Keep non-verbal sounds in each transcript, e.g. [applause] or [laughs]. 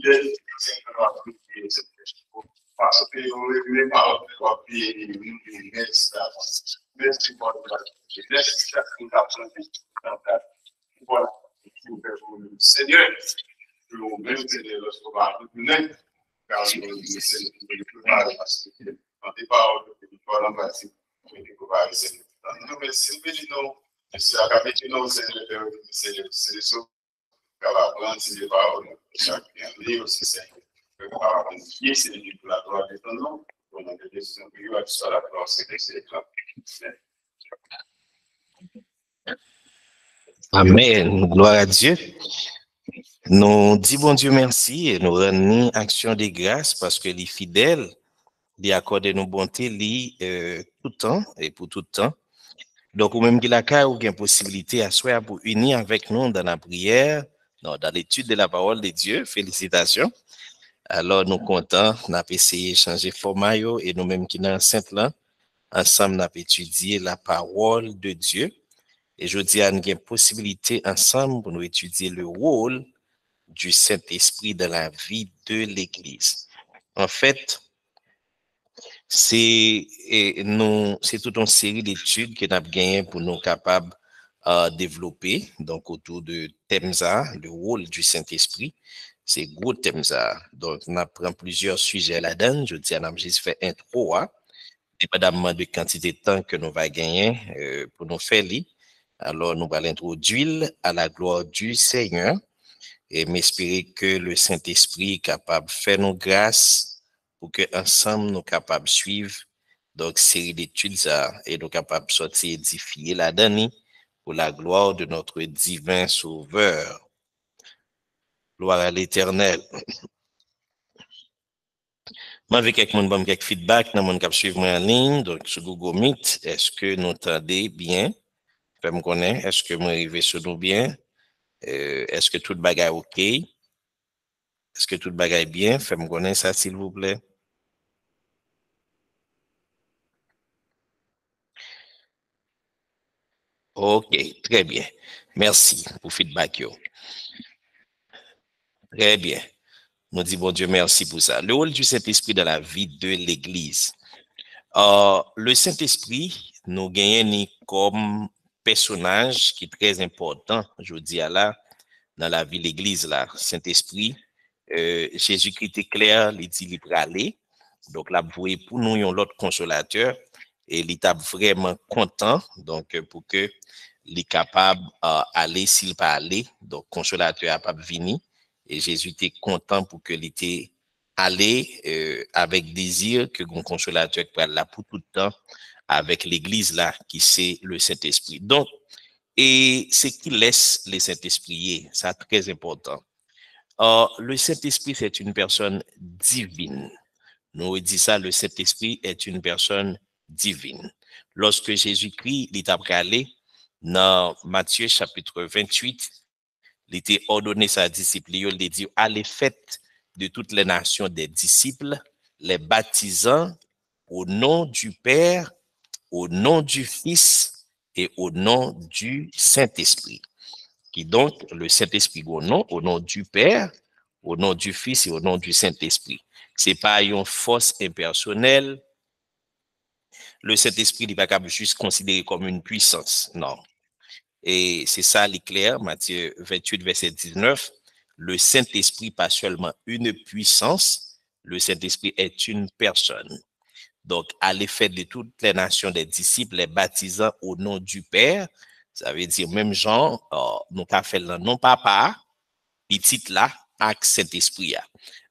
fidèle, c'est que nous avons prié cette question. Parce que nous ne pas prier nous merci merci pour la merci pour la voilà Seigneur nous même Seigneur lorsqu'on va Amen. Gloire à Dieu. Nous disons bon Dieu merci et nous rendons action de grâce parce que les fidèles, les accorde nos bontés, les euh, tout temps et pour tout temps. Donc, ou même qu'il a possibilité à soi pour unir avec nous dans la prière, non, dans l'étude de la parole de Dieu. Félicitations. Alors, nous comptons, nous avons essayé de changer format et nous-mêmes qui sommes enceinte là, ensemble, nous avons étudié la parole de Dieu. Et je dis à nous une possibilité ensemble pour nous étudier le rôle du Saint-Esprit dans la vie de l'Église. En fait, c'est toute une série d'études que nous avons gagné pour nous capables à développer, donc autour de Temza, le rôle du Saint-Esprit. C'est gros Temza. Donc, on apprend plusieurs sujets là-dedans. Je dis, on a juste fait intro, hein, dépendamment de quantité de temps que nous va gagner euh, pour nous faire lire. Alors, nous allons introduire à la gloire du Seigneur et m'espérer que le Saint-Esprit est capable de faire nos grâces pour que ensemble nous capables de suivre donc série d'études et nous capables de sortir édifier là-dedans pour la gloire de notre divin Sauveur. Gloire à l'Éternel. Moi, avec quelques quelques feedback, dans mon cap suivre en ligne, donc sur Google Meet, est-ce que nous entendez bien? Faites me connaître, est-ce que moi arrivé sur nous bien? Euh, est-ce que tout le bagage est OK? Est-ce que tout le bagage est bien? Faites me connaître ça, s'il vous plaît. OK, très bien. Merci pour le feedback. Très bien. Nous disons, bon Dieu, merci pour ça. Le rôle du Saint-Esprit dans la vie de l'Église. Euh, le Saint-Esprit, nous gagnons comme personnage qui est très important, je dis là, dans la vie de l'Église. Saint-Esprit, euh, Jésus-Christ est clair, il dit, il. Donc là, vous pour nous, l'autre consolateur, et il est vraiment content, donc pour que est capable d'aller s'il pas aller. Donc, consolateur pas venir. Et Jésus était content pour que était allé euh, avec désir que mon consolateur soit là pour tout le temps avec l'église là qui c'est le Saint-Esprit. Donc, et c'est qui laisse le Saint-Esprit, c'est très important. le Saint-Esprit, c'est une personne divine. Nous dit ça, le Saint-Esprit est une personne divine. Lorsque Jésus-Christ est après aller, dans Matthieu chapitre 28, il était ordonné sa disciple, il dit, allez faites de toutes les nations des disciples, les baptisant au nom du Père, au nom du Fils et au nom du Saint-Esprit. Qui donc, le Saint-Esprit au nom, au nom du Père, au nom du Fils et au nom du Saint-Esprit. C'est pas une force impersonnelle. Le Saint-Esprit n'est pas capable juste considéré comme une puissance. Non. Et c'est ça l'éclair, Matthieu 28, verset 19. Le Saint-Esprit, pas seulement une puissance, le Saint-Esprit est une personne. Donc, à l'effet de toutes les nations des disciples, les baptisant au nom du Père, ça veut dire même Jean, oh, nous avons fait le nom papa, petit là, avec Saint-Esprit.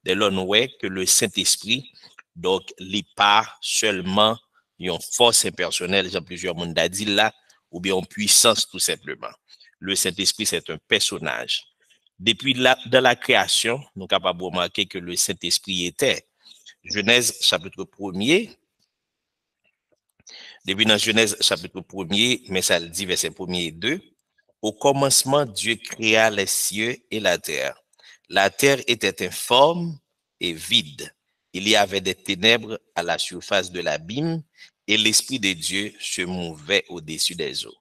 Dès lors, nous voyons que le Saint-Esprit, donc, n'est pas seulement une force impersonnelle, j'ai plusieurs monde dit là, ou bien en puissance tout simplement. Le Saint-Esprit, c'est un personnage. Depuis la, de la création, nous capables de remarquer que le Saint-Esprit était. Genèse chapitre 1er, depuis dans Genèse chapitre 1er, mais ça le dit verset 1 et 2, au commencement, Dieu créa les cieux et la terre. La terre était informe et vide. Il y avait des ténèbres à la surface de l'abîme et l'Esprit de Dieu se mouvait au-dessus des eaux.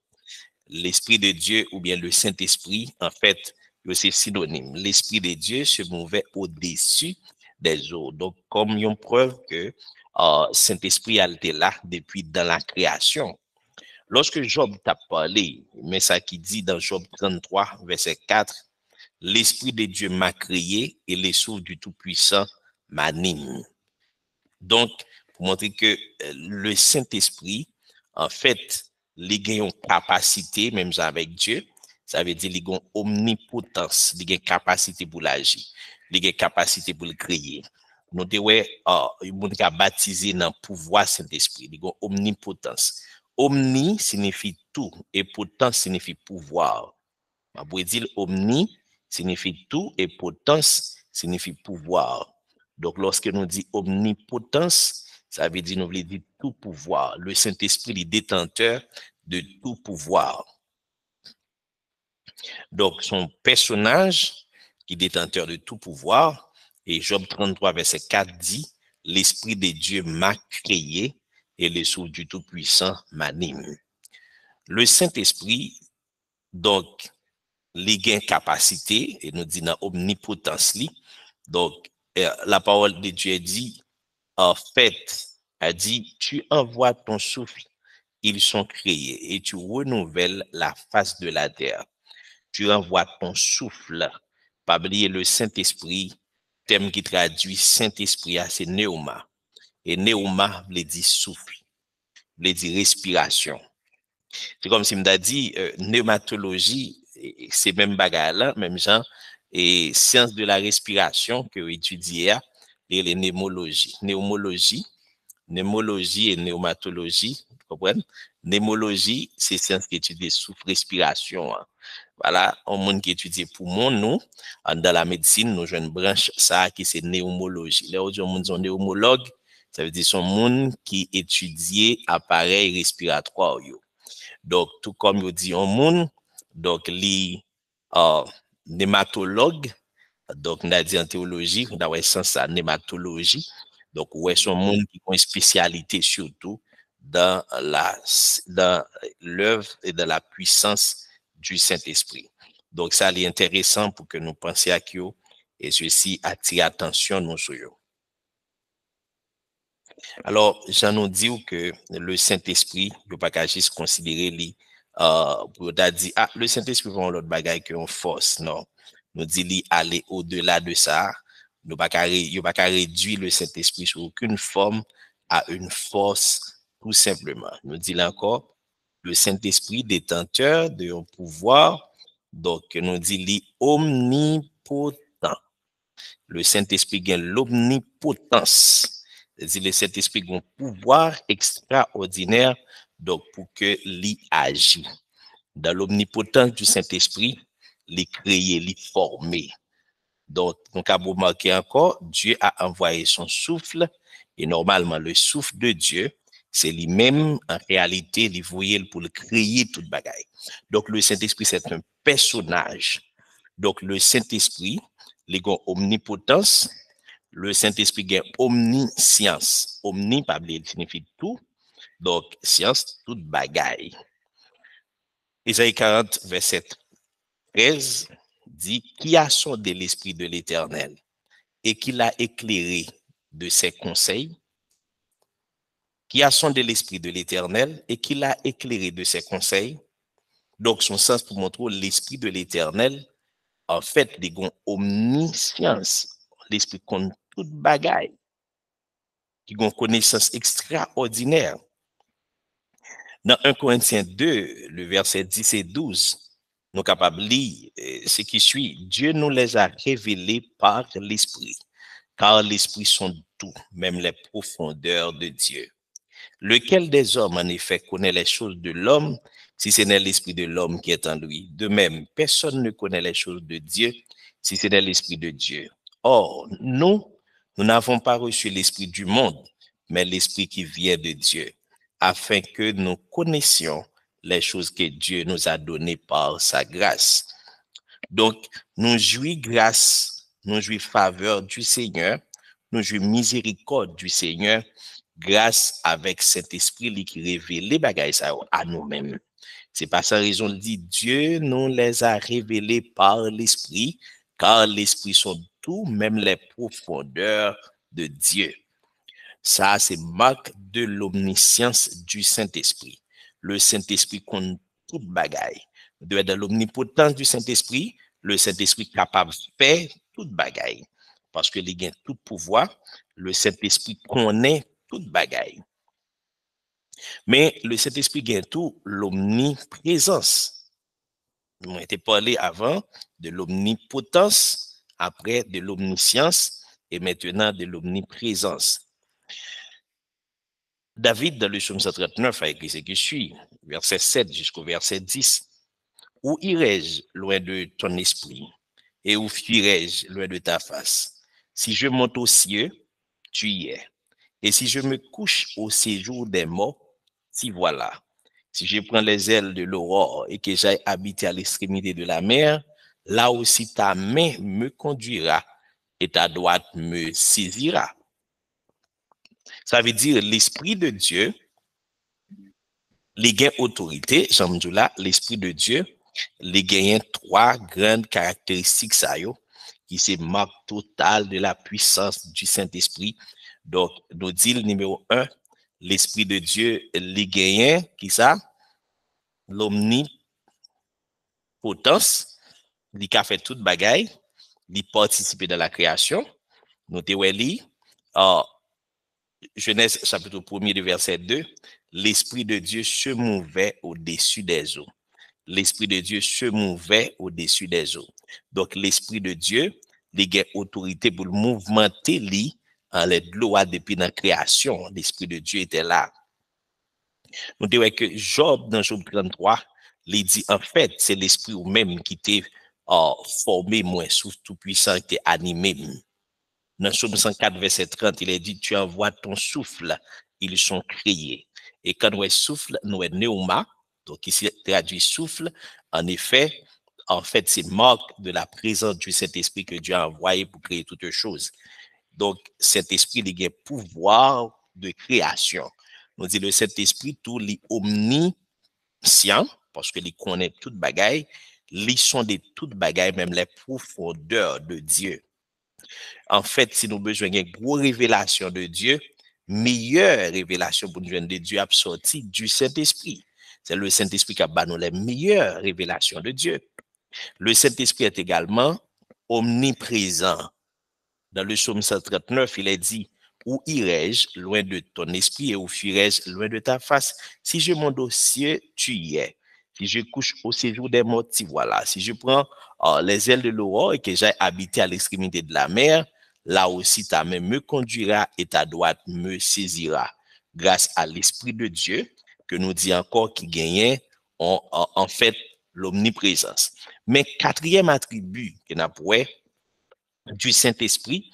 L'Esprit de Dieu ou bien le Saint-Esprit, en fait, c'est synonyme. L'Esprit de Dieu se mouvait au-dessus des eaux. Donc, comme une preuve que euh, Saint-Esprit a été là depuis dans la création. Lorsque Job t'a parlé, mais ça qui dit dans Job 33, verset 4, L'Esprit de Dieu m'a créé et les souffles du Tout-Puissant m'animent. Donc, pour montrer que euh, le Saint-Esprit, en fait, les a une capacité, même avec Dieu, ça veut dire qu'ils ont omnipotence, ils ont capacité pour l'agir, ils ont capacité pour le créer. Nous devons euh, baptiser dans le pouvoir Saint-Esprit, ils ont omnipotence. Omni signifie tout et potence signifie pouvoir. Je dire omni signifie tout et potence signifie pouvoir. Donc, lorsque nous dit omnipotence, ça veut dire, nous voulons dire tout pouvoir. Le Saint-Esprit est détenteur de tout pouvoir. Donc, son personnage qui est détenteur de tout pouvoir, et Job 33, verset 4 dit, l'Esprit de Dieu m'a créé et le souffle du Tout-Puissant m'anime. Le Saint-Esprit, donc, les gains capacité, et nous dit dans omnipotence, donc, la parole de Dieu dit, en fait, a dit, tu envoies ton souffle, ils sont créés, et tu renouvelles la face de la terre. Tu envoies ton souffle, pas le Saint-Esprit, thème qui traduit Saint-Esprit, c'est neuma. Et neuma veut dire souffle, veut dire respiration. C'est comme si me dit, euh, pneumatologie, c'est même bagarre même genre, et science de la respiration que étudié et les némologies. Némologie, némologie et néomatologie, vous comprenez? Némologie, c'est science qui étudie souffle respiration. Voilà, un monde qui étudie poumon, nous, dans la médecine, nous une branche, ça, qui c'est néumologie. Là, aujourd'hui, on dit néumologue, ça veut dire son monde qui étudie appareil respiratoire. Donc, tout comme vous dit un monde, donc, les uh, nématologues, donc, on a dit en théologie, on a sens à nématologie. Donc, ouais, son monde qui ont une spécialité surtout dans la, dans l'œuvre et dans la puissance du Saint-Esprit. Donc, ça, est intéressant pour que nous pensions à qui et ceci attire attention nous sur Alors, j'en ai dit que le Saint-Esprit, ne peut pas considérer pour dit, ah, le Saint-Esprit va l'autre bagaille que force. Non. Nous dit, lui, aller au-delà de ça. Nous pas pas réduire le Saint-Esprit sous aucune forme à une force, tout simplement. Nous dit là encore, le Saint-Esprit détenteur de un pouvoir, donc nous dit, lui, omnipotent. Le Saint-Esprit gagne l'omnipotence. Le Saint-Esprit un pouvoir extraordinaire donc pour que l'y agit. Dans l'omnipotence du Saint-Esprit, les créer, les former. Donc, on a remarquer encore, Dieu a envoyé son souffle, et normalement, le souffle de Dieu, c'est lui-même, en réalité, il voyait pour le créer toute bagaille. Donc, le Saint-Esprit, c'est un personnage. Donc, le Saint-Esprit, gars omnipotence, le Saint-Esprit a omniscience. Omni, pas signifie tout, Donc, science, toute bagaille. Isaïe 40, verset 13, dit, Qui a sondé l'esprit de l'éternel et qui l'a éclairé de ses conseils? Qui a sondé l'esprit de l'éternel et qui l'a éclairé de ses conseils? Donc, son sens pour montrer l'esprit de l'éternel, en fait, digon omniscience, l'esprit compte toute bagaille, qui digon connaissance extraordinaire. Dans 1 Corinthiens 2, le verset 10 et 12, nous capables de lire euh, ce qui suit. Dieu nous les a révélés par l'Esprit, car l'Esprit sont tout, même les profondeurs de Dieu. Lequel des hommes, en effet, connaît les choses de l'homme, si ce n'est l'Esprit de l'homme qui est en lui? De même, personne ne connaît les choses de Dieu, si ce n'est l'Esprit de Dieu. Or, nous, nous n'avons pas reçu l'Esprit du monde, mais l'Esprit qui vient de Dieu afin que nous connaissions les choses que Dieu nous a données par sa grâce. Donc, nous jouis grâce, nous jouis faveur du Seigneur, nous jouis miséricorde du Seigneur, grâce avec cet esprit qui révèle les bagailles à nous-mêmes. C'est pas sa raison dire Dieu nous les a révélés par l'Esprit, car l'Esprit sont tout, même les profondeurs de Dieu. Ça, c'est marque de l'omniscience du Saint-Esprit. Le Saint-Esprit compte toute bagaille. De dans l'omnipotence du Saint-Esprit, le Saint-Esprit capable de faire toute bagaille. Parce que il a tout pouvoir, le Saint-Esprit connaît toute bagaille. Mais le Saint-Esprit gagne tout l'omniprésence. Nous avons été parlé avant de l'omnipotence, après de l'omniscience et maintenant de l'omniprésence. David, dans le psaume 139, a écrit ce qui suit, verset 7 jusqu'au verset 10. Où irai-je loin de ton esprit et où fuirai-je loin de ta face? Si je monte aux cieux, tu y es. Et si je me couche au séjour des morts, si voilà. Si je prends les ailes de l'aurore et que j'aille habiter à l'extrémité de la mer, là aussi ta main me conduira et ta droite me saisira. Ça veut dire l'Esprit de Dieu, les gains autorité, j'aime l'Esprit de Dieu, les gagnent trois grandes caractéristiques, ça qui c'est marque totale de la puissance du Saint-Esprit. Donc, nous dit numéro un, l'Esprit de Dieu, les gagnent, qui ça? L'omnipotence, il a fait toute bagaille, il participe dans la création. Notez où uh, Genèse chapitre 1er de verset 2, l'Esprit de Dieu se mouvait au-dessus des eaux. L'Esprit de Dieu se mouvait au-dessus des eaux. Donc, l'Esprit de Dieu, il a autorité pour le mouvementer lui en les lois depuis la création. L'Esprit de Dieu était là. Nous disons que Job, dans Job 33, il dit en fait, c'est l'Esprit ou même qui t'est uh, formé, moins sous tout puissant, qui est animé. Dans Somme 104, verset 30, il est dit, tu envoies ton souffle, ils sont créés. Et quand nous souffle, nous est neuma, donc ici traduit souffle, en effet, en fait, c'est marque de la présence du Saint-Esprit que Dieu a envoyé pour créer toutes choses. Donc, Saint-Esprit, il a pouvoir de création. Nous dit le Saint-Esprit, tout les omniscient, parce que il connaît toute bagaille, ils sont de toute bagaille, même les profondeurs de Dieu. En fait, si nous besoin d'une grosse révélation de Dieu, meilleure révélation pour nous de Dieu a sorti du Saint-Esprit. C'est le Saint-Esprit qui a nous les meilleures révélations de Dieu. Le Saint-Esprit est également omniprésent. Dans le psaume 139, il est dit, où irai-je loin de ton esprit et où fuirai-je loin de ta face? Si je monte au tu y es. Si je couche au séjour des morts, tu voilà. Si je prends euh, les ailes de l'aurore et que j'ai habité à l'extrémité de la mer, là aussi ta main me conduira et ta droite me saisira. Grâce à l'Esprit de Dieu, que nous dit encore qui gagnait en, en, fait l'omniprésence. Mais quatrième attribut que n'a du Saint-Esprit,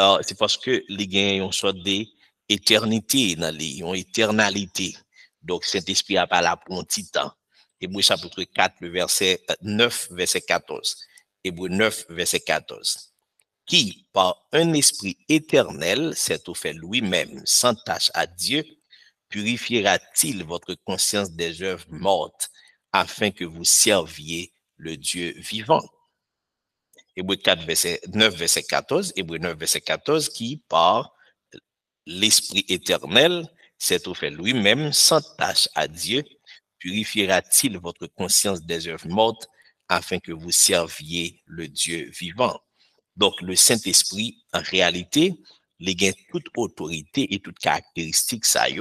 euh, c'est parce que les gagnants sont des éternités dans les, ont éternalité. Donc, Saint-Esprit a pas la pour un. Hébreu chapitre 4, le verset 9, verset 14. Hébreu 9, verset 14. Qui, par un esprit éternel, s'est offert lui-même sans tâche à Dieu, purifiera-t-il votre conscience des œuvres mortes afin que vous serviez le Dieu vivant? Hébreu 4, verset 9, verset 14. Hébreu 9, verset 14, qui, par l'esprit éternel, s'est offert lui-même sans tâche à Dieu, purifiera-t-il votre conscience des œuvres mortes afin que vous serviez le Dieu vivant? Donc, le Saint-Esprit, en réalité, il gagne toute autorité et toute caractéristique, ça y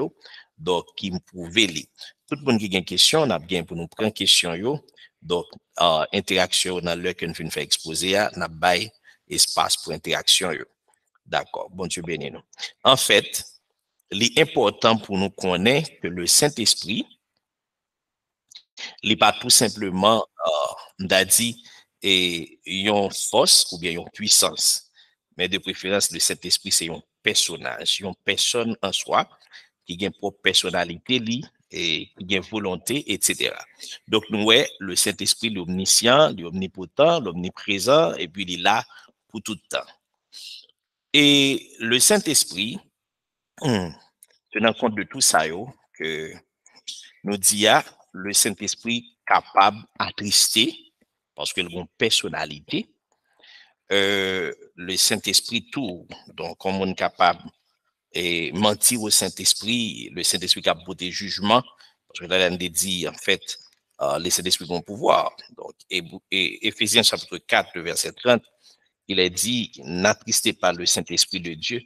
donc, qui me prouve les. Tout le monde qui a une question, on a bien pour nous prendre question, yo. Donc, euh, interaction dans que nous venons faire exposer, on a bail espace pour interaction, yo. D'accord, bon Dieu béni nous. En fait, l'important pour nous connaître que le Saint-Esprit, n'est pas tout simplement, euh, on dit, et une force ou bien une puissance. Mais de préférence, le Saint-Esprit, c'est un personnage, une personne en soi qui a une propre personnalité, et qui a une volonté, etc. Donc, nous, le Saint-Esprit, l'omniscient, l'omnipotent, l'omniprésent, et puis il est là pour tout le temps. Et le Saint-Esprit, [clears throat] tenant compte de tout ça, que nous dit, le Saint-Esprit capable d'attrister, parce qu'il a une personnalité. Euh, le Saint-Esprit tout, donc comme on est capable de mentir au Saint-Esprit, le Saint-Esprit capable de jugement, parce que là, on dit, en fait, euh, le Saint-Esprit a pouvoir. Donc, et, et Éphésiens chapitre 4, verset 30, il est dit, n'attristez pas le Saint-Esprit de Dieu,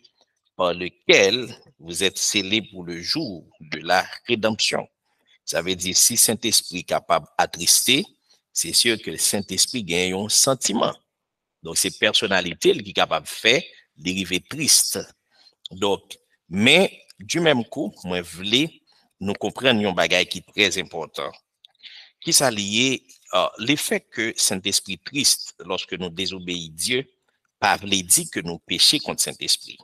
par lequel vous êtes scellés pour le jour de la rédemption. Ça veut dire, si Saint-Esprit est capable d'attrister, c'est sûr que le Saint-Esprit gagne un sentiment. Donc, c'est personnalité qui est capable de faire dériver triste. Donc, mais du même coup, moi, je voulais nous comprendre un bagage qui est très important. Qui s'allie uh, l'effet que Saint-Esprit triste lorsque nous désobéissons Dieu, par les dit que nous péchons contre Saint-Esprit.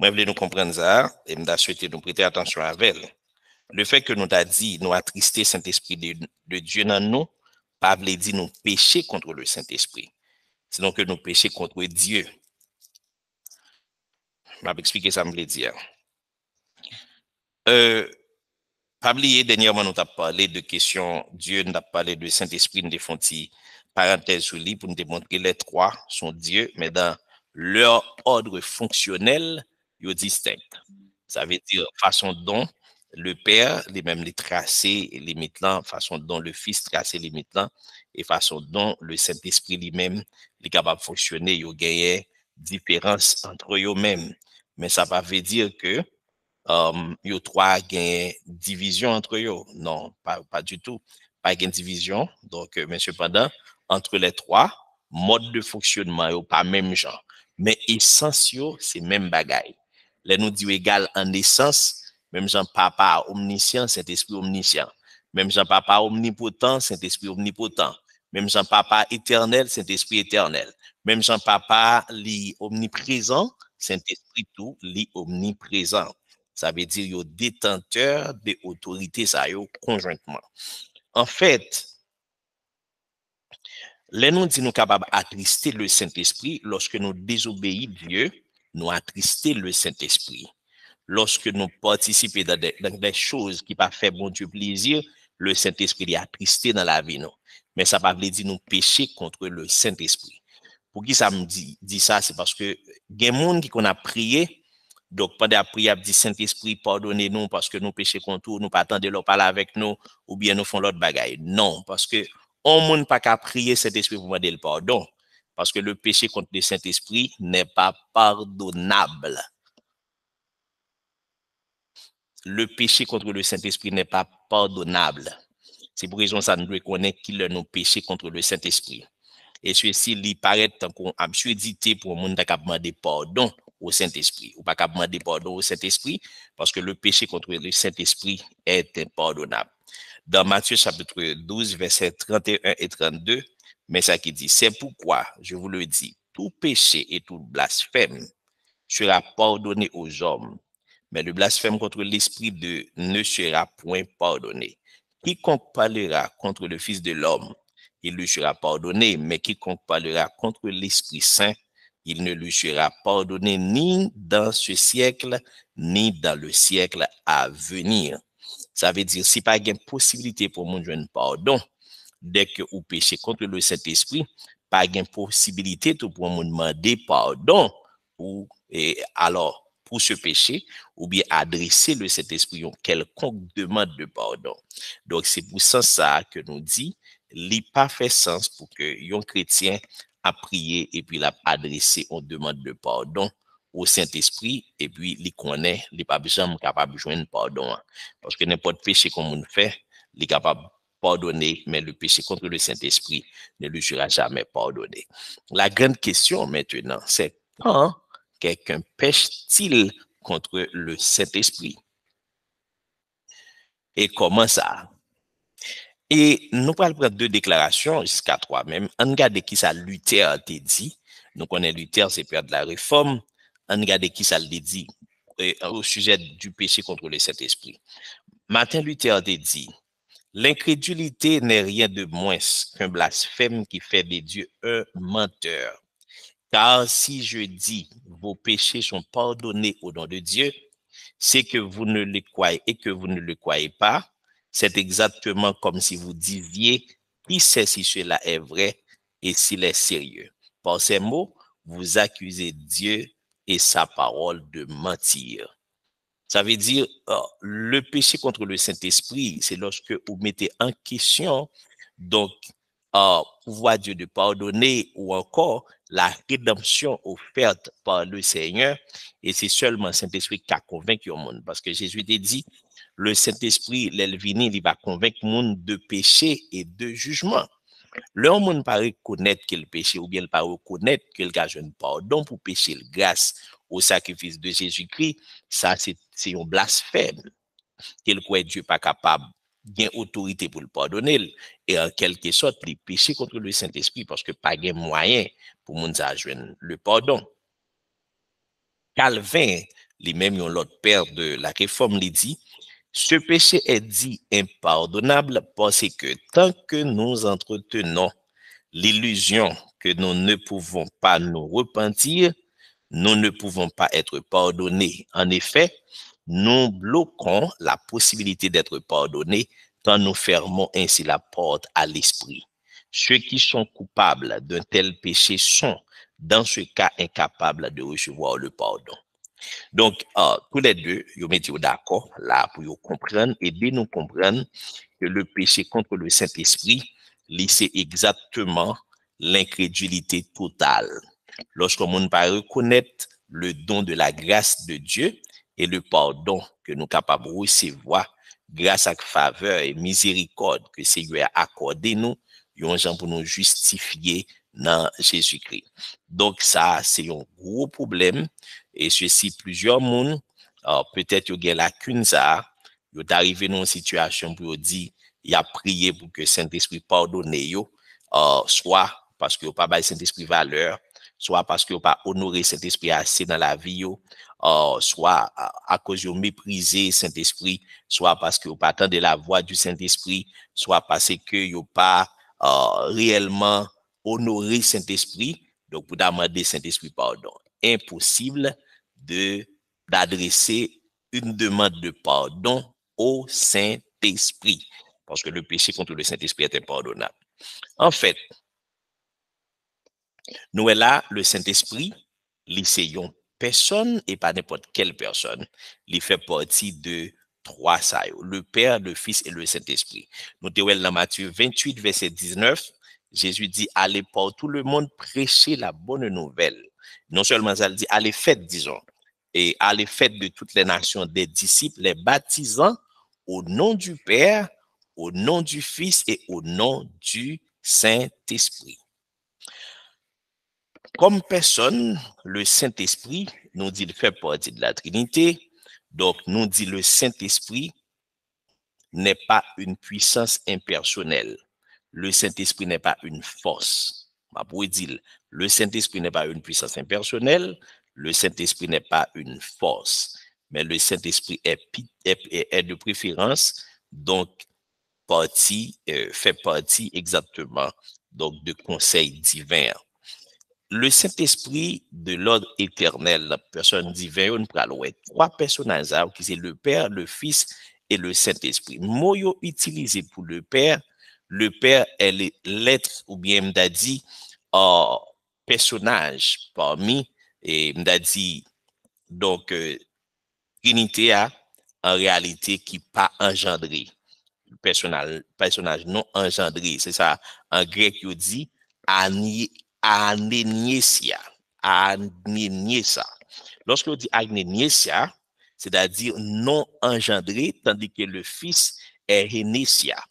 Moi, je voulais nous comprendre ça et je souhaité nous prêter attention à elle. Le fait que nous a dit, nous attristé Saint-Esprit de, Dieu dans nous, pas voulait dire nous pécher contre le Saint-Esprit. Sinon que nous pécher contre Dieu. Je vais expliquer ça, me voulait dire. Euh, pas oublier, dernièrement, nous avons parlé de questions, Dieu nous a parlé de Saint-Esprit, nous avons fait parenthèse sur lui pour nous démontrer les trois sont Dieu, mais dans leur ordre fonctionnel, yo distinct. Ça veut dire façon dont le Père, les mêmes les tracés, les limites façon dont le Fils trace les limites et façon dont le Saint-Esprit lui-même est capable de fonctionner, il y a différence entre eux-mêmes. Mais ça ne veut dire que um, y a trois gagnent division entre eux. Non, pas, pas du tout. Pas gain division. Donc, euh, mais cependant, entre les trois, modes de fonctionnement, pas même genre. Mais essentiel, c'est même bagaille. Les nous dit égal en essence, même Jean Papa omniscient, Saint-Esprit omniscient. Même Jean Papa omnipotent, Saint-Esprit omnipotent. Même Jean Papa éternel, Saint-Esprit éternel. Même Jean Papa li omniprésent, Saint-Esprit tout li omniprésent. Ça veut dire détenteur de autorité ça yo conjointement. En fait, les nous dit nous capables d'attrister le Saint-Esprit lorsque nous désobéissons Dieu nous attrister le Saint-Esprit. Lorsque nous participons dans des, choses qui pas fait bon Dieu plaisir, le Saint-Esprit est attristé dans la vie. Mais ça ne veut pas dire nous pécher contre le Saint-Esprit. Pour qui ça me dit, ça, c'est parce que il des gens qui a prié, donc pendant la prière, dit Saint-Esprit, pardonnez-nous parce que nous péchons contre nous, nous pas attendre leur avec nous, ou bien nous font l'autre bagaille. Non, parce que on ne pas qu'à prier Saint-Esprit pour demander le pardon parce que le péché contre le Saint-Esprit n'est pas pardonnable. Le péché contre le Saint-Esprit n'est pas pardonnable. C'est pour raison ça nous reconnaît qu'il a nos péchés contre le Saint-Esprit. Et ceci lui paraît comme absurdité pour le monde qui a demandé pardon au Saint-Esprit. Ou pas qu'à demander pardon au Saint-Esprit parce que le péché contre le Saint-Esprit est impardonnable. Dans Matthieu chapitre 12, versets 31 et 32, mais ça qui dit, c'est pourquoi, je vous le dis, tout péché et tout blasphème sera pardonné aux hommes, mais le blasphème contre l'Esprit de ne sera point pardonné. Quiconque parlera contre le Fils de l'homme, il lui sera pardonné, mais quiconque parlera contre l'Esprit Saint, il ne lui sera pardonné ni dans ce siècle, ni dans le siècle à venir. Ça veut dire, si pas une possibilité pour mon jeune pardon, dès que vous péchez contre le Saint-Esprit, pas de possibilité de pour me demander pardon alors pour ce péché ou bien adresser le Saint-Esprit quelconque demande de pardon. Donc c'est pour ça, que nous dit, il pas fait sens pour que un chrétien a prié et puis l'a adressé une demande de pardon au Saint-Esprit et puis il connaît, il pas besoin de joindre pardon parce que n'importe péché qu'on on fait, il est capable pardonné, mais le péché contre le Saint-Esprit ne lui sera jamais pardonné. La grande question maintenant, c'est quand quelqu'un pêche-t-il contre le Saint-Esprit? Et comment ça? Et nous allons prendre deux déclarations jusqu'à trois même. On regarde qui ça Luther a dit. Nous connaissons Luther, c'est père de la réforme. On regarde qui ça le dit euh, au sujet du péché contre le Saint-Esprit. Martin Luther a dit, L'incrédulité n'est rien de moins qu'un blasphème qui fait des dieux un menteur. Car si je dis vos péchés sont pardonnés au nom de Dieu, c'est que vous ne le croyez et que vous ne le croyez pas, c'est exactement comme si vous disiez, qui sait si cela est vrai et s'il est sérieux. Par ces mots, vous accusez Dieu et sa parole de mentir. Ça veut dire, euh, le péché contre le Saint-Esprit, c'est lorsque vous mettez en question, donc, euh, pouvoir Dieu de pardonner ou encore la rédemption offerte par le Seigneur. Et c'est seulement Saint-Esprit qui a convaincu le monde. Parce que Jésus dit, le Saint-Esprit, l'Elvini, il va convaincre le monde de péché et de jugement. L'homme ne pas reconnaître qu'il péché ou bien ne pas reconnaître qu'il a un pardon pour pécher grâce au sacrifice de Jésus-Christ, ça c'est un blasphème. Qu'il croit Dieu pas capable bien autorité pour le pardonner et en quelque sorte les péchés contre le Saint-Esprit parce que pas de moyen pour joindre le pardon. Calvin, les mêmes l'autre père de la réforme, lui dit ce péché est dit impardonnable parce que tant que nous entretenons l'illusion que nous ne pouvons pas nous repentir, nous ne pouvons pas être pardonnés. En effet, nous bloquons la possibilité d'être pardonnés quand nous fermons ainsi la porte à l'esprit. Ceux qui sont coupables d'un tel péché sont, dans ce cas, incapables de recevoir le pardon. Donc, euh, tous les deux, ils mettez d'accord là pour comprendre, aider nous comprendre que le péché contre le Saint-Esprit, c'est exactement l'incrédulité totale. Lorsqu'on ne pas reconnaître le don de la grâce de Dieu, et le pardon que nous capables de recevoir grâce à la faveur et miséricorde que Seigneur a accordé nous, yon gens pour nous justifier dans Jésus-Christ. Donc ça, c'est un gros problème et ceci plusieurs monde peut-être qu'il y a lacune ça, il est arrivé dans une situation pour dire il a prié pour que Saint-Esprit pardonne yo, euh, soit parce que pas bail Saint-Esprit valeur, soit parce que pas honoré Saint-Esprit assez dans la vie yo, euh, soit à, cause de mépriser Saint-Esprit, soit parce que vous pas de la voix du Saint-Esprit, soit parce que vous pas euh, réellement honoré Saint-Esprit, donc vous demandez Saint-Esprit pardon. Impossible de d'adresser une demande de pardon au Saint-Esprit, parce que le péché contre le Saint-Esprit est impardonnable. En fait, nous là, le Saint-Esprit, l'essayons personne et pas n'importe quelle personne, il fait partie de trois sailles, le Père, le Fils et le Saint-Esprit. Nous devons dans Matthieu 28, verset 19, Jésus dit, allez pour tout le monde prêcher la bonne nouvelle. Non seulement ça dit, allez faites, disons, et allez faites de toutes les nations des disciples, les baptisant au nom du Père, au nom du Fils et au nom du Saint-Esprit. Comme personne, le Saint-Esprit nous dit de faire partie de la Trinité. Donc, nous dit le Saint-Esprit n'est pas une puissance impersonnelle. Le Saint-Esprit n'est pas une force. Ma dire, le Saint-Esprit n'est pas une puissance impersonnelle. Le Saint-Esprit n'est pas une force. Mais le Saint-Esprit est, est, de préférence, donc, partie, euh, fait partie exactement donc de conseils divins le Saint-Esprit de l'ordre éternel, la personne divine, on trois personnages qui c'est le Père, le Fils et le Saint-Esprit. Mot utilisé pour le Père, le Père est l'être ou bien m'a dit euh, personnage parmi et m'a dit donc euh, Trinité a en réalité qui pas engendré. Personnage personnage non engendré c'est ça. En grec il dit aneniesia. Aneniesia. Lorsque on dit aneniesia, c'est-à-dire non engendré, tandis que le Fils est genesia.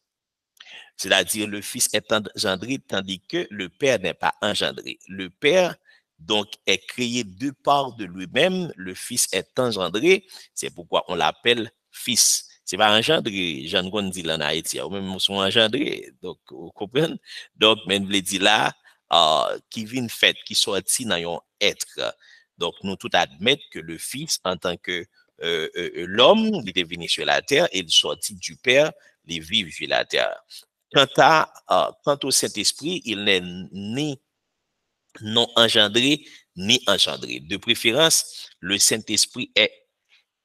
C'est-à-dire le Fils est engendré, tandis que le Père n'est pas engendré. Le Père, donc, est créé de part de lui-même. Le Fils est engendré. C'est pourquoi on l'appelle Fils. C'est pas engendré, Jean dit en Haïti, ou même sont engendrés. Donc, vous comprenez? Donc, même dit là, qui vient fait, qui sorti dans un être. Donc, nous tout admettons que le Fils, en tant que euh, euh, euh, l'homme, il est venu sur la terre, et il sortit du Père, il vit sur la terre. Quant, à, quant au Saint-Esprit, il n'est ni non engendré, ni engendré. De préférence, le Saint-Esprit est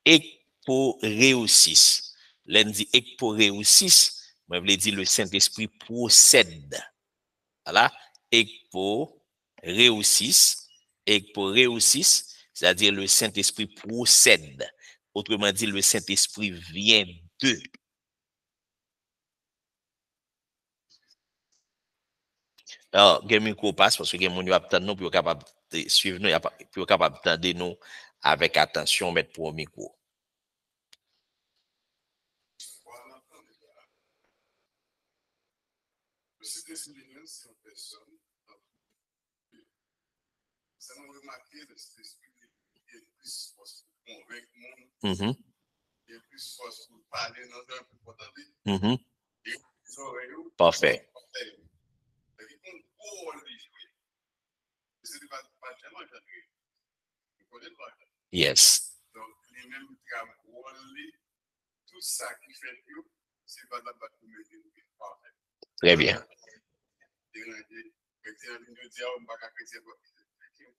ekporeusis. Len di ekporeusis, mwen vle di le Saint-Esprit procède. Voilà, ekporeusis, ekporeusis, c'est-à-dire le Saint-Esprit procède. Autrement dit, le Saint-Esprit vient d'eux. Alors, gen mi ko passe parce que gen moun yo ap tan nou pou yo kapab de suiv nou, pou yo kapab tande nou avec attention, mettre pour micro. marquer de cet esprit qui est plus force pour convaincre le monde, qui mm-hmm. est plus force pour parler dans un peu pour t'aider. Mm-hmm. Et les oreilles, parfait. C'est-à-dire qu'on peut les jouer. Ce n'est pas tellement j'arrive. Vous connaissez pas? Yes. Donc, les mêmes travaux, tout ça qui fait tout, c'est pas là-bas pour me dire, parfait. Très bien. Et là, je dis, je dis, je dis, je dis, je dis,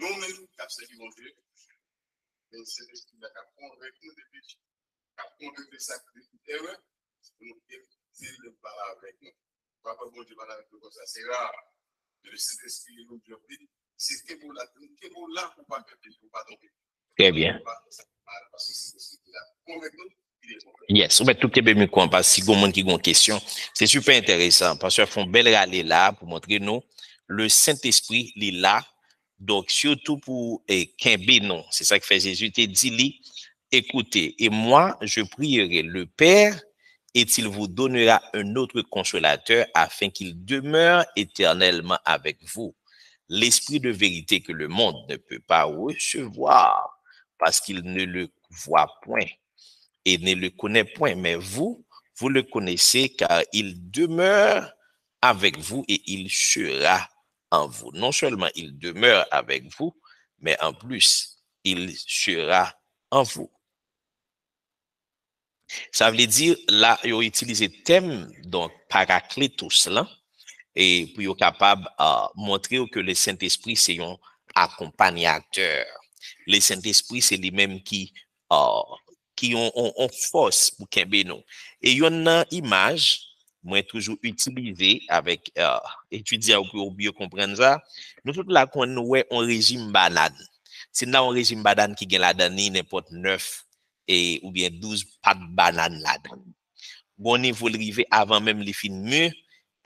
Nous-mêmes, capsule qui vont faire, mais c'est ce qui va convaincre nous depuis, à convaincre ça, erreur, nous dire le parler avec nous. Papa, bon Dieu, parler avec nous comme ça, c'est rare. Le Saint-Esprit nous dit, c'est que pour la, que pour là, pour pas que pour pas tomber. Très bien. Parce que c'est ce qui là. Convaincre nous, il est convaincu. Yes, ou met tout kebe mi kon pas si moun ki. C'est super intéressant parce que font bel râler là pour montrer nous le Saint-Esprit li là. Donc surtout pour eh, non, c'est ça que fait Jésus. Te dit écoutez, et moi je prierai le Père et il vous donnera un autre consolateur afin qu'il demeure éternellement avec vous. L'esprit de vérité que le monde ne peut pas recevoir parce qu'il ne le voit point et ne le connaît point, mais vous, vous le connaissez car il demeure avec vous et il sera en vous. Non seulement il demeure avec vous, mais en plus, il sera en vous. Ça veut dire, là, il a utilisé thème, donc, paraclétos, là, et pour être capable de montrer que le Saint-Esprit, c'est un accompagnateur. Le Saint-Esprit, c'est lui-même qui, euh, qui ont, ont, ont force pour nous. Et il y a une image, mwen toujou utilize avèk uh, etudya ou pou biyo kompren za, nou tout la kon nou wè an rejim banan. Se nan an rejim banan ki gen la dani, nepot 9 e, ou bien 12 pat banan la dani. Bon nivou l'rive avan mèm li fin mè,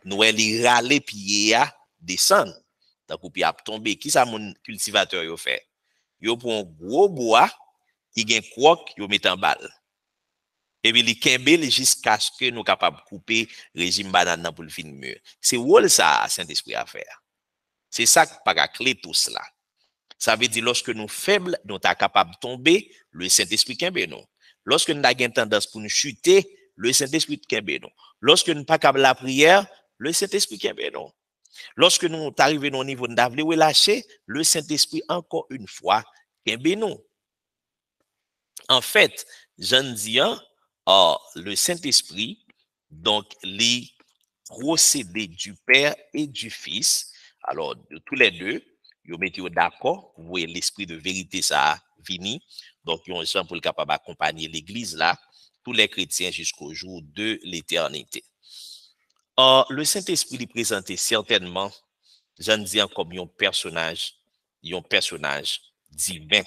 nou wè li rale piye ya desan. Takou pi ap tombe, ki sa moun kultivateur yo fè? Yo pou an gro boa, ki gen kwok, yo metan bal. Et puis, il kembe jusqu'à ce que nous capables de couper régime banane nan pour le fin mur. C'est rôle ça, Saint-Esprit à faire. C'est ça qui pas clé tout cela. Ça veut dire, lorsque nous faibles, nous sommes capables de tomber, le Saint-Esprit kembe nous. Lorsque nous avons tendance pour nous chuter, le Saint-Esprit kembe nous. Lorsque nous pas capable la prière, le Saint-Esprit kembe nous. Lorsque nous arrivons au niveau de d'avler lâcher, le Saint-Esprit encore une fois kembe nous. En fait, j'en dis, oh, le Saint-Esprit, donc les procédés du Père et du Fils, alors de tous les deux, ils mettent d'accord, vous voyez l'esprit de vérité ça a fini, donc ils ont pour le capable d'accompagner l'église là, tous les chrétiens jusqu'au jour de l'éternité. Le Saint-Esprit lui présentait certainement, j'en dis comme un personnage, un personnage divin.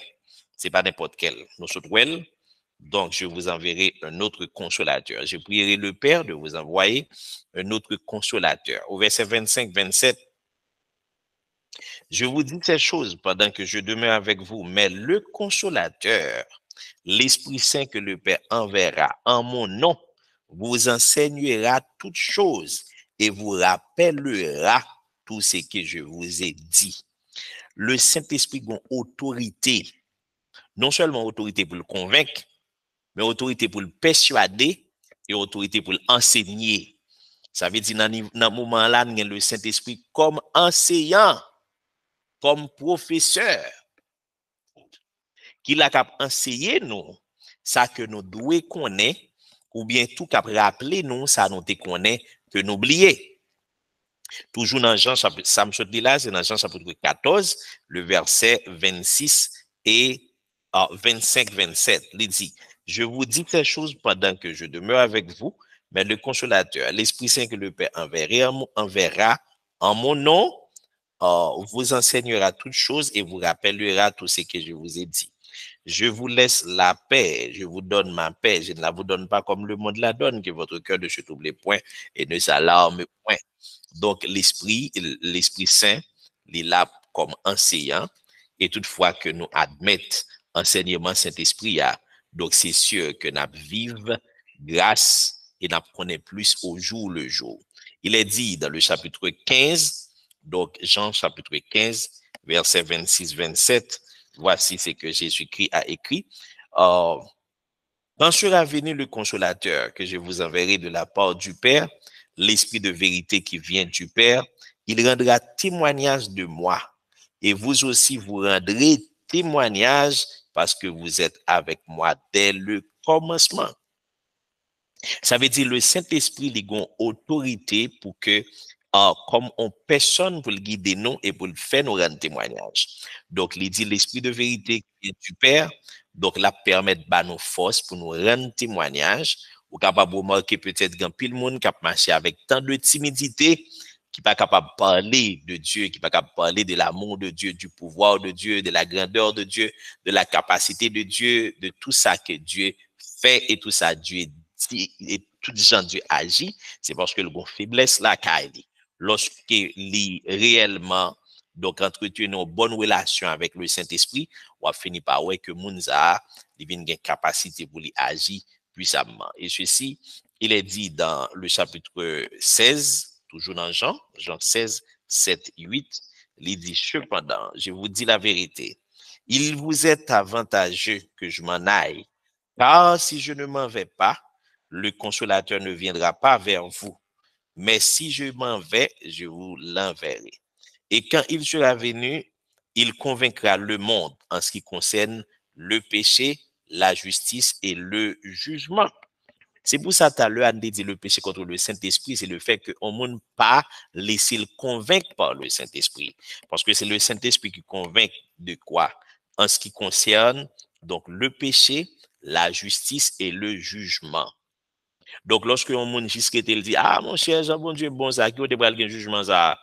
C'est pas n'importe quel. Nous sommes Donc, je vous enverrai un autre consolateur. Je prierai le Père de vous envoyer un autre consolateur. Au verset 25-27, je vous dis ces choses pendant que je demeure avec vous, mais le consolateur, l'Esprit Saint que le Père enverra en mon nom, vous enseignera toutes choses et vous rappellera tout ce que je vous ai dit. Le Saint-Esprit a autorité, non seulement autorité pour le convaincre, men otorite pou l'persuade, e otorite pou l'ensegnye. Sa ve di nan, nan mouman la, ngen le Saint-Esprit kom enseyan, kom profeseur, ki la kap enseyen nou, sa ke nou dwe konen, ou bien tou kap rappele nou, sa nou te konen, ke nou bliye. Toujou nan Jean chapitre, sa msot li la, se nan Jean chapitre 14, le verset 26 et 25-27, li di, je vous dis ces choses pendant que je demeure avec vous, mais le consolateur, l'Esprit Saint que le Père enverra, en mon nom, euh, vous enseignera toutes choses et vous rappellera tout ce que je vous ai dit. Je vous laisse la paix, je vous donne ma paix, je ne la vous donne pas comme le monde la donne, que votre cœur ne se trouble point et ne s'alarme point. Donc l'Esprit, l'Esprit Saint, il est là comme enseignant, et toutefois que nous admettons enseignement Saint-Esprit, donc, c'est sûr que nous vivons grâce et nous plus au jour le jour. Il est dit dans le chapitre 15, donc Jean chapitre 15, verset 26-27, voici ce que Jésus-Christ a écrit. quand sera venu le consolateur que je vous enverrai de la part du Père, l'Esprit de vérité qui vient du Père, il rendra témoignage de moi. Et vous aussi, vous rendrez témoignage parce que vous êtes avec moi dès le commencement. Ça veut dire le Saint-Esprit a une autorité pour que, comme on personne pour le guider nous et pour le faire nous rendre témoignage. Donc, il dit l'Esprit de vérité qui est du Père, donc là, permet de nos forces pour nous rendre témoignage. Ou capable remarquer peut-être qu'un pile monde qui a marché avec tant de timidité, qui pas capable de parler de Dieu, qui pas capable de parler de l'amour de Dieu, du pouvoir de Dieu, de la grandeur de Dieu, de la capacité de Dieu, de tout ça que Dieu fait et tout ça Dieu dit et tout gens Dieu agit, c'est parce que le bon faiblesse là qu'il lorsque il réellement donc entretenir une bonne relation avec le Saint-Esprit, on va finir par ouais que Mounza, a une capacité pour lui agir puissamment. Et ceci, il est dit dans le chapitre 16, toujours dans Jean, Jean 16, 7, 8, il dit, cependant, je vous dis la vérité, il vous est avantageux que je m'en aille, car si je ne m'en vais pas, le consolateur ne viendra pas vers vous. Mais si je m'en vais, je vous l'enverrai. Et quand il sera venu, il convaincra le monde en ce qui concerne le péché, la justice et le jugement. C'est pour ça, à l'heure, dit le péché contre le Saint-Esprit, c'est le fait qu'on ne pas laisser le convaincre par le Saint-Esprit. Parce que c'est le Saint-Esprit qui convainc de quoi? En ce qui concerne, donc, le péché, la justice et le jugement. Donc, lorsque on monde jusqu'à il dit, ah, mon cher bon Dieu, bon ça, qui est le jugement ça?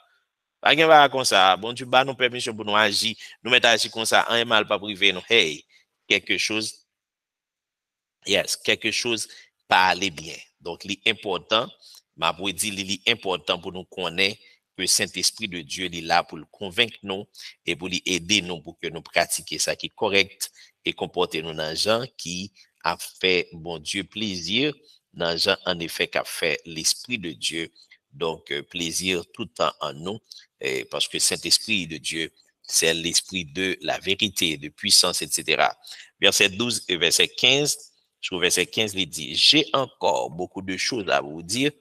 Pas va comme ça. Bon Dieu, bah, nous permission pour nous agir, nous mettre agir comme ça, un mal pas privé, nous. Hey, quelque chose, yes, quelque chose parler bien. Donc, l'important, ma pour dire, l'important pour nous connaître que le Saint-Esprit de Dieu est là pour le convaincre nous et pour lui aider nous pour que nous pratiquions ça qui est correct et comporter nous dans gens qui a fait, bon Dieu, plaisir, dans gens en effet qu'a fait l'Esprit de Dieu. Donc, euh, plaisir tout le temps en nous, parce que Saint-Esprit de Dieu, c'est l'Esprit de la vérité, de puissance, etc. Verset 12 et verset 15, au verset 15, il dit, j'ai encore beaucoup de choses à vous dire,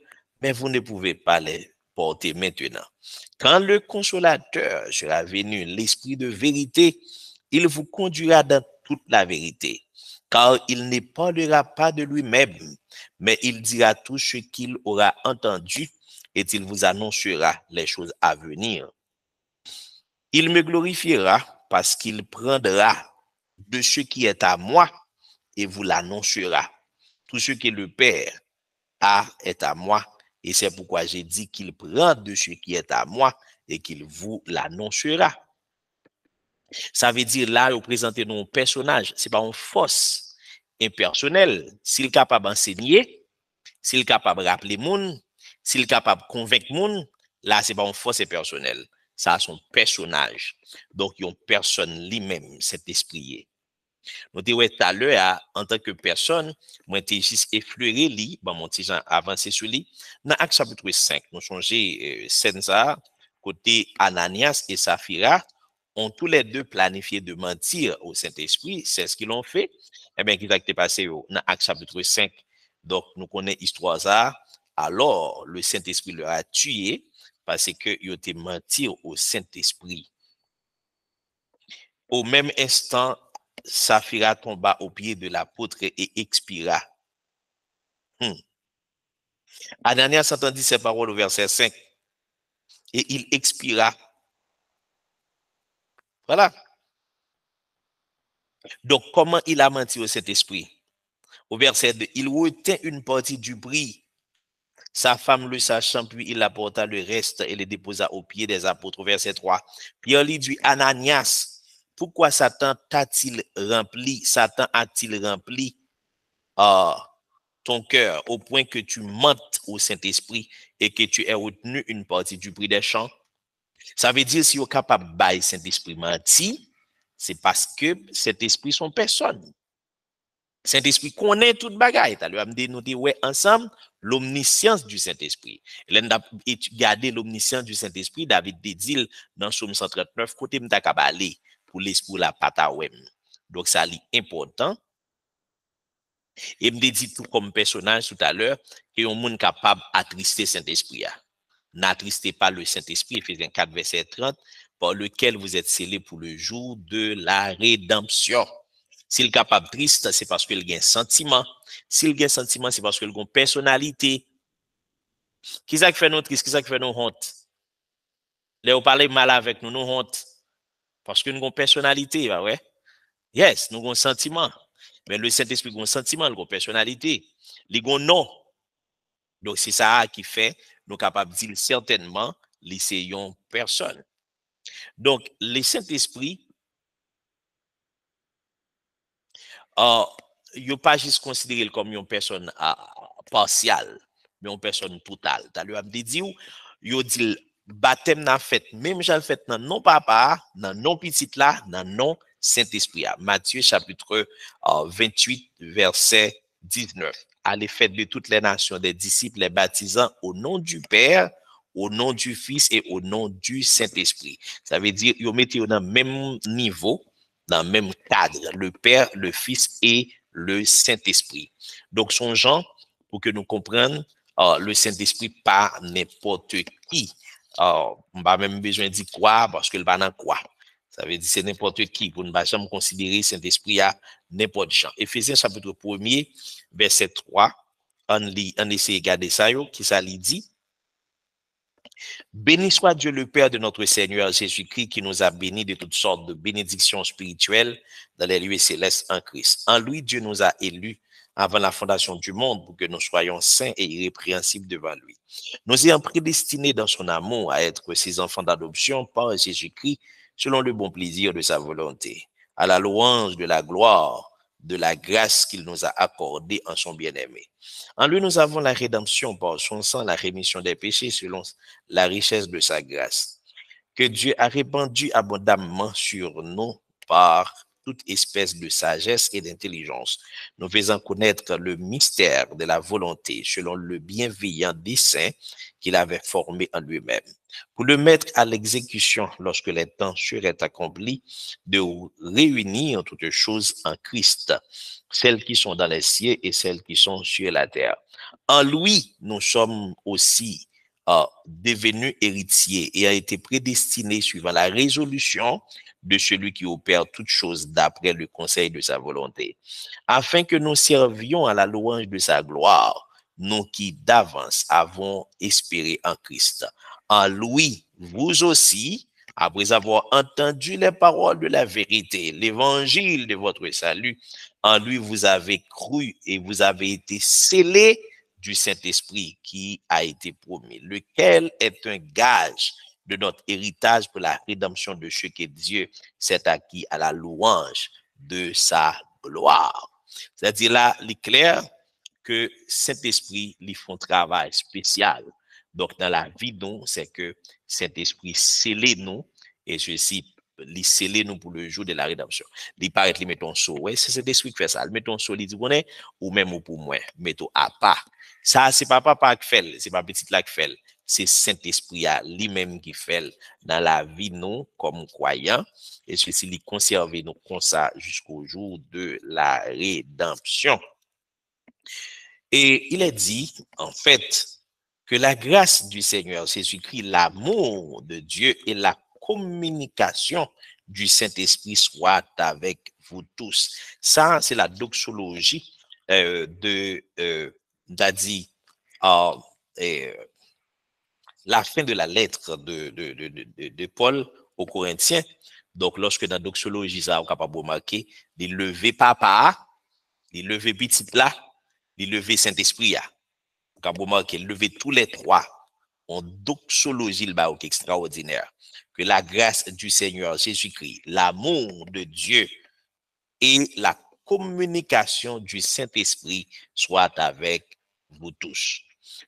mais vous ne pouvez pas les porter maintenant. Quand le consolateur sera venu, l'esprit de vérité, il vous conduira dans toute la vérité, car il ne parlera pas de lui-même, mais il dira tout ce qu'il aura entendu et il vous annoncera les choses à venir. Il me glorifiera parce qu'il prendra de ce qui est à moi et vous l'annoncera. Tout ce que le Père a est à moi, et c'est pourquoi j'ai dit qu'il prend de ce qui est à moi et qu'il vous l'annoncera. Ça veut dire là, vous présentez non personnage, c'est pas une force impersonnelle. S'il est capable d'enseigner, s'il est capable de rappeler moun, s'il est capable de convaincre moun, là, c'est pas une force impersonnelle. Ça a son personnage. Donc, une personne lui-même, cet esprit. Nou te wè talè a, an tanke person, mwen te jis efleure li, ban mwen te jan avanse sou li, nan ak chapitre 5, nou chanje euh, Senza, kote Ananias et Safira, on tou lè dè planifiye de mentir ou Saint-Esprit, se skil on fè, e ben ki tak te pase yo nan ak chapitre 5, dok nou konen istwa za, alor le Saint-Esprit lè a tuye, pase ke yo te mentir ou Saint-Esprit. Ou menm instant, Saphira tomba au pied de l'apôtre et expira. Hmm. Ananias entendit ces paroles au verset 5 et il expira. Voilà. Donc, comment il a menti au Saint-Esprit? Au verset 2, il retint une partie du prix. Sa femme le sachant, puis il apporta le reste et le déposa au pied des apôtres. Au verset 3, Pierre lui dit, Ananias, pourquoi Satan t'a-t-il rempli, Satan a-t-il rempli uh, ton cœur au point que tu mentes au Saint-Esprit et que tu aies retenu une partie du prix des champs? Ça veut dire si vous êtes capable de bailler Saint-Esprit menti, c'est parce que cet esprit son personne. Saint-Esprit connaît toute bagaille. Tu as nous dire ouais ensemble l'omniscience du Saint-Esprit. L'on a gardé l'omniscience du Saint-Esprit, David dit dans Somme 139 côté m'ta aller pour l'esprit la pata Donc ça est important. Et me dit tout comme personnage tout à l'heure que un monde capable d'attrister Saint-Esprit n'attristez pas le Saint-Esprit, Ephésiens 4, verset 30, par lequel vous êtes scellés pour le jour de la rédemption. S'il est capable triste, c'est parce qu'il a un sentiment. S'il a un sentiment, c'est parce qu'il a une personnalité. Qui ça qui fait nous triste? Qui ça qui fait nous honte? Là, vous parlez mal avec nous, nous honte. Paske nou kon personalite, va wè? Yes, nou kon sentiman. Men le Saint-Esprit kon sentiman, kon personalite. Li kon non. Donk se sa a ki fe, nou kapab dil certainman li se yon person. Donk, le Saint-Esprit uh, yo pa jis konsidere l kom yon person uh, partial, yon person total. Talou amde di ou, yo dil baptême n'a fait, même j'ai fait dans non papa, dans non petit là, dans non Saint-Esprit. Matthieu chapitre 28, euh, verset 19 à l'effet de toutes les nations des disciples, les baptisant au nom du Père, au nom du Fils et au nom du Saint-Esprit. Ça veut dire, ils mettent dans le même niveau, dans le même cadre, le Père, le Fils et le Saint-Esprit. Donc, son pour que nous comprenions, euh, le Saint-Esprit pas n'importe qui. Euh, on même besoin de dire quoi, parce que le quoi. Ça veut dire c'est n'importe qui. Vous ne pas jamais considérer Saint-Esprit à n'importe qui. Éphésiens chapitre 1 verset 3, on, lit, on essaie de garder ça, qui ça lui dit? Béni soit Dieu le Père de notre Seigneur Jésus-Christ qui nous a bénis de toutes sortes de bénédictions spirituelles dans les lieux célestes en Christ. En lui, Dieu nous a élus avant la fondation du monde pour que nous soyons saints et irrépréhensibles devant lui. Nous ayons prédestinés dans son amour à être ses enfants d'adoption par Jésus-Christ selon le bon plaisir de sa volonté, à la louange de la gloire, de la grâce qu'il nous a accordée en son bien-aimé. En lui, nous avons la rédemption par son sang, la rémission des péchés selon la richesse de sa grâce, que Dieu a répandu abondamment sur nous par toute espèce de sagesse et d'intelligence, nous faisant connaître le mystère de la volonté selon le bienveillant dessein qu'il avait formé en lui-même, pour le mettre à l'exécution lorsque les temps seraient accomplis, de réunir toutes choses en Christ, celles qui sont dans les cieux et celles qui sont sur la terre. En lui, nous sommes aussi euh, devenus héritiers et a été prédestinés suivant la résolution de celui qui opère toutes choses d'après le conseil de sa volonté, afin que nous servions à la louange de sa gloire, nous qui d'avance avons espéré en Christ. En lui, vous aussi, après avoir entendu les paroles de la vérité, l'évangile de votre salut, en lui vous avez cru et vous avez été scellés du Saint-Esprit qui a été promis, lequel est un gage de notre héritage pour la rédemption de ce que Dieu s'est acquis à la louange de sa gloire. C'est-à-dire là, il est clair que Saint-Esprit lui font travail spécial. Donc, dans la vie, nous, c'est que Saint-Esprit scellé nous, et ceci, li scellé nous pour le jour de la rédemption. Il paraît qu'il met ton saut. Ouais, c'est Saint-Esprit qui fait ça. Il met ton saut, il dit, ou même ou pour moi, mettons à part. Ça, c'est pas papa qui fait, c'est pas petit là qui fait. C'est Saint-Esprit lui-même qui fait dans la vie, nous, comme croyants, et ceci, il conserve nous comme ça jusqu'au jour de la rédemption. Et il est dit, en fait, que la grâce du Seigneur Jésus-Christ, l'amour de Dieu et la communication du Saint-Esprit soit avec vous tous. Ça, c'est la doxologie euh, de euh, d'Adi, euh, la fin de la lettre de, de, de, de, Paul aux Corinthiens. Donc, lorsque dans doxologie, ça, on capable de remarquer, les lever papa, les lever petit là, les lever Saint-Esprit, on capable de remarquer, lever tous les trois en doxologie, le extraordinaire. Que la grâce du Seigneur Jésus-Christ, l'amour de Dieu et la communication du Saint-Esprit soient avec vous tous.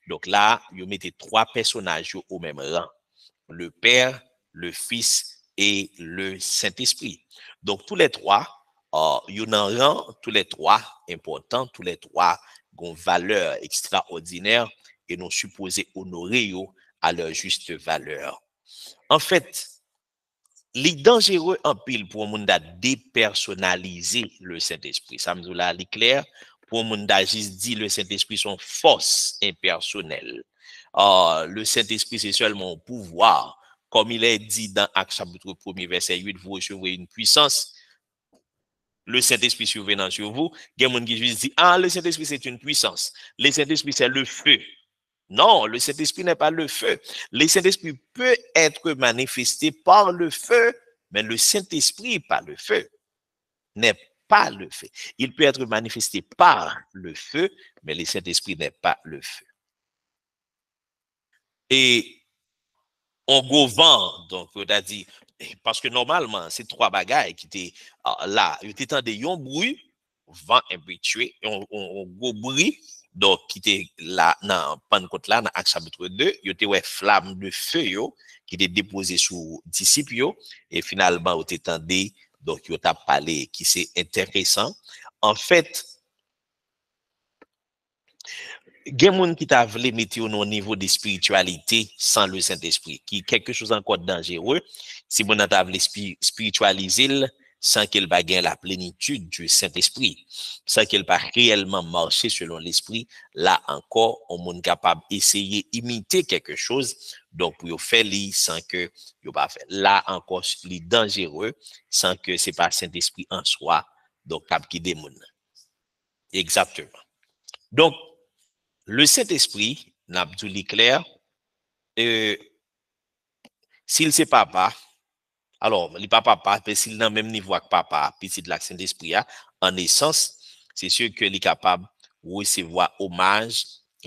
Donc là, vous mettez trois personnages au même rang. Le Père, le Fils et le Saint-Esprit. Donc tous les trois, il y en rang, tous les trois importants, tous les trois ont valeur extraordinaire et nous supposés honorer à leur juste valeur. En fait, les dangereux en pile pour monde dépersonnaliser le Saint-Esprit. Ça me là, clair? Pour juste dit le Saint-Esprit son force impersonnelle. Ah, le Saint-Esprit c'est seulement pouvoir. Comme il est dit dans Acte chapitre 1 verset 8, vous recevrez une puissance le Saint-Esprit survenant sur vous, disent, ah, le Saint-Esprit, c'est une puissance. Le Saint-Esprit, c'est le feu. Non, le Saint-Esprit n'est pas le feu. Le Saint-Esprit peut être manifesté par le feu, mais le Saint-Esprit, pas le feu, n'est pas le feu. Il peut être manifesté par le feu, mais le Saint-Esprit n'est pas le feu. Et on go vent, donc, on a dit, parce que normalement, c'est trois bagailles qui étaient ah, là, il était des yon bruit, vent habitué, on, on, go bruit, donc, qui était là, dans Pentecôte là, dans Acte chapitre 2, il y avait flamme de feu, qui était déposée sous disciples, et finalement, il était donc, il a parlé, qui c'est intéressant. En fait, il y a des qui t'a voulu mettre au niveau de spiritualité sans le Saint-Esprit, qui est quelque chose encore dangereux. Si vous avez spiritualiser, sans qu'elle va gagner la plénitude du Saint-Esprit, sans qu'elle va réellement marcher selon l'Esprit, là encore, on est capable d'essayer d'imiter quelque chose, Donk pou yo fe li san ke yo pa fe la ankos li dangereux san ke se pa sent espri an swa donk kap ki demoun. Exactement. Donk, le sent espri, nabdou li kler, e, sil se papa, alor li pa papa, pe sil nan menm nivou ak papa, pi si de la sent espri ya, an esans, se syo ke li kapab wese vwa omaj,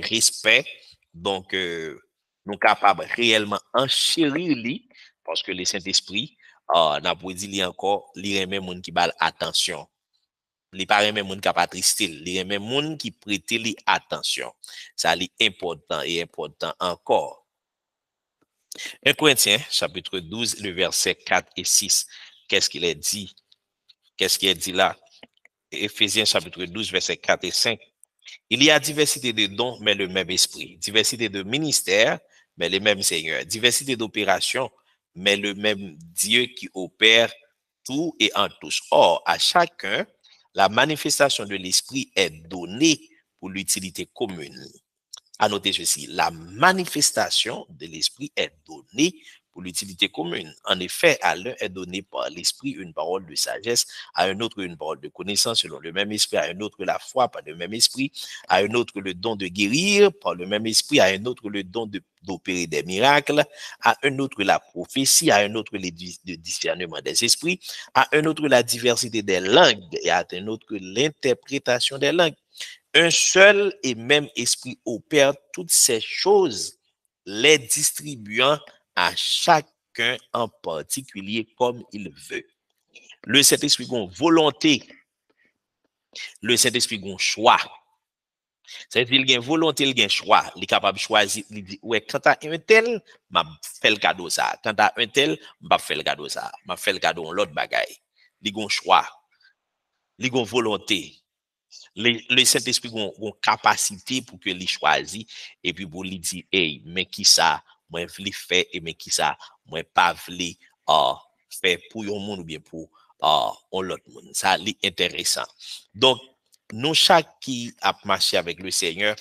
respect, donk, e, euh, nous capables réellement enchérir lui, parce que le Saint-Esprit, euh, n'a pas dit encore, il remet monde qui balle attention. Il pas remet monde qui pas triste, il remet monde qui prête lui attention. Ça est important et important encore. 1 Corinthiens, chapitre 12, le verset 4 et 6. Qu'est-ce qu'il est dit? Qu'est-ce qu'il est dit là? Éphésiens, chapitre 12, verset 4 et 5. Il y a diversité de dons, mais le même esprit. Diversité de ministères, mais le même Seigneur. Diversité d'opérations, mais le même Dieu qui opère tout et en tous. Or, à chacun, la manifestation de l'esprit est donnée pour l'utilité commune. À noter ceci, la manifestation de l'esprit est donnée pour l'utilité commune. En effet, à l'un est donné par l'esprit une parole de sagesse, à un autre une parole de connaissance selon le même esprit, à un autre la foi par le même esprit, à un autre le don de guérir par le même esprit, à un autre le don d'opérer des miracles, à un autre la prophétie, à un autre le discernement des esprits, à un autre la diversité des langues et à un autre l'interprétation des langues. Un seul et même esprit opère toutes ces choses, les distribuant à chacun en particulier comme il veut. Le Saint-Esprit a volonté. Le Saint-Esprit a un choix. C'est-à-dire qu'il a une volonté, il a un choix. Il est capable de choisir. Il dit, ouais, quand tu as un tel, je fais le cadeau ça. Quand tu as un tel, je fais le cadeau ça. Je fais le cadeau en l'autre bagaille. Il a un choix. Il a une volonté. Le, le Saint-Esprit a une capacité pour que les choisisse et puis pour lui dire, hey, mais qui ça je veux faire et mais qui ça, moi, pas voulu uh, faire pour un monde ou bien pour uh, l'autre monde. Ça, c'est intéressant. Donc, nous, chaque qui a marché avec le Seigneur,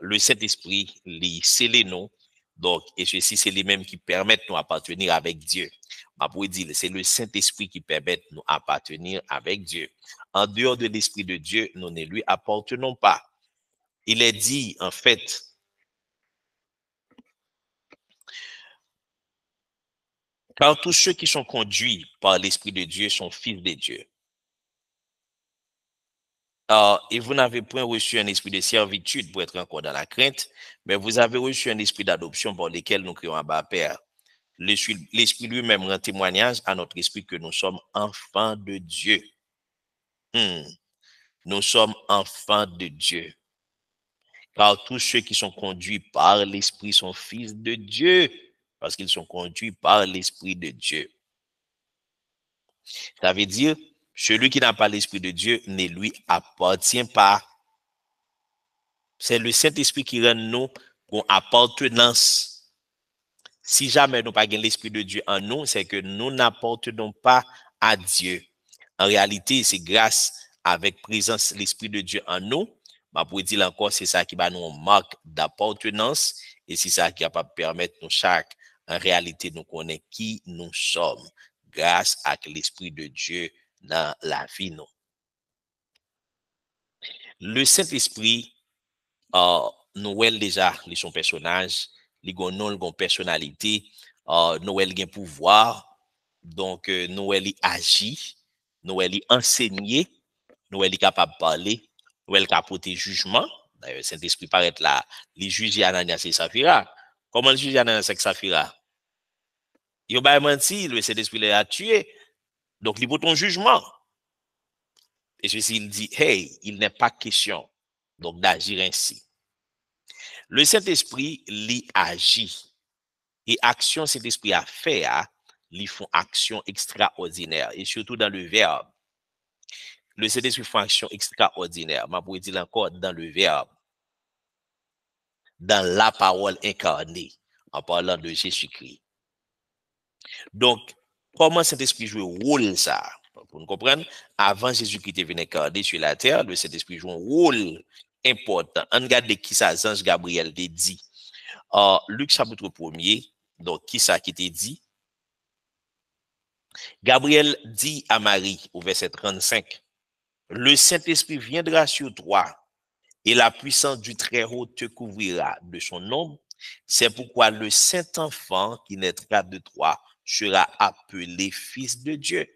le Saint-Esprit, les scellé nous. Donc, et ceci, c'est les mêmes qui permettent nous appartenir avec Dieu. Ma dire, c'est le Saint-Esprit qui permet nous appartenir avec Dieu. En dehors de l'Esprit de Dieu, nous ne lui appartenons pas. Il est dit, en fait, car tous ceux qui sont conduits par l'Esprit de Dieu sont fils de Dieu. Ah, et vous n'avez point reçu un esprit de servitude pour être encore dans la crainte, mais vous avez reçu un esprit d'adoption par lequel nous crions à bas Père. L'Esprit lui-même rend témoignage à notre esprit que nous sommes enfants de Dieu. Hmm. Nous sommes enfants de Dieu. Car tous ceux qui sont conduits par l'Esprit sont fils de Dieu, parce qu'ils sont conduits par l'Esprit de Dieu. Ça veut dire, celui qui n'a pas l'Esprit de Dieu ne lui appartient pas. C'est le Saint-Esprit qui rend nous une appartenance. Si jamais nous pas l'Esprit de Dieu en nous, c'est que nous n'appartenons pas à Dieu. En réalité, c'est grâce avec présence l'Esprit de Dieu en nous. Ma pour dire encore, c'est ça qui va nous marque d'appartenance et c'est ça qui va permettre nous chaque, en réalité, nous connaître qui nous sommes grâce à l'Esprit de Dieu dans la vie. Non. Le Saint-Esprit, euh, Noël déjà, il son personnage, il a une personnalité, euh, Noël a un pouvoir, donc euh, Noël il agit, Noël il enseigné, Noël est capable de parler, Noël capable porter jugement. D'ailleurs, Saint-Esprit paraît là, les juges Ananias et Saphira. Comment le juge Ananias et Saphira? Il a menti, le Saint-Esprit l'a tué. Donc, il vaut ton jugement. Et ceci, il dit, hey, il n'est pas question donc d'agir ainsi. Le Saint-Esprit, lui agit. Et action, cet esprit a fait, lui font action extraordinaire. Et surtout dans le verbe. Le Saint-Esprit fait action extraordinaire. Ma pour dire encore dans le verbe. Dans la parole incarnée. En parlant de Jésus-Christ. Donc, comment Saint-Esprit joue un rôle ça? Pour nous comprendre, avant Jésus-Christ est venu incarner sur la terre, le Saint-Esprit joue un rôle important. On regarde qui ça, Ange Gabriel dit. Uh, Luc chapitre 1er, donc qui ça qui t'est dit? Gabriel dit à Marie au verset 35, le Saint-Esprit viendra sur toi et la puissance du Très-Haut te couvrira de son nom. C'est pourquoi le Saint-Enfant qui naîtra de toi sera appelé fils de Dieu.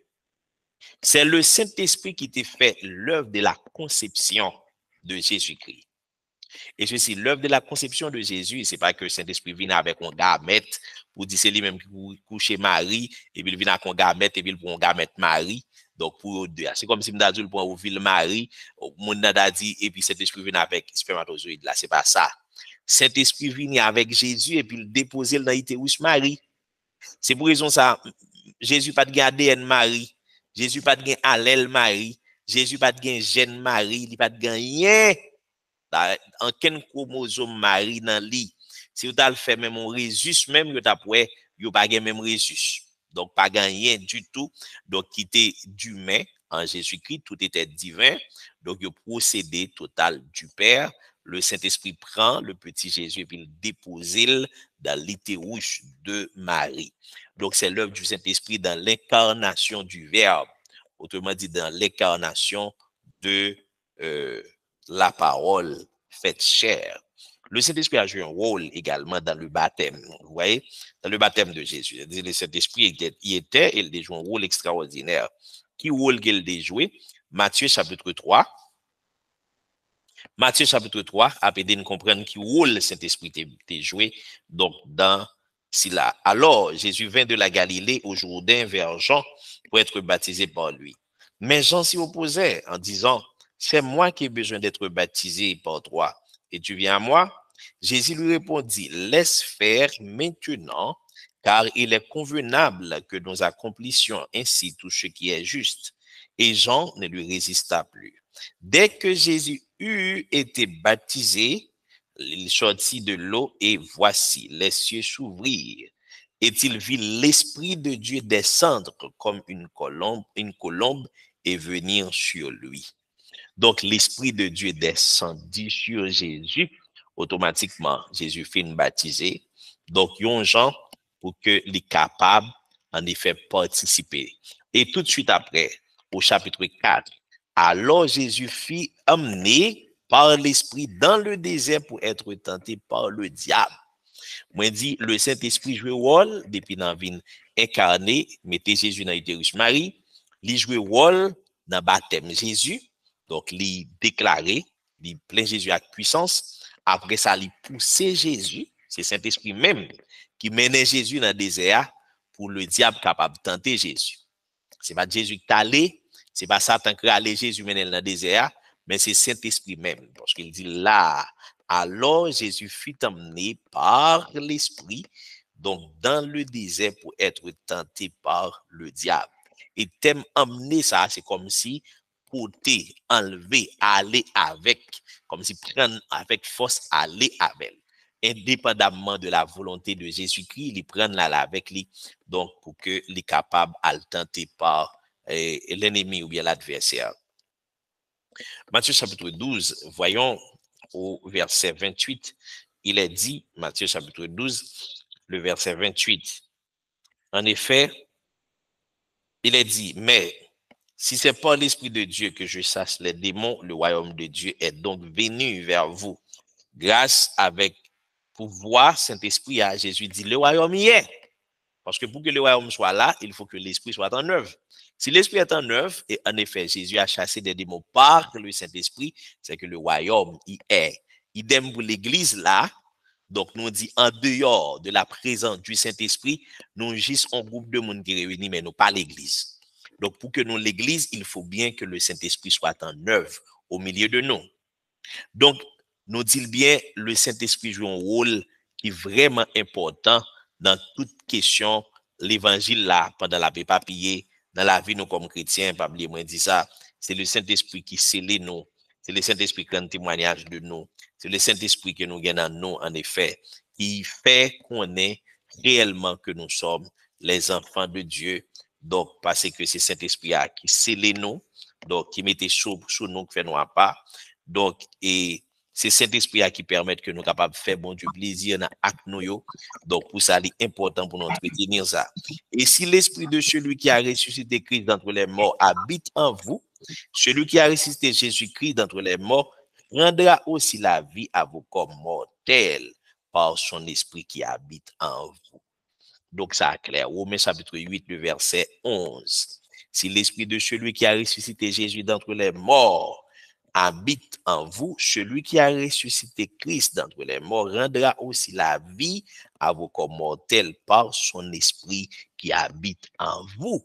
C'est le Saint-Esprit qui t'a fait l'œuvre de la conception de Jésus-Christ. Et ceci, l'œuvre de la conception de Jésus, c'est pas que le Saint-Esprit vient avec un gamète pour dire c'est lui-même qui coucher Marie, et puis il vient avec un gamète, et puis il prend un gamète Marie. Donc, pour eux deux, c'est comme si dit pour un ville Marie, mon dit, et puis Saint-Esprit vient avec spermatozoïde. Là, c'est pas ça. Saint-Esprit vient avec Jésus, et puis il dépose dans l'utérus Marie. C'est pour raison ça, Jésus pas de ADN Marie, Jésus pas de allèle Marie, Jésus pas de gène Marie, il pas de rien. En quel chromosome Marie dans lit? Si vous avez fait même résus, même vous avez vous pas même résus. Donc pas rien du tout. Donc qui était d'humain en Jésus-Christ, tout était divin. Donc le procédé total du Père le Saint-Esprit prend le petit Jésus et puis le dépose dans l'utérus de Marie. Donc, c'est l'œuvre du Saint-Esprit dans l'incarnation du Verbe, autrement dit, dans l'incarnation de euh, la parole faite chair. Le Saint-Esprit a joué un rôle également dans le baptême, vous voyez, dans le baptême de Jésus. Le Saint-Esprit y était, il a joué un rôle extraordinaire. Qui rôle qu'il a joué? Matthieu chapitre 3, Matthieu chapitre 3, a de nous comprendre qui rôle Saint-Esprit était joué donc dans cela. Alors, Jésus vint de la Galilée au Jourdain vers Jean pour être baptisé par lui. Mais Jean s'y opposait en disant, c'est moi qui ai besoin d'être baptisé par toi et tu viens à moi? Jésus lui répondit, laisse faire maintenant, car il est convenable que nous accomplissions ainsi tout ce qui est juste. Et Jean ne lui résista plus. Dès que Jésus eut été baptisé, il sortit de l'eau et voici les cieux s'ouvrir. Et il vit l'Esprit de Dieu descendre comme une colombe, une colombe et venir sur lui. Donc l'Esprit de Dieu descendit sur Jésus. Automatiquement, Jésus fait une baptisée. Donc, yon Jean pour que les capables en effet participer. Et tout de suite après, au chapitre 4, alors Jésus fit amener par l'Esprit dans le désert pour être tenté par le diable. Moi, dit, le Saint-Esprit jouait rôle depuis dans la vie incarnée, mettez Jésus dans l'utérus Marie, il jouait rôle dans le baptême Jésus, donc il déclaré, il plein Jésus avec puissance, après ça, il poussait Jésus, c'est Saint-Esprit même qui menait Jésus dans le désert pour le diable capable de tenter Jésus. C'est pas Jésus qui est c'est pas Satan qui est allé Jésus dans le désert, mais c'est Saint-Esprit même. Parce qu'il dit là, alors Jésus fut emmené par l'Esprit, donc dans le désert pour être tenté par le diable. Et t'aimes emmener ça, c'est comme si porter, enlever, aller avec, comme si prendre avec force, aller avec. Indépendamment de la volonté de Jésus-Christ, il prend là avec lui, donc pour que les capable à le tenter par l'ennemi ou bien l'adversaire. Matthieu chapitre 12, voyons au verset 28, il est dit, Matthieu chapitre 12, le verset 28. En effet, il est dit, mais si c'est par l'Esprit de Dieu que je sache les démons, le royaume de Dieu est donc venu vers vous. Grâce avec pouvoir, Saint-Esprit à Jésus dit, le royaume y est. Parce que pour que le royaume soit là, il faut que l'Esprit soit en œuvre. Si l'Esprit est en œuvre, et en effet, Jésus a chassé des démons par le Saint-Esprit, c'est que le royaume y est. Idem pour l'Église là, donc nous dit en dehors de la présence du Saint-Esprit, nous juste un groupe de monde qui réunit, mais nous pas l'Église. Donc pour que nous l'Église, il faut bien que le Saint-Esprit soit en œuvre au milieu de nous. Donc, nous dit bien, le Saint-Esprit joue un rôle qui est vraiment important dans toute question, l'évangile là, pendant la papier, dans la vie nous comme chrétiens, pas moi dit ça, c'est le Saint-Esprit qui scelle nous, c'est le Saint-Esprit qui rend témoignage de nous, c'est le Saint-Esprit que nous gagnons nous en effet, qui fait qu'on est réellement que nous sommes les enfants de Dieu. Donc, parce que c'est Saint-Esprit qui scelle nous, donc qui mettait sous, sous nous, qui fait nous à pas. Donc, et c'est Saint-Esprit qui permet que nous sommes capables de faire bon du plaisir dans acte nous. Donc, pour ça, c'est important pour nous entretenir ça. Et si l'Esprit de celui qui a ressuscité Christ d'entre les morts habite en vous, celui qui a ressuscité Jésus-Christ d'entre les morts rendra aussi la vie à vos corps mortels par son Esprit qui habite en vous. Donc, ça est clair. Romains chapitre 8, le verset 11. Si l'Esprit de celui qui a ressuscité Jésus d'entre les morts habite en vous, celui qui a ressuscité Christ d'entre les morts rendra aussi la vie à vos corps mortels par son esprit qui habite en vous.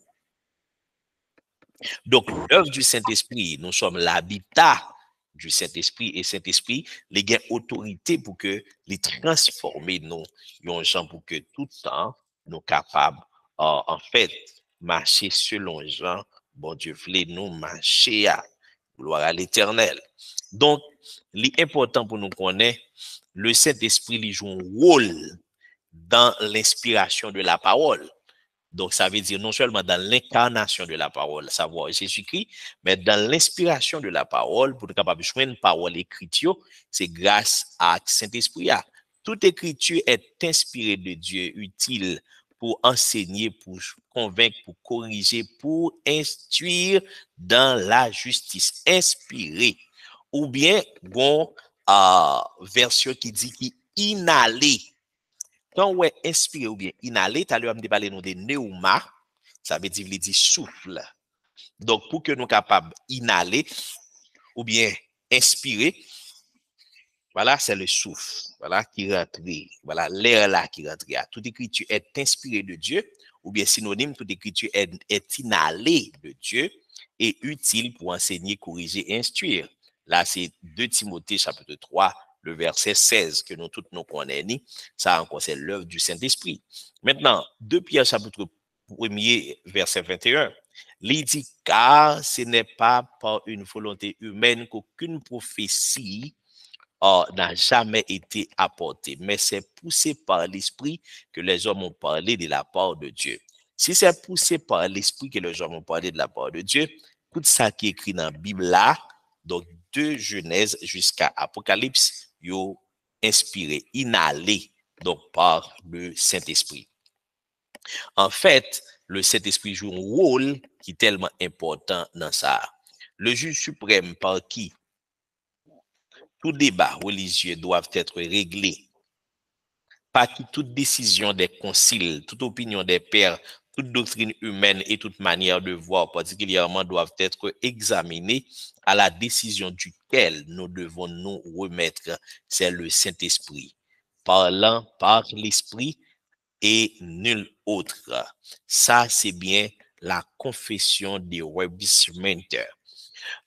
Donc, l'œuvre du Saint-Esprit, nous sommes l'habitat du Saint-Esprit et Saint-Esprit, les gains autorité pour que les transformer nous, yon gens pour que tout le temps, nous capables, en fait, marcher selon Jean, bon Dieu voulait nous marcher à gloire à l'éternel. Donc, l'important pour nous connaître, le Saint-Esprit joue un rôle dans l'inspiration de la parole. Donc, ça veut dire non seulement dans l'incarnation de la parole, savoir Jésus-Christ, mais dans l'inspiration de la parole, pour être capable de joindre une parole écriture, c'est grâce à Saint-Esprit. Toute écriture est inspirée de Dieu, utile pour enseigner, pour convaincre, pour corriger, pour instruire dans la justice, inspirer. Ou bien, bon, euh, version qui dit qui inhaler. Quand ouais, inspirer ou bien inhaler, tu as l'heure, de parler de neuma, ça veut dire, il dit souffle. Donc, pour que nous capables inhaler ou bien inspirer, voilà, c'est le souffle, voilà, qui rentre, voilà, l'air là qui rentre. Toute écriture est inspirée de Dieu, ou bien synonyme, toute écriture est, inhalée de Dieu, et utile pour enseigner, corriger instruire. Là, c'est 2 Timothée chapitre 3, le verset 16 que nous tous nous connaissons. Ça encore, c'est l'œuvre du Saint-Esprit. Maintenant, 2 Pierre chapitre 1 verset 21, il dit, car ce n'est pas par une volonté humaine qu'aucune prophétie euh, n'a jamais été apportée, mais c'est poussé par l'Esprit que les hommes ont parlé de la part de Dieu. Si c'est poussé par l'Esprit que les hommes ont parlé de la part de Dieu, tout ça qui est écrit dans la Bible là, donc de Genèse jusqu'à Apocalypse, yo inspiré, inhalé donc par le Saint-Esprit. En fait, le Saint-Esprit joue un rôle qui est tellement important dans ça. Le juge suprême par qui? Tout débat religieux doivent être réglés, par qui toute décision des conciles, toute opinion des pères, toute doctrine humaine et toute manière de voir particulièrement doivent être examinées à la décision duquel nous devons nous remettre, c'est le Saint-Esprit. Parlant par l'Esprit, et nul autre. Ça, c'est bien la confession de Websminter.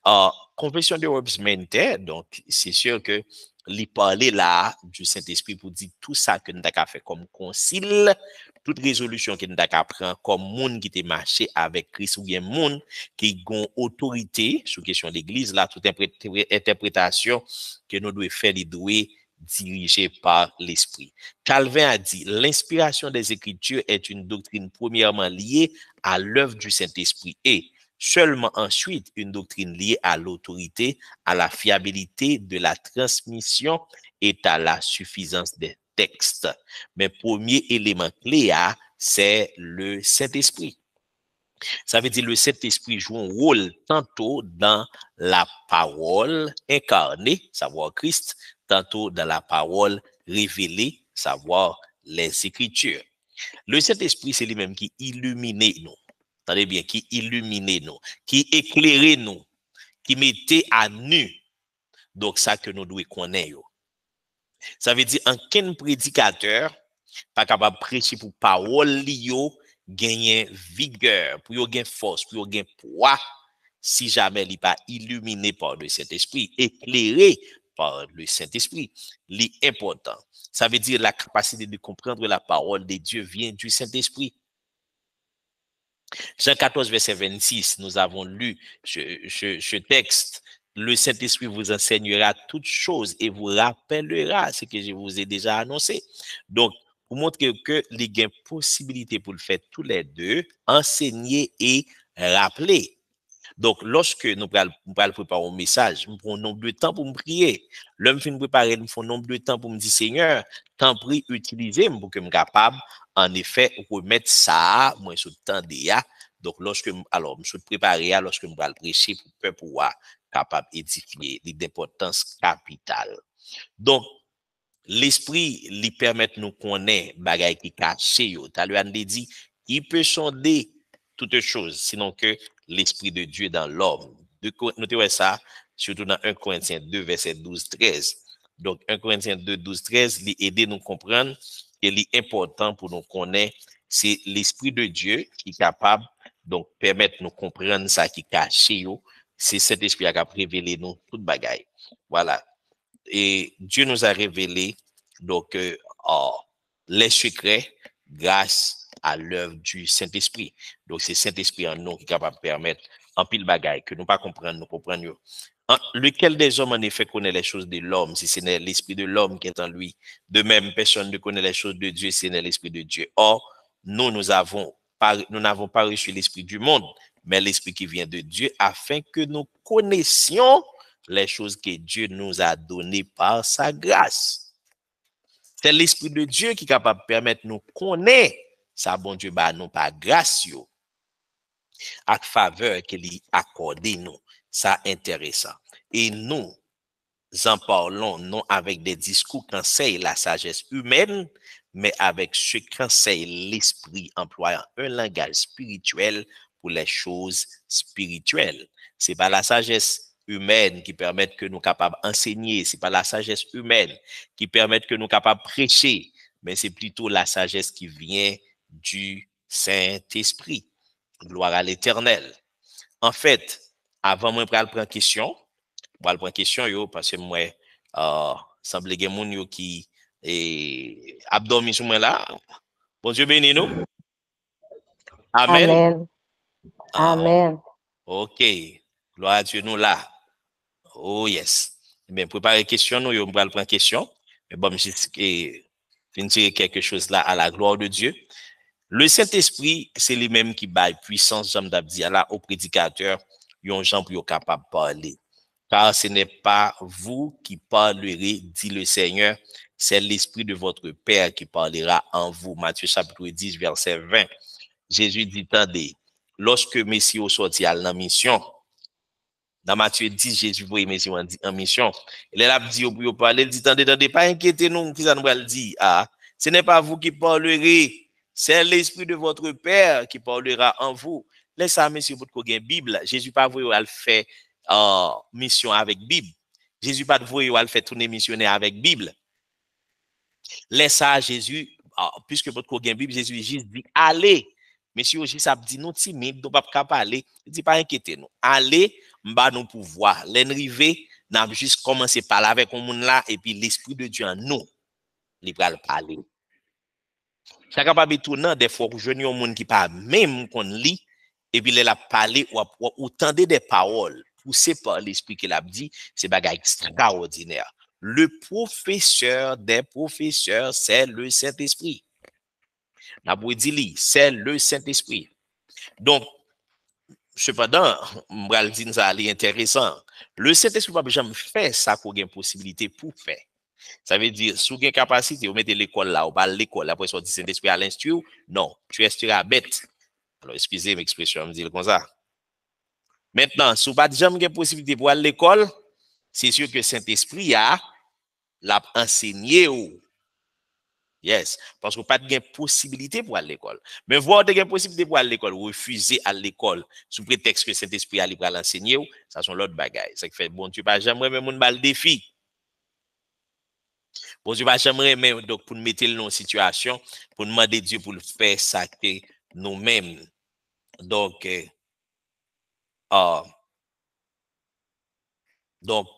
Uh, confession de Websminter, donc c'est sûr que lui parler là du Saint-Esprit pour dire tout ça que nous avons fait comme concile, toute résolution que nous avons pris comme monde qui était marché avec Christ ou bien monde qui a autorité sur question d'église, là, toute interprétation que nous devons faire, les doués dirigé par l'Esprit. Calvin a dit, l'inspiration des Écritures est une doctrine premièrement liée à l'œuvre du Saint-Esprit et seulement ensuite une doctrine liée à l'autorité, à la fiabilité de la transmission et à la suffisance des textes. Mais premier élément clé, ah, c'est le Saint-Esprit. Ça veut dire le Saint-Esprit joue un rôle tantôt dans la parole incarnée, savoir Christ, tantôt dans la parole révélée, savoir les Écritures. Le Saint-Esprit, c'est lui-même qui illumine nous. Attendez bien, qui illumine nous, qui éclaire nous, qui mettait à nu. Donc, ça que nous devons connaître. Ça veut dire, un quel prédicateur, pas capable de prêcher pour parole, gagner vigueur, pour gagner force, pour gagner poids, si jamais il n'est pas illuminé par le Saint-Esprit, éclairé par le Saint-Esprit. L'important, ça veut dire la capacité de comprendre la parole de Dieu vient du Saint-Esprit. Jean 14, verset 26, nous avons lu ce, texte. Le Saint-Esprit vous enseignera toutes choses et vous rappellera ce que je vous ai déjà annoncé. Donc, pour montrer que les gains possibilité pour le faire tous les deux, enseigner et rappeler. Donc, lorsque nous allons préparer un message, nous prenons nombre de temps pour me prier. L'homme fin préparer, nous prenons nombre de temps pour me dire, Seigneur, t'en prie, utilisez pour que je sois capable, en effet, remettre ça, moi, sur le temps déjà. Donc, lorsque, alors, je suis préparé, lorsque nous allons prêcher pour pouvoir capable d'édifier l'importance capitale. Donc, l'esprit lui permet de nous connaître bagaille qui caché dit, il peut sonder toutes choses, sinon que l'Esprit de Dieu dans l'homme. Notez ça, surtout dans 1 Corinthiens 2, verset 12-13. Donc, 1 Corinthiens 2, 12-13, il aide nous comprendre que l'important pour nous connaître, c'est l'Esprit de Dieu qui est capable, donc, permettre nous comprendre ça qui est caché. C'est cet esprit qui a révélé nous toute bagaille. Voilà. Et Dieu nous a révélé, donc, euh, oh, les secrets grâce à l'œuvre du Saint-Esprit. Donc, c'est Saint-Esprit en nous qui est capable de permettre en pile bagaille que nous pas comprendre, nous comprenions. lequel des hommes, en effet, connaît les choses de l'homme, si ce n'est l'esprit de l'homme qui est en lui. De même, personne ne connaît les choses de Dieu, si ce n'est l'esprit de Dieu. Or, nous, nous avons nous n'avons pas reçu l'esprit du monde, mais l'esprit qui vient de Dieu, afin que nous connaissions les choses que Dieu nous a données par sa grâce. C'est l'esprit de Dieu qui est capable de permettre de nous connaître ça bon Dieu ba nous pas grâce yo ak faveur qu'il a accordé nous. Ça intéressant. Et nous en parlons non avec des discours qu'enseigne la sagesse humaine mais avec ce qu'enseigne l'esprit employant un langage spirituel pour les choses spirituelles. C'est pas la sagesse humaine qui permet que nous capables enseigner c'est pas la sagesse humaine qui permet que nous capables prêcher mais c'est plutôt la sagesse qui vient du Saint-Esprit. Gloire à l'Éternel. en fait, avant moi pral prendre question, moi prendre question yo parce que moi euh semble gen moun yo qui et abdormi sur moi là. Bon Dieu béni nous. Amen. Amen. Ah, Amen. OK. Gloire à Dieu nous là. Oh yes. Bien, préparez question nous, yo pral prendre question. Mais bon, je fin tirer quelque chose là à la gloire de Dieu. Le Saint-Esprit, c'est lui-même qui baille puissance, j'aime d'abdi là, au prédicateur, yon gens pour capable de parler. Car ce n'est pas vous qui parlerez, dit le Seigneur, c'est l'Esprit de votre Père qui parlera en vous. Matthieu chapitre 10, verset 20. Jésus dit, attendez, lorsque Messie sorti à la mission, dans Matthieu 10, Jésus voyait Messie en mission. Il a dit au parler, il dit, attendez, attendez, pas inquiétez-nous, qui ça nous dit, ah, ce n'est pas vous qui parlerez, c'est l'Esprit de votre Père qui parlera en vous. Laisse ça, monsieur, pour que Bible. Jésus pas voulu à faire euh, mission avec Bible. Jésus pas voulu à faire tourner missionnaire avec Bible. Laisse ça, Jésus, euh, puisque votre que Bible, Jésus juste dit, allez. Monsieur, Jésus a dit, nous timide, nous pas parler. Il dit, pas inquiétez nous. Allez, m'ba nous pouvoir. L'enrivé, n'a juste commencé par là avec un monde là, et puis l'Esprit de Dieu en nous, il va parler. Sa kapab etounan defo pou jwen yon moun ki pa mèm kon li, epi lè la pale ou, ou, ou tende de parol, pou se pa l'esprit ke la bdi, se bagay ekstraordinèr. Le professeur des professeurs, c'est le Saint-Esprit. La Bouedili, c'est le Saint-Esprit. Donc, cependant, Mbraldin, ça allait intéressant. Le Saint-Esprit, pas jamais fait ça qu'on a une possibilité pour faire. Ça veut dire, sous une capacité, vous mettez l'école là, ou pas l'école, après, vous dit Saint-Esprit à l'instruire. Non, tu instruiras bête. Alors, excusez m'expression, je me dis comme ça. Maintenant, si vous n'avez jamais possibilité pour aller à l'école, c'est sûr que Saint-Esprit a l'a enseigné ou. Yes, parce que vous n'avez pas de possibilité pour aller à l'école. Mais vous avez une possibilité pour aller à l'école, vous refusez à l'école sous prétexte que Saint-Esprit a libre à l'enseigner ou, ça sont l'autre bagaille. Ça fait bon, tu pas jamais même un mal défi. Bon Dieu va jamais mais donc pour nous mettre dans une situation, pour demander Dieu pour le faire ça nous-mêmes. Donc, euh, uh, donc,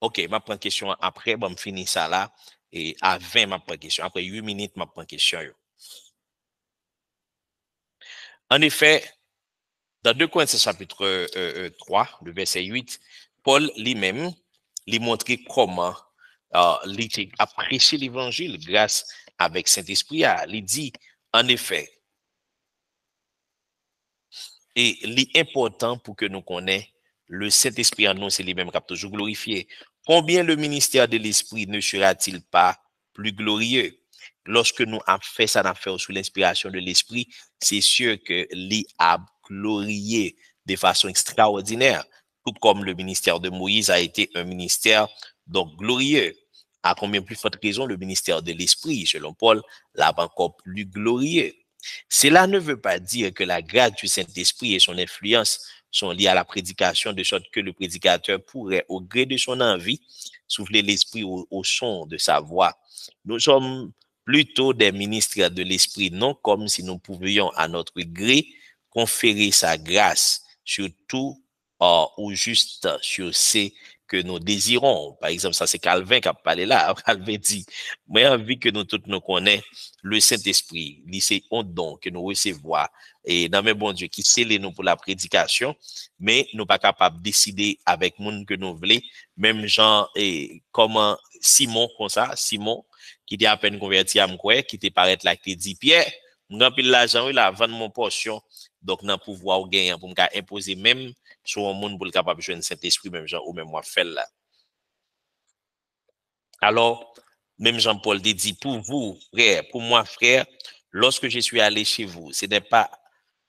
ok, ma prendre question après, bon, me finir ça là, et à 20, ma prendre question. Après 8 minutes, ma prendre question. En effet, dans 2 Corinthiens chapitre euh, euh, 3, le verset 8, Paul lui-même, lui montrer comment uh, il a l'évangile grâce avec Saint-Esprit. Il dit, en effet, et l'important pour que nous connaissions le Saint-Esprit en nous, c'est lui-même qui a toujours glorifié. Combien le ministère de l'Esprit ne sera-t-il pas plus glorieux? Lorsque nous avons fait ça affaire sous l'inspiration de l'Esprit, c'est sûr que l'I a glorifié de façon extraordinaire, tout comme le ministère de Moïse a été un ministère donc glorieux. À combien plus forte raison le ministère de l'Esprit, selon Paul, l'a encore plus glorieux. Cela ne veut pas dire que la grâce du Saint-Esprit et son influence sont liées à la prédication, de sorte que le prédicateur pourrait, au gré de son envie, souffler l'Esprit au, son de sa voix. Nous sommes plutôt des ministres de l'Esprit, non comme si nous pouvions, à notre gré, conférer sa grâce sur tout euh, ou juste sur ces que nous désirons. Par exemple, ça c'est Calvin qui a parlé là. [laughs] Calvin dit, moi envie que nous tous nous connaissons le Saint-Esprit, c'est un don que nous recevons et dans mes bon Dieu qui scellé nous pour la prédication, mais nous pas capables de décider avec monde que nous voulons, même Jean et comment Simon comme ça, Simon qui était à peine converti à moi, qui était paraître là qui dit Pierre, moi pile l'argent vendre mon portion donc dans pouvoir gagner pour me imposer même sur un monde pour le capable de jouer Saint-Esprit, même Jean ou même moi fait là. Alors, même Jean-Paul dit, pour vous, frère, pour moi, frère, lorsque je suis allé chez vous, ce n'est pas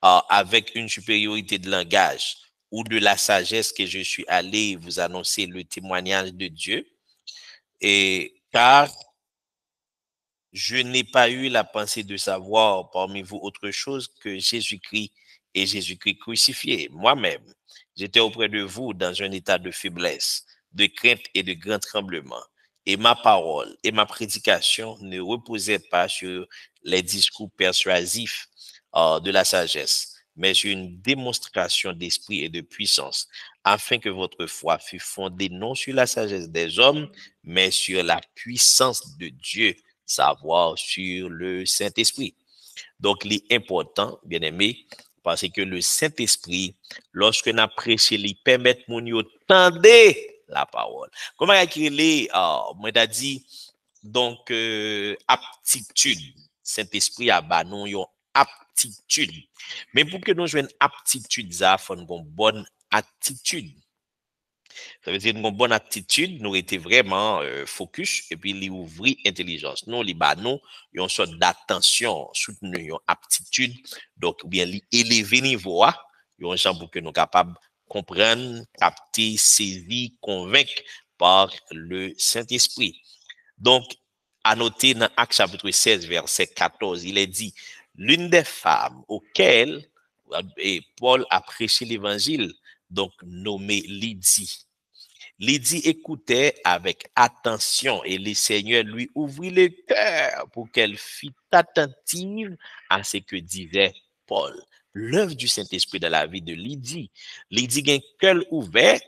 euh, avec une supériorité de langage ou de la sagesse que je suis allé vous annoncer le témoignage de Dieu, et car je n'ai pas eu la pensée de savoir parmi vous autre chose que Jésus-Christ et Jésus-Christ crucifié. Moi-même, j'étais auprès de vous dans un état de faiblesse, de crainte et de grand tremblement. Et ma parole et ma prédication ne reposaient pas sur les discours persuasifs euh, de la sagesse, mais sur une démonstration d'esprit et de puissance, afin que votre foi fût fondée non sur la sagesse des hommes, mais sur la puissance de Dieu, savoir sur le Saint-Esprit. Donc, l'important, bien aimé, Parce que le Saint-Esprit, lorsque nous prêché, il permet mon yo la parole. Comment il est, euh, moi dit, donc, euh, aptitude. Saint-Esprit a bah non yon aptitude. Mais pour que nous jouions aptitude, ça, faut une bonne attitude. Ça veut dire une bonne attitude, nous était vraiment euh, focus et puis li ouvri intelligence. Nous, ba nous, yon sorte d'attention, soutenu, yon aptitude, donc bien élever niveau, yon gens pour que nous capables comprendre, capter, saisir, convaincre par le Saint-Esprit. Donc, à noter dans Acte chapitre 16, verset 14, il est dit, l'une des femmes auxquelles et Paul a prêché l'évangile, donc nommée Lydie. Lydie écoutait avec attention et le Seigneur lui ouvrit le cœur pour qu'elle fût attentive à ce que disait Paul. L'œuvre du Saint-Esprit dans la vie de Lydie. Lydie un cœur ouvert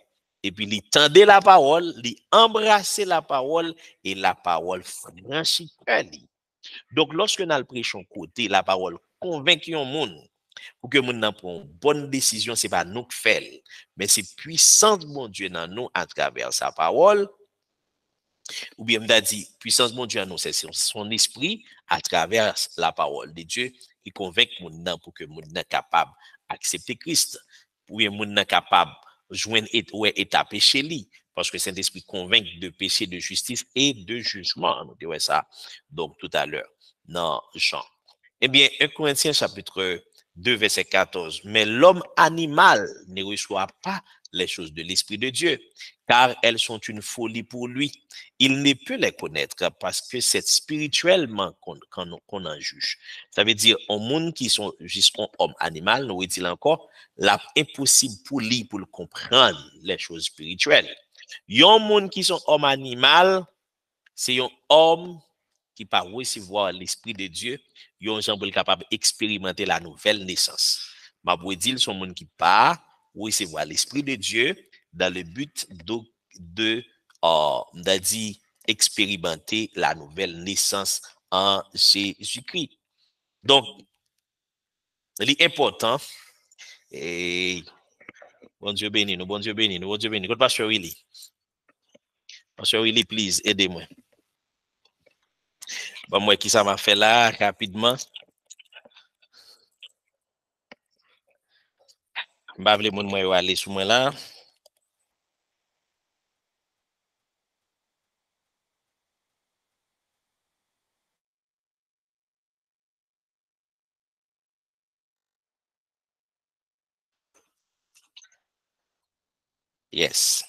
et puis il tendait la parole, il embrassait la parole et la parole franchit Donc, lorsque nous prêchons côté, la parole convainc un monde pour que nous prenions une bonne décision, ce n'est pas nous qui faisons, mais c'est puissance de mon Dieu dans nous à travers sa parole. Ou bien, on dit, puissance de mon Dieu en nous, c'est son esprit à travers la parole de Dieu qui convainc nous pour que nous soyons capables d'accepter Christ. Ou bien, nous sommes capables joindre et ouais étape chez lui parce que Saint-Esprit convainc de péché, de justice et de jugement. Nous disons ça donc tout à l'heure dans Jean. Eh bien, 1 Corinthiens chapitre 2 verset 14. Mais l'homme animal ne reçoit pas les choses de l'Esprit de Dieu, car elles sont une folie pour lui. Il ne peut les connaître parce que c'est spirituellement qu'on en juge. Ça veut dire, au monde qui sont juste homme animal, nous dit encore, l'impossible pour lui pour comprendre les choses spirituelles. Yon monde qui sont homme animal, c'est un homme qui pas recevoir l'Esprit de Dieu, yon gens capable d'expérimenter la nouvelle naissance. Ma dire son monde qui pas recevoir l'Esprit de Dieu dans le but de, de euh, expérimenter la nouvelle naissance en Jésus-Christ. Donc, l'important, et bon Dieu béni nous, bon Dieu béni nous, bon Dieu béni nous. Pasteur Willy. Pasteur Willy, please, aidez-moi. Bon, moi, qui ça m'a fait là, rapidement? Mba vle moun mwen yo ale sou mwen la. Yes.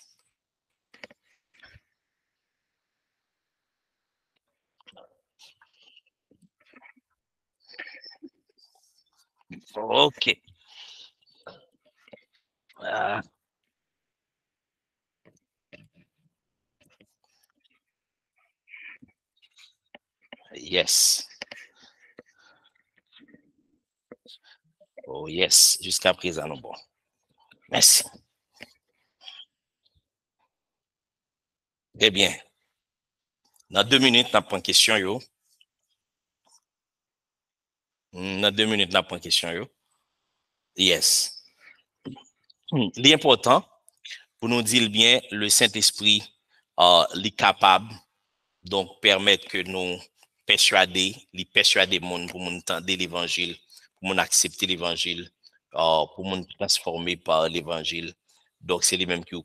Ok. Ah. Yes. Oh yes, jusqu'à présent, non bon. Merci. Eh bien, dans deux minutes, pas une question, yo. Dans deux minutes, pas une question, yo. Yes. L'important, pour nous dire bien, le Saint-Esprit euh, est capable, donc permettre que nous persuader, les persuader monde pour nous entendre l'évangile, pour nous accepter l'évangile, euh, pour nous transformer par l'évangile. Donc, c'est les mêmes qui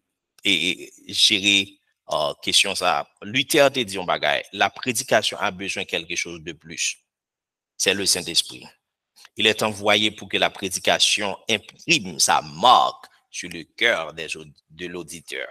et, gérer euh, question. Luther te dit un bagage, la prédication a besoin de quelque chose de plus. C'est le Saint-Esprit. Il est envoyé pour que la prédication imprime sa marque sur le cœur de l'auditeur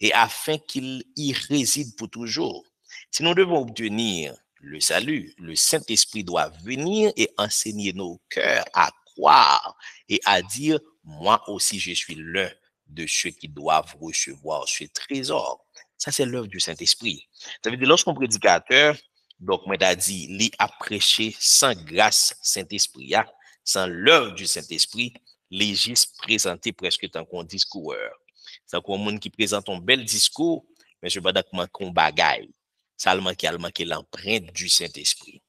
et afin qu'il y réside pour toujours. Si nous devons obtenir le salut, le Saint-Esprit doit venir et enseigner nos cœurs à croire et à dire, moi aussi je suis l'un de ceux qui doivent recevoir ce trésor. Ça, c'est l'œuvre du Saint-Esprit. Ça veut dire, lorsqu'un prédicateur, donc, moi, dit, lui a prêché sans grâce Saint-Esprit, sans l'œuvre du Saint-Esprit, légis présenté presque tant qu'on discoureur. C'est un monde qui présente un bel discours, mais je pas d'accord qu'on bagaille. Ça le manque, il manque l'empreinte du Saint-Esprit.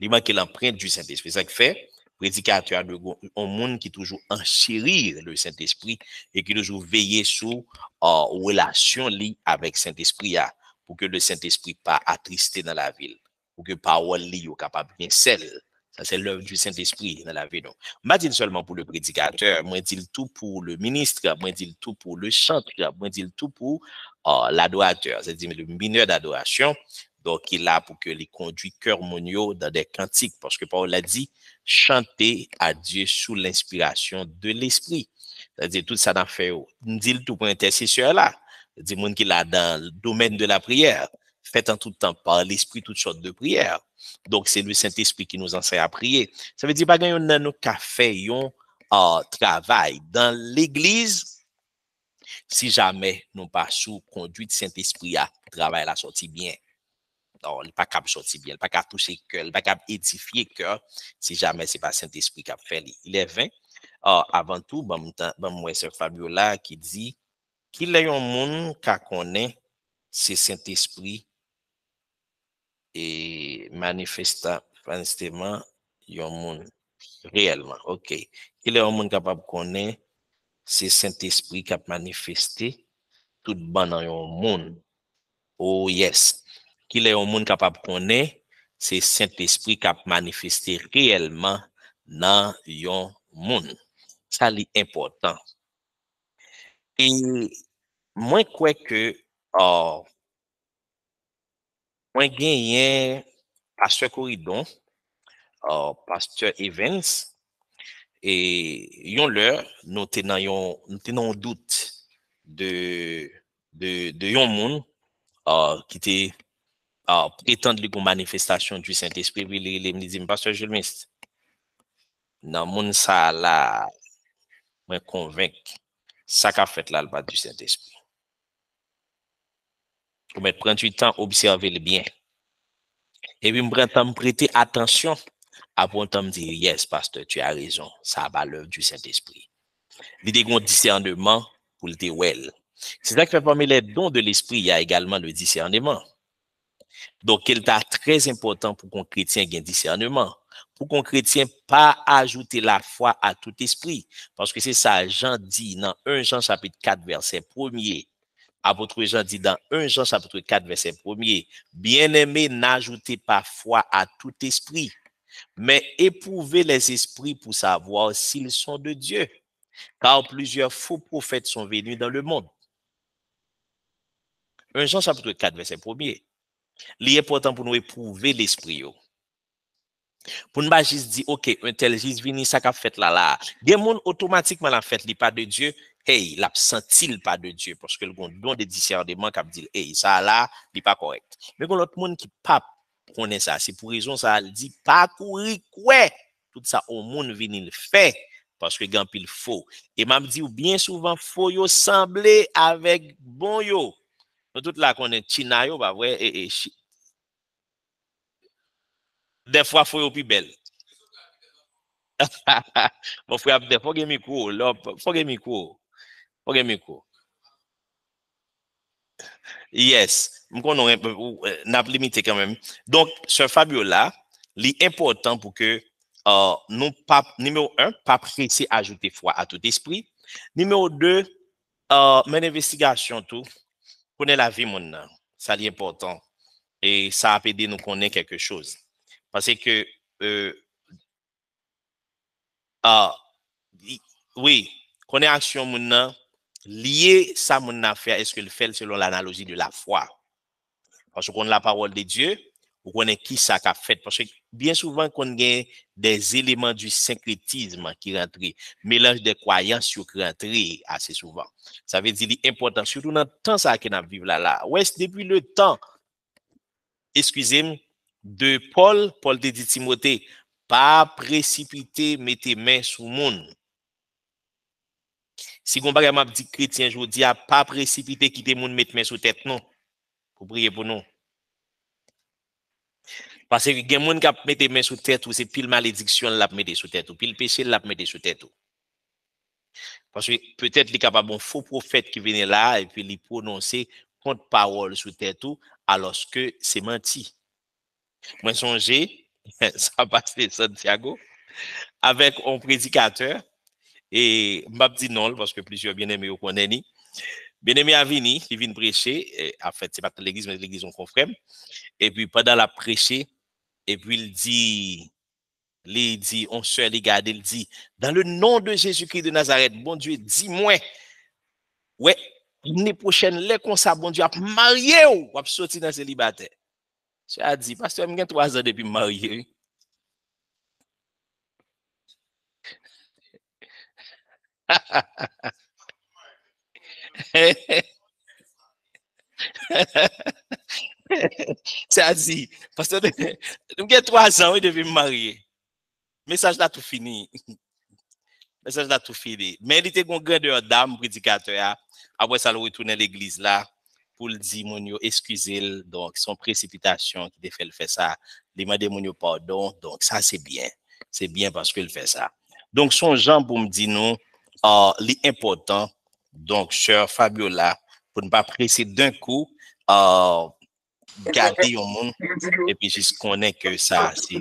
Il manque l'empreinte du Saint-Esprit. Ça fait, prédicateur de un monde qui toujours enchérir le Saint-Esprit et qui toujours veiller sur la relation avec Saint-Esprit pour que le Saint-Esprit pas attristé dans la ville, pour que parole li soit capable bien celle. Ça, c'est l'œuvre du Saint-Esprit dans la vie. Non. Je dis seulement pour le prédicateur, moi dis tout pour le ministre, moi dis tout pour le chanteur, moi dis tout pour l'adorateur, c'est-à-dire le mineur d'adoration. Donc, il a pour que les conduits cœur monio dans des cantiques, parce que Paul a dit, chanter à Dieu sous l'inspiration de l'Esprit. C'est-à-dire, tout ça dans fait, dit tout pour intercesseur là, c'est-à-dire, qui dans le domaine de la prière, fait en tout temps par l'Esprit toutes sortes de prières. Donc, c'est le Saint-Esprit qui nous enseigne à prier. Ça veut dire, pas qu'on a nos cafés, un travail dans l'Église, si jamais nous pas sous conduite Saint-Esprit à travailler la sortie bien. Non, il pas capable sortir bien, il pas capable toucher cœur, il pas capable d'édifier cœur si jamais ce n'est pas Saint-Esprit qui a fait. Il est 20. avant tout, bon, moi, c'est Fabiola qui dit qu'il y a un monde qui connaît, c'est Saint-Esprit et manifestement, il y a un monde réellement. OK. Y a un monde capable de connaître, c'est Saint-Esprit qui a manifesté tout bon dans un monde. Oh yes qu'il est un monde capable de connaître, c'est Saint-Esprit qui a manifesté réellement dans un monde. Ça, c'est important. Et moi, je crois que, oh, Mwen genyen Pasteur Koridon, uh, Pasteur Evans, e yon lèr nou tenan yon, nou tenan yon dout de, de, de yon moun uh, ki te uh, pretende li pou manifestasyon du Saint-Esprit, wi li li li mni di m Pasteur Jules Mist. Nan moun sa la mwen konvenk sa ka fet la lba du Saint-Esprit. Vous mettre 38 ans, observer le bien. Et puis, me prendre prêter attention avant de me dire, yes, pasteur, tu as raison, ça va l'œuvre du Saint-Esprit. L'idée qu'on discernement pour le dire. C'est ça qui fait parmi les dons de l'esprit, il y a également le discernement. Donc, il est très important pour qu'un chrétien ait un discernement. Pour qu'un chrétien pas ajouter la foi à tout esprit. Parce que c'est ça, Jean dit dans 1 Jean chapitre 4, verset 1er. Apôtre Jean dit dans 1 Jean chapitre 4, verset 1er. Bien-aimé, n'ajoutez pas foi à tout esprit, mais éprouvez les esprits pour savoir s'ils sont de Dieu. Car plusieurs faux prophètes sont venus dans le monde. 1 Jean chapitre 4, verset 1er. L'important pour nous éprouver l'esprit. Pour ne pas juste dire, OK, un tel juste vini, ça qu'a fait là, là. Des monde automatiquement la fait, li pas de Dieu. Hey, l'a senti pas de Dieu, parce que le don de discernement qui dit, hey, ça là, n'est pas correct. Mais quand l'autre monde qui pas connaît ça, c'est pour raison, ça il dit, pas courir, quoi. Tout ça, au monde vini le fait, parce que grand pile faux. Et m'a dit, ou bien souvent, faux yo sembler avec bon yo. Nous tout là, qu'on est China yo, bah ouais, et, et, defwa fwe yo pi bel. Mwen fwe ap de, fwe gen mi kou, lop, fwe gen mi kou. Fwe gen mi kou. Yes, mwen konon nap limite kanmen. Donk, se Fabio la, li important pou ke uh, nou pa, nimeyo 1, pa prese ajoute fwa a tout espri. Nimeyo 2, uh, men investigasyon tou, konen la vi moun nan. Sa li important. E sa ap ede nou konen keke chouz. Parce que, euh, ah, oui, action maintenant, lié ça mon affaire, est-ce que le fait selon l'analogie de la foi? Parce qu'on a la parole de Dieu, ou qu'on est qui ça qu'a fait? Parce que bien souvent, qu'on a des éléments du syncrétisme qui rentrent, mélange des croyances qui rentrent assez souvent. Ça veut dire l'important, surtout dans le temps ça qu'on a vécu là, là. Ouais, depuis le temps, excusez-moi, de Paul, Paul te dit Timothée, pas précipiter, mettez main le monde. Si on m'a dit chrétien, je vous dis, pas précipiter, quitter monde, mettre main sous tête, non. Pour prier pour nous. Parce que des gens qui mettent les mains sous tête c'est pile malédiction la mettre sous tête ou pile péché la mettre sous tête. Parce que peut-être il est capable un faux prophète qui venait là et puis il prononcer contre parole sous tête alors que c'est menti. Moi songez ça passe Santiago avec un prédicateur et m'a dit non parce que plusieurs bien-aimés au connaissent Bien-aimé a venu, il vient prêcher, en fait, c'est pas l'église, mais l'église, on confrère. Et puis, pendant la prêcher, et puis il dit, il dit, on se regarde, il dit, dans le nom de Jésus-Christ de Nazareth, bon Dieu, dis-moi, ouais, l'année prochaine, les comme ça, bon Dieu, a marié ou, a sorti dans célibataire? Je a dit, pasteur, j'ai trois ans depuis marié. C'est à dire, parce que nous avons trois ans, il devait me marier. Message là tout fini. Message là tout fini. Mais il était un grandeur d'âme, prédicateur. Après ça, il retourne à l'église là pour le dire, mon excusez donc son précipitation qui fait le fait ça. M'a demandé pardon. Donc ça, c'est bien. C'est bien parce qu'il fait ça. Donc, son Jean pour me dire non, uh, l'important donc, cher Fabiola, pour ne pas presser d'un coup, euh, garder au monde et puis je connais que ça, c'est.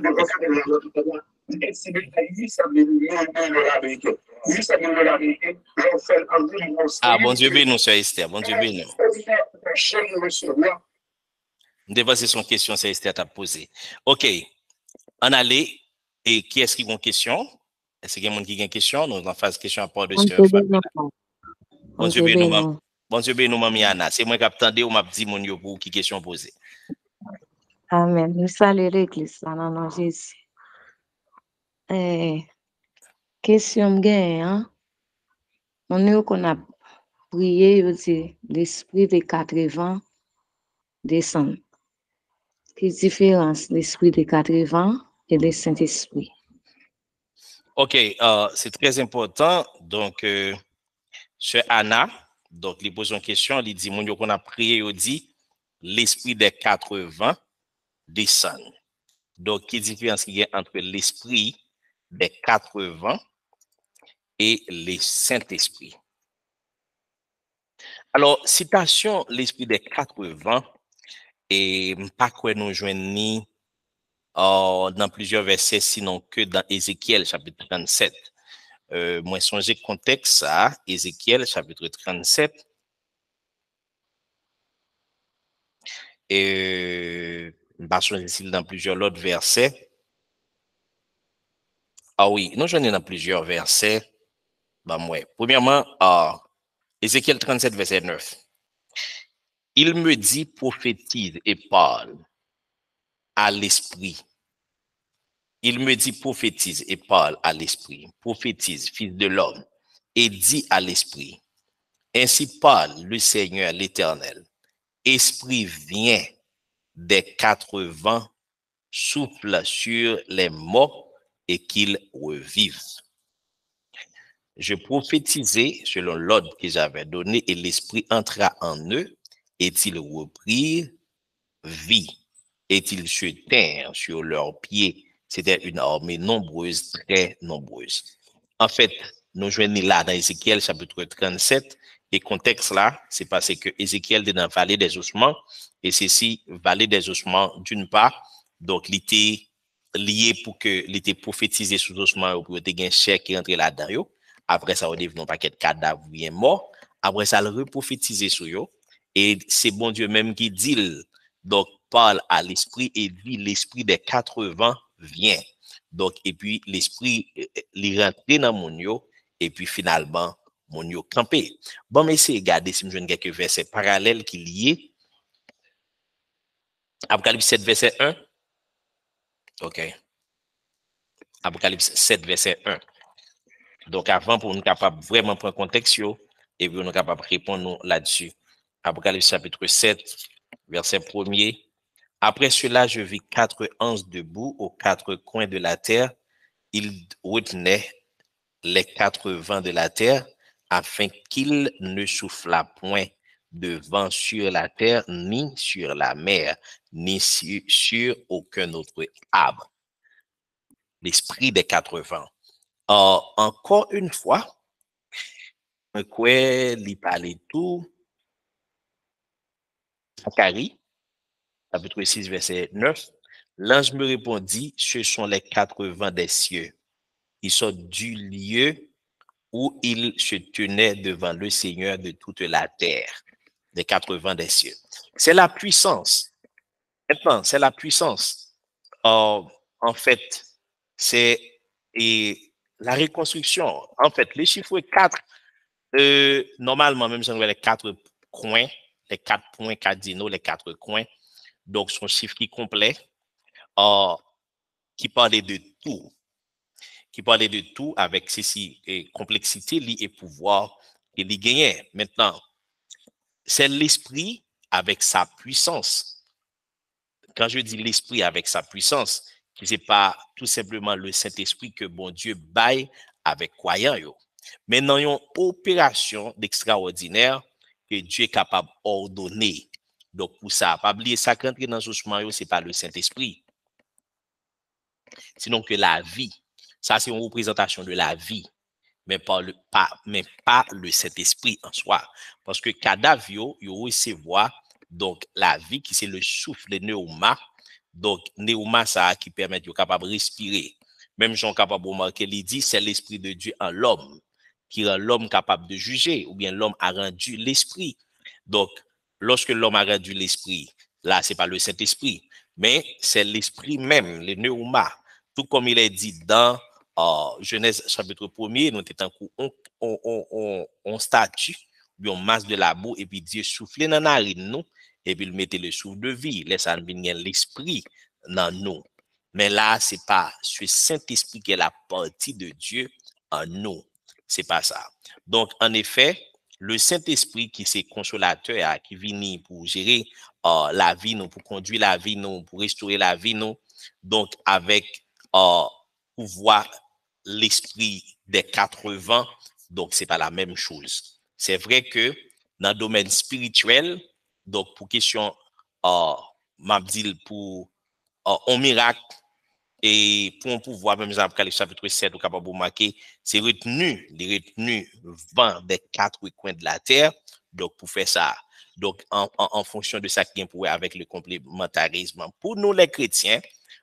Ah, bon Dieu béni, sœur Esther, bon Dieu béni. c'est son question, c'est Esther t'a posé. OK, on allait. Et qui est-ce qui a une question? Est-ce qu'il y a quelqu'un qui a une question? Nous, en phase question à part de sœur. Bon Dieu béni, bon Dieu. C'est moi qui attendais ou m'a dit mon yo pour qui question posée. Amen. Nous saluons l'église dans le nom de Jésus. Eh, question gain, hein? On est qu'on a prié, il dit l'esprit des 80 descend. Quelle différence l'esprit des 80 et le Saint-Esprit? OK, uh, c'est très important. Donc, euh, Anna, donc, il pose une question, il dit, mon qu'on a prié, il dit, l'esprit des 80 descend. Donc, quelle différence il y a entre l'esprit des 80 et le Saint-Esprit? Alors, citation, l'esprit des 80, et pas quoi nous joignons euh, dans plusieurs versets, sinon que dans Ézéchiel chapitre 37. Euh, moi, songez contexte à Ézéchiel, chapitre 37. Et ici dans plusieurs autres versets. Ah oui, nous j'en ai dans plusieurs versets. Bah, moi. Premièrement, à Ézéchiel 37, verset 9. Il me dit prophétise et parle à l'esprit il me dit prophétise et parle à l'esprit, prophétise, fils de l'homme, et dit à l'esprit, ainsi parle le Seigneur l'Éternel. Esprit vient des quatre vents, souffle sur les morts et qu'ils revivent. Je prophétisai selon l'ordre que j'avais donné et l'Esprit entra en eux et ils reprirent vie et ils se tinrent sur leurs pieds c'était une armée nombreuse, très nombreuse. En fait, nous joignons là dans Ézéchiel chapitre 37, et contexte là, c'est parce que Ézéchiel est dans la vallée des ossements, et ceci, vallée des ossements, d'une part, donc était lié pour que était prophétisé sous ossements pour que un chèque qui rentre là-dedans. Après ça, on devient un paquet de cadavres bien morts. Après ça, il reprophétisé sur eux. Et c'est bon Dieu même qui dit, donc parle à l'esprit et dit l'esprit des quatre vents vient. Donc, et puis l'esprit, euh, il rentre dans mon yo, et puis finalement, mon yo campé. Bon, mais c'est regarder si je quelques versets parallèles qui lient. Apocalypse 7, verset 1. OK. Apocalypse 7, verset 1. Donc, avant, pour nous capables vraiment prendre contexte, et puis nous capables de répondre là-dessus. Apocalypse chapitre 7, verset 1 après cela, je vis quatre anges debout aux quatre coins de la terre. Ils retenaient les quatre vents de la terre afin qu'ils ne soufflât point de vent sur la terre, ni sur la mer, ni sur, aucun autre arbre. L'esprit des quatre vents. Encore une fois, quoi, il parlait tout. Zacharie, chapitre 6, verset 9. L'ange me répondit, ce sont les quatre vents des cieux. Ils sont du lieu où il se tenait devant le Seigneur de toute la terre, les quatre vents des cieux. C'est la puissance. Maintenant, c'est la puissance. En fait, c'est et la reconstruction. En fait, les chiffres 4, euh, normalement, même si on les quatre coins, les quatre points cardinaux, les quatre coins, donc son chiffre qui complet, qui parlait de tout, qui parlait de tout avec ceci, et complexité, li et pouvoir, et li gagnait. Maintenant, c'est l'esprit avec sa puissance. Quand je dis l'esprit avec sa puissance, ce n'est pas tout simplement le Saint-Esprit que bon Dieu baille avec croyant. Mais dans une opération d'extraordinaire que Dieu est capable d'ordonner. Donc, pour ça, pas oublier ça, quand dans ce ce n'est pas le Saint-Esprit. Sinon que la vie. Ça, c'est une représentation de la vie, mais pas le, pas, mais pas le Saint-Esprit en soi. Parce que cadavre, yo recevoir donc la vie qui c'est le souffle de neuma donc, neuma ça qui permet de capable de respirer. Même Jean capable de remarquer, il dit, c'est l'esprit de Dieu en l'homme qui rend l'homme capable de juger, ou bien l'homme a rendu l'esprit. Donc, lorsque l'homme a rendu l'esprit, là, c'est pas le Saint-Esprit, mais c'est l'esprit même, le neuma. Tout comme il est dit dans euh, Genèse chapitre 1er, nous étions on, on, on, statue, bien on masse de la boue, et puis Dieu soufflait dans la narine, nous, et puis il mettait le souffle de vie, laisse l'esprit dans nous. Mais là, c'est pas ce Saint-Esprit qui est la partie de Dieu en nous. C'est pas ça. Donc, en effet, le Saint-Esprit qui c'est consolateur, hein, qui vient pour gérer euh, la vie, nous, pour conduire la vie, nous, pour restaurer la vie, nous. Donc, avec euh, pouvoir l'esprit des quatre vents, donc c'est pas la même chose. C'est vrai que dans le domaine spirituel, donc, pour question, euh, pour euh, un miracle et pour un pouvoir, même le chapitre 7, au capable de marquer, c'est retenu, les retenus vent des quatre coins de la terre. Donc, pour faire ça, donc, en, en, fonction de ça qui est avec le complémentarisme, pour nous les chrétiens,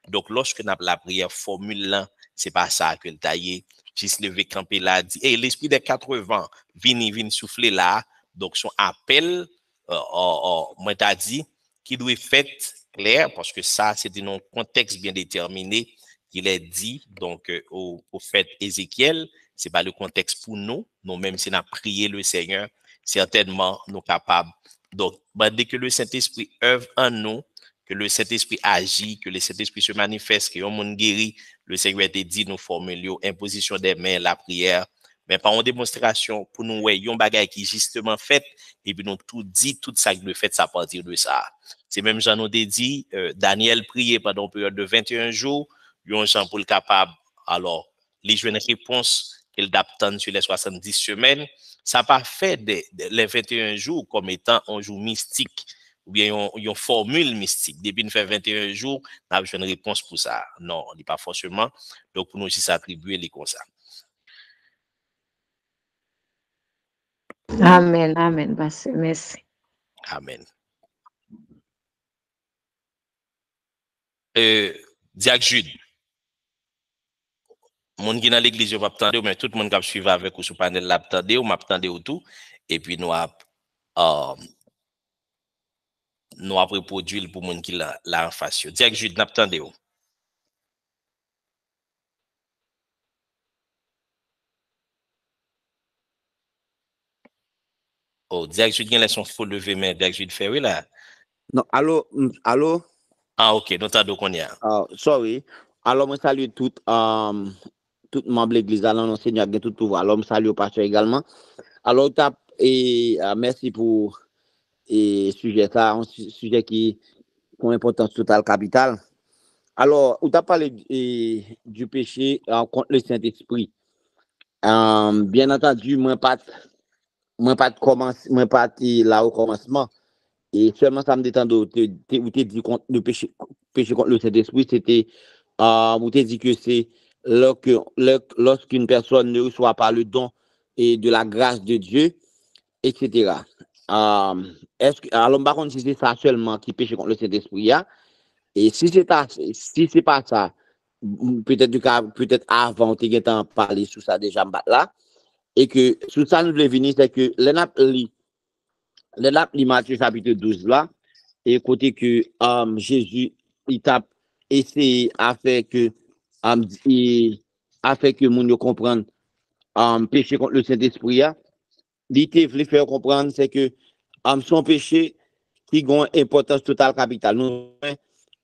donc, lorsque nous la prière formule c'est pas ça que taillé, juste levé camper là, dit, et l'esprit des quatre vents, vini, vini souffler là, donc son appel moi t'as dit qui doit être fait clair parce que ça c'est dans un contexte bien déterminé qu'il est dit donc au, fait Ézéchiel. C'est pas le contexte pour nous. Nous même si on a le Seigneur certainement nous capables. Donc dès que le Saint-Esprit œuvre en nous que le Saint-Esprit agit, que le Saint-Esprit se manifeste, que le monde guérit, le Seigneur te dit, nous formulons imposition des mains, la prière, mais par une démonstration pour nous, ouais, un bagage qui justement fait, et puis nous tout dit, tout ça qui le fait, ça à partir de ça. C'est même Jean nous dit, euh, Daniel priait pendant une période de 21 jours, un Jean pour le capable, alors, les jeunes réponses qu'il d'attendre sur les 70 semaines, ça n'a pas fait les 21 jours comme étant un jour mystique, ou bien une formule mystique. Depuis nous fait 21 jours, on a une réponse pour ça. Non, on dit pas forcément. Donc, pour nous, aussi s'attribuer les comme ça. Amen, amen. Merci. Amen. Euh, Diak Jude. Moun qui dans l'église, je vais attendre, mais tout le monde qui suivre avec ou sous panel l'a attendre ou m'attendre ou tout. Et puis nous avons nou apre prodwil pou moun ki la, la an fasyo. Direk jid nap tande yo. Oh, direk jid gen lè son fò leve men, direk jid fè wè la. Non, alo, alo. Ah, ok, nou tando kon ya. Ah, sorry. Alo, mwen salye tout, um, tout mab l'Eglise alan, non se nyak gen tout pouvo. Alo, mwen salye ou pasyo egalman. Alo, tap, e, uh, ah, mersi pou... e, suje ta, suje ki, kon importans total kapital. Alo, ou tap pale, e, du peche, an kont le Saint-Esprit. Bien attendu, mwen pat, mwen pat komanse, mwen pat la ou komanseman, e seman sa m detan do, ou te di kont, de peche kont le Saint-Esprit, se te, ou te di ke se, losk un person ne ou swa pa le don, e de la grase de Dieu, Um, eske, alon bakon si se sa selman ki peche kont le Saint-Esprit ya, e si se, ta, si se pa sa, peut-et avan te gen tan pale sou sa deja mbat la, e ke sou sa nou vle vini se ke le nap li, le nap li Matthieu chapitre 12 la, e kote ke um, Jésus li tap ese a fe ke um, a fe ke moun yo kompran um, peche kont le Saint-Esprit ya, li te vle fè kompran se ke am son peche ki gon impotans total kapital. Nou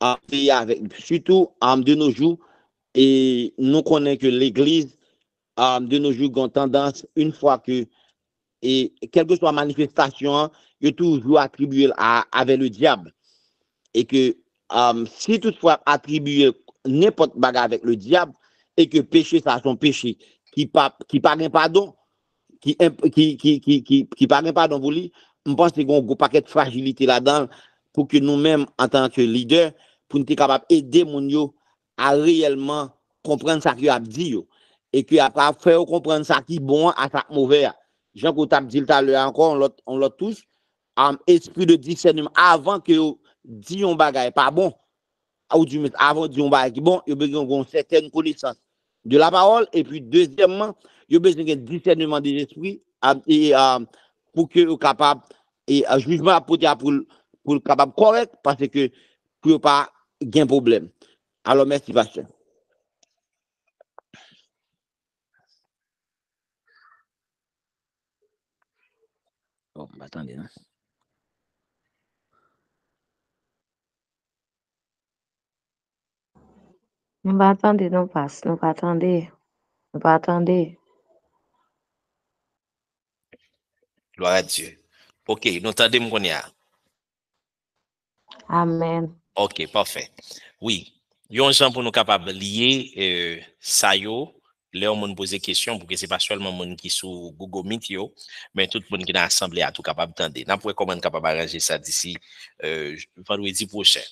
am peye avèk. Soutou am de noujou e nou konen ke l'Eglise am de noujou gon tendans un fwa ke e kelke swa manifestasyon yo toujou atribuye avè le diab. E ke um, si toutfwa atribuye nepot baga avèk le diab e ke peche sa son peche ki pa, ki pa gen padon ki, ki, ki, ki paren pa don voli, mpense te gon go paket fragilite la dan pou ke nou menm an tanke lider pou nou te kapap ede moun yo a reyelman komprenn sa ki yo ap di yo e ki ap ap fè yo komprenn sa ki bon a sa mouvè ya. Jan kon tap di lta lè ankon, on lò tous am espri de discernim avan ki yo di yon bagay pa bon ou di yon bagay ki bon yo be yon kon seten konisans de la parol e pi dezemman il y a besoin d'un discernement des esprits et pour que vous capable et un jugement pour pour pour capable correct parce que pour pas gain problème. Alors merci pasteur. Bon, bah, attendez. Hein. Nous pas attendre, nous passe, nous pas attendre, nous pas attendre. Gloire à Dieu. Ok, nous qu'on y a. Amen. Ok, parfait. Oui, yon gens pour nous capables de lier euh, ça yo Là, on me pose des questions pour que ce n'est pas seulement monde qui sur Google Meet, yo, mais tout le monde qui est dans l'assemblée a tout capable d'entendre. Nous pouvons comment capable arranger ça d'ici euh, vendredi prochain.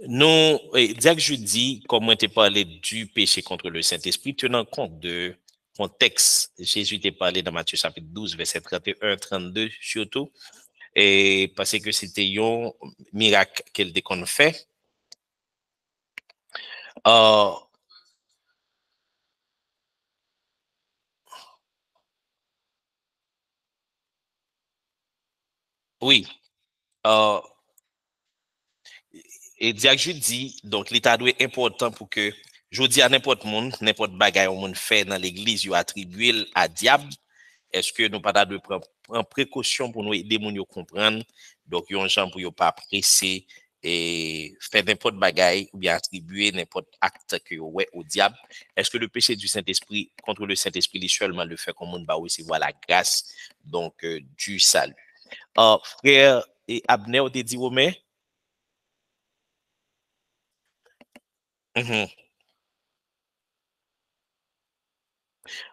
Nous, dès que je dis, comme on t'a parlé du péché contre le Saint-Esprit, tenant compte de contexte, Jésus t'a parlé dans Matthieu chapitre 12, verset 31, 32 surtout, et parce que c'était un miracle qu'elle a fait Uh, oui. Uh, et Diak dit, donc l'état doit important pour que, je dis à n'importe monde, n'importe bagaille au monde fait dans l'église, il attribué à diable. Est-ce que nous pas de prendre, précaution pour nous aider à comprendre? Donc, il y a un gens pour ne pas presser et faire n'importe bagaille ou bien attribuer n'importe acte que ouais au diable. Est-ce que le péché du Saint-Esprit contre le Saint-Esprit est seulement le fait qu'on monde va recevoir la grâce donc euh, du salut? Uh, frère et Abner, te dit Romain? Mm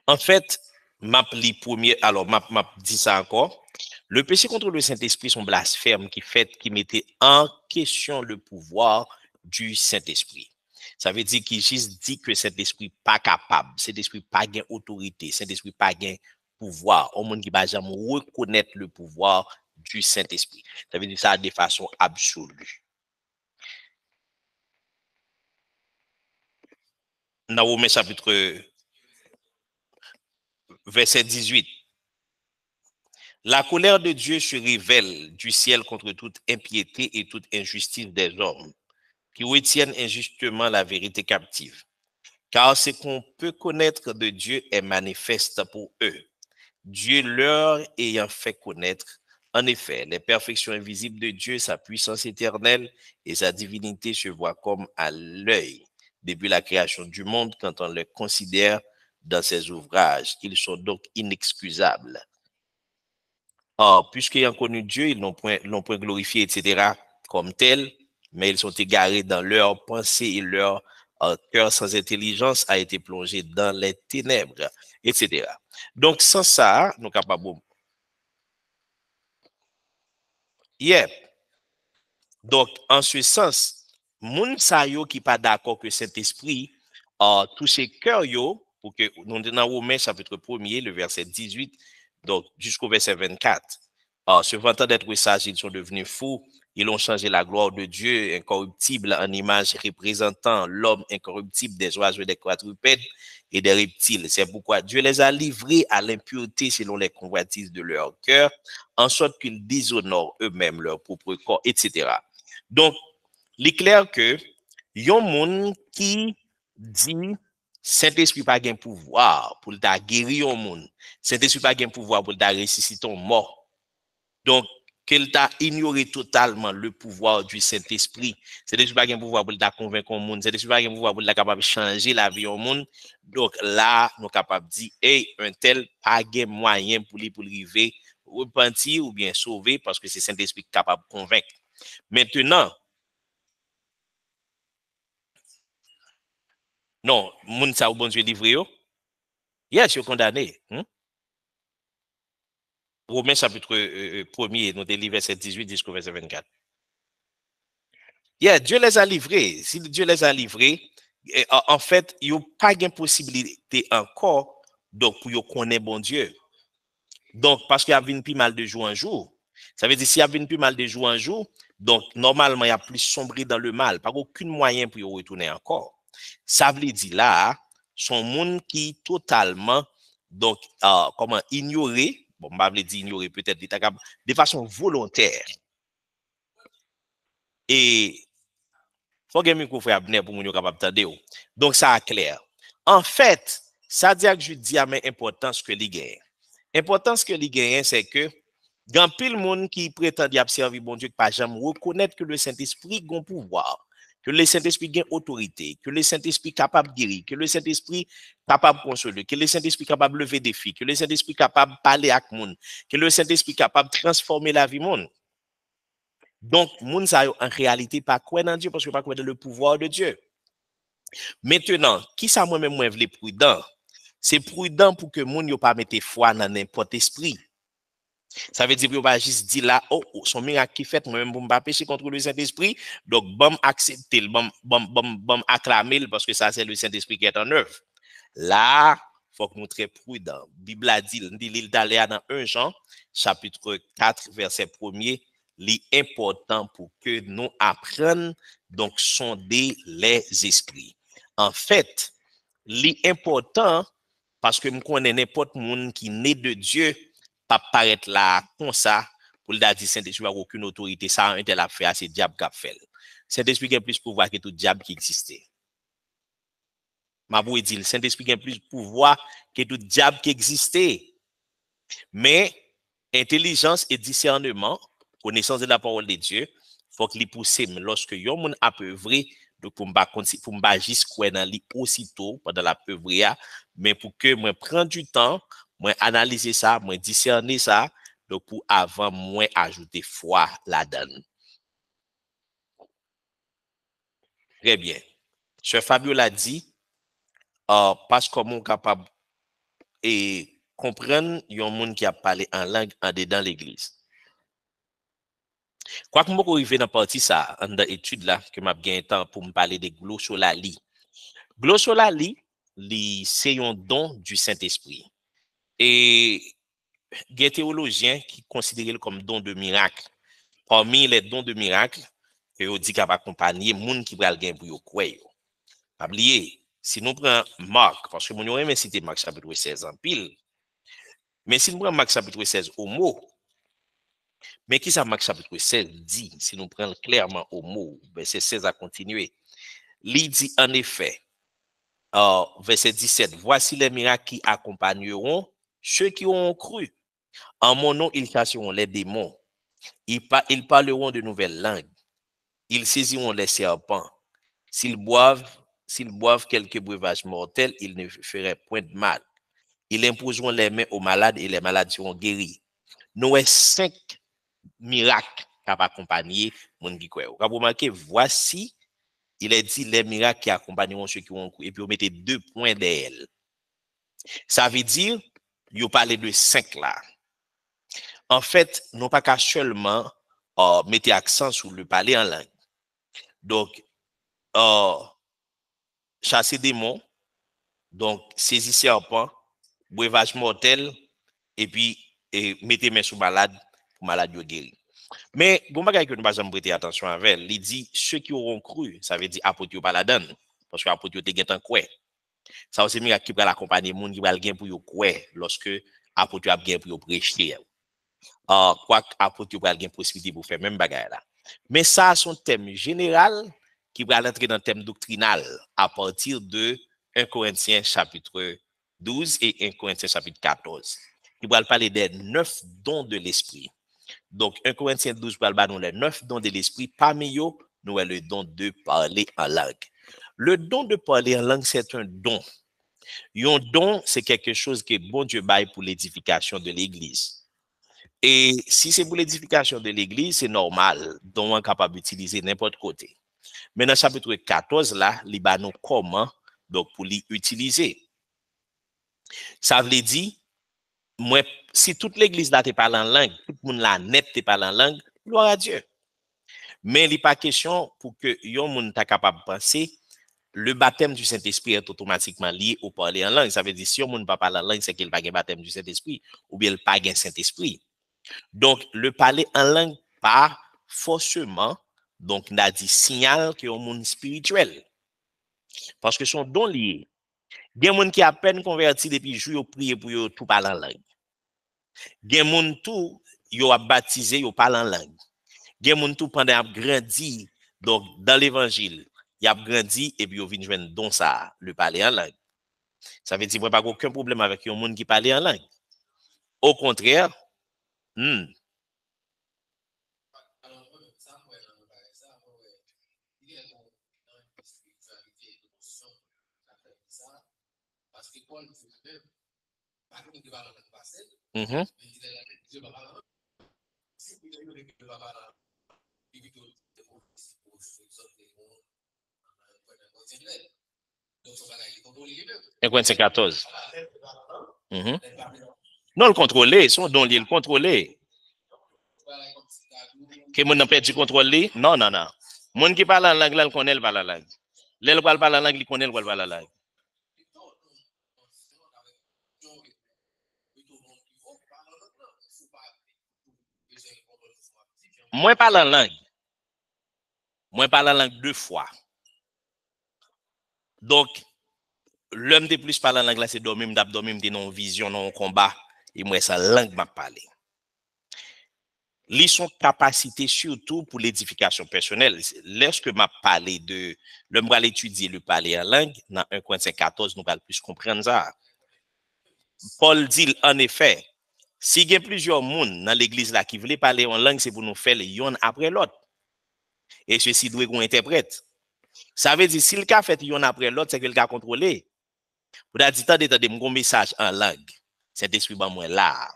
En fait, m'a premier, alors m'a dit ça encore. Le péché contre le Saint-Esprit sont blasphème qui fait, qui mettait en question le pouvoir du Saint-Esprit. Ça veut dire qu'il juste dit que Saint-Esprit pas capable, Saint-Esprit pas gain autorité, Saint-Esprit pas gain pouvoir. Au monde qui va jamais reconnaître le pouvoir du Saint-Esprit. Ça veut dire ça de façon absolue. Dans Romains chapitre verset 18. La colère de Dieu se révèle du ciel contre toute impiété et toute injustice des hommes qui retiennent injustement la vérité captive. Car ce qu'on peut connaître de Dieu est manifeste pour eux. Dieu leur ayant fait connaître, en effet, les perfections invisibles de Dieu, sa puissance éternelle et sa divinité se voient comme à l'œil depuis la création du monde quand on les considère dans ses ouvrages. Ils sont donc inexcusables Or, puisqu'ils ont connu Dieu, ils l'ont point, glorifié, etc., comme tel, mais ils sont égarés dans leurs pensées et leurs Un cœur sans intelligence a été plongé dans les ténèbres, etc. Donc, sans ça, nous capables. Yeah. Donc, en ce sens, moun sa yo qui pas d'accord que Saint-Esprit a touché cœur yo, pour que nous dans Romains chapitre 1er, le verset 18, donc jusqu'au verset 24. Ah, se vantant d'être sages, ils sont devenus fous. Ils ont changé la gloire de Dieu, incorruptible, en image représentant l'homme incorruptible des oiseaux, des quadrupèdes et des reptiles. C'est pourquoi Dieu les a livrés à l'impureté selon les convoitises de leur cœur, en sorte qu'ils déshonorent eux-mêmes leur propre corps, etc. Donc, il est clair que yon moun qui dit Saint-Esprit pas gain pouvoir pour ta guérir yon moun. Saint-Esprit pas gain pouvoir pour ta ressusciter ton mort. Donc, qu'elle t'a ignoré totalement le pouvoir du Saint-Esprit. C'est-à-dire pas un pouvoir pour t'a convaincre le monde. C'est-à-dire pas un pouvoir pour t'a capable de changer la vie au monde. Donc là, nous sommes capables de dire, hey, un tel pas de moyen pour lui pour arriver repentir ou bien sauver parce que c'est Saint-Esprit qui est capable de convaincre. Maintenant, non, moun sa ou bon Dieu livré yo. Yes, yo condamné. Hmm? Romains chapitre 1er, nous livre verset 18 jusqu'au verset 24. Yeah, Dieu les a livrés. Si Dieu les a livrés, eh, en fait, il n'y a pas de possibilité encore donc, pour qu'on connaître bon Dieu. Donc, parce qu'il y a une plus mal de jour en jour. Ça veut dire, s'il y a une plus mal de jour en jour, donc, normalement, il y a plus sombré dans le mal. Pas aucun moyen pour y retourner encore. Sa vle di la, son moun ki totalman, donk, uh, koman, ignore, bon, ma vle di ignore, peut-et li takab, de fason volontèr. E, fò gen mi kou fè abner pou moun yo kapab tade yo. Donk, sa akler. En fèt, sa di ak jwit di a men importans ke li genyen. Importans ke li genyen se ke, gan pil moun ki pretendi ap servi bon Diyo ki pa jam rekounet ke le Saint-Esprit gon pouvoir. Que le Saint-Esprit ait autorité, que le Saint-Esprit capable de guérir, que le Saint-Esprit capable de consoler, que le Saint-Esprit capable lever des filles, que le Saint-Esprit capable de parler avec monde, que le Saint-Esprit capable de transformer la vie monde. Donc, monde en réalité pas quoi dans Dieu parce que pas quoi dans le pouvoir de Dieu. Maintenant, qui ça moi-même moi veux prudent? C'est prudent pour que monde yo pas mettre foi dans n'importe esprit. Ça veut dire que va juste dire là, oh, oh, son miracle qui fait, moi-même, pour ne pas pécher contre le Saint-Esprit. Donc, bon, accepter, bon, bon, acclamer, parce que ça, c'est le Saint-Esprit qui est en œuvre. Là, il faut que nous soyons prudents. Bible a dit, dit d'aller dans 1 Jean, chapitre 4, verset 1er, l'important pour que nous apprenions, donc, sonder les esprits. En fait, l'important, parce que nous connaissons n'importe monde qui naît de Dieu, pas paraître là comme ça pour le dire Saint-Esprit n'a aucune autorité. Ça, un tel a fait, c'est diable qui a fait. Saint-Esprit a plus pouvoir que tout diable qui existait. Ma vous dit, Saint-Esprit a plus pouvoir que tout diable qui existait. Mais intelligence et discernement, connaissance de la parole de Dieu, faut que les pousse lorsque yon moun a œuvrer donc pour m'ba pour m'ba juste dans li aussitôt pendant la œuvre mais pour que moi prendre du temps mwen analize sa, mwen discerni sa, do pou avan mwen ajoute fwa la dan. Trè bien. Che Fabio la di, uh, pas kon moun kapab e kompren yon moun ki ap pale an lang an de dan l'eglise. Kwa k mwen kon rive nan parti sa, an da etude la, ke map gen tan pou m pale de glossolali. Glossolali, li se yon don du Saint-Esprit. Et il y a des théologiens qui considèrent comme don de miracle. Parmi les dons de miracle, ils dit qu'ils va accompagner les gens qui vont gagner pour eux. Pas oublier, si nous prenons Marc, parce que nous avons cité Marc chapitre 16 en pile, mais si nous prenons Marc chapitre 16 au mot, mais qui ça Marc chapitre 16 dit, si nous prenons clairement au mot, verset 16 à continuer, il dit en effet, uh, verset 17, voici les miracles qui accompagneront ceux qui ont cru. En mon nom, ils chasseront les démons. Ils, parleront de nouvelles langues. Ils saisiront les serpents. S'ils boivent, quelques breuvages mortels, ils ne feraient point de mal. Ils imposeront les mains aux malades et les malades seront guéris. Nous avons cinq miracles qui accompagner mon Vous remarquer, voici il est dit les miracles qui accompagneront ceux qui ont cru. Et puis, on mettait deux points d'elle. Ça veut dire, il parlé de cinq là. En fait, non pas qu'à seulement euh, mettre accent sur le parler en langue. Donc, euh, chasser démons, donc saisir serpent, breuvage mortel, et puis et mettez main sur malade, pour malade guéri. Mais, bon bagay que nous pas prêter attention avec, il dit ceux qui auront cru, ça veut dire apôtre pas la parce que apôtre te gen quoi. Ça aussi miracle qui va l'accompagner monde qui va le pour yo quoi lorsque apôtre a pour yo prêcher. Ah, quoi apôtre va possibilité pour faire même bagay là. Mais ça son thème général qui va entrer dans le thème doctrinal à partir de 1 Corinthiens chapitre 12 et 1 Corinthiens chapitre 14. Il va parler des neuf dons de l'esprit. Donc, 1 Corinthiens 12 va nous les neuf dons de l'esprit. Parmi eux, nous avons le don de parler en langue. Le don de parler en langue, c'est un don. Un don, c'est quelque chose que bon Dieu baille pour l'édification de l'Église. Et si c'est pour l'édification de l'Église, c'est normal. Donc, on est capable d'utiliser n'importe côté. Mais dans le chapitre 14, là, il nous comment donc pour l'utiliser. Ça veut dire, moi, si toute l'église là te parle en langue, tout le monde là net te parle en langue, gloire à Dieu. Mais il n'est pas question pour que yon monde ta capable de penser, le baptême du Saint-Esprit est automatiquement lié au parler en langue. Ça veut dire, si yon monde pas parler en langue, c'est qu'il n'a pas baptême du Saint-Esprit, ou bien il n'a pas Saint-Esprit. Donc, le parler en langue, pas forcément, donc, il a dit signal que un monde spirituel. Parce que son don lié. Il y a des gens qui à peine converti depuis jour prier pour tout parler en langue. Il y a des gens tout yo a baptisé yo parle en langue. Il y a des gens tout pendant grandi donc dans l'évangile, il a grandi et puis yo vinn joindre don ça, le parler en langue. Ça veut dire pas aucun problème avec un monde qui parle en langue. Au contraire, hmm, Mhm. Corinthiens 14. Mhm. Non, le contrôler, son don le contrôler. Que mon n'a perdu contrôler? Non, non, non. Mon qui parle en langue, là, connaît, il parle en langue. L'elle parle en langue, il connaît, il parle en langue. Moi, parle en langue. Moi, parle en langue deux fois. Donc, lèm de plus palan lang la se domim, dap domim de non vizyon, non komba, e mwen sa lang map pale. Li son kapasite surtout pou l'edifikasyon personel. Lèske map pale de, lèm wale etudye le pale en lang, nan 1.514 nou wale plus kompren za. Paul dil, en efè, si gen plizyon moun nan l'eglise la ki vle pale en lang, se pou nou fel yon apre lot. E se si dwe kon interprete. Sa ve di, si l ka fet yon apre lot, se ke l ka kontrole, Vous avez dit, attendez, attendez, mon message en langue. C'est esprit ban moi là.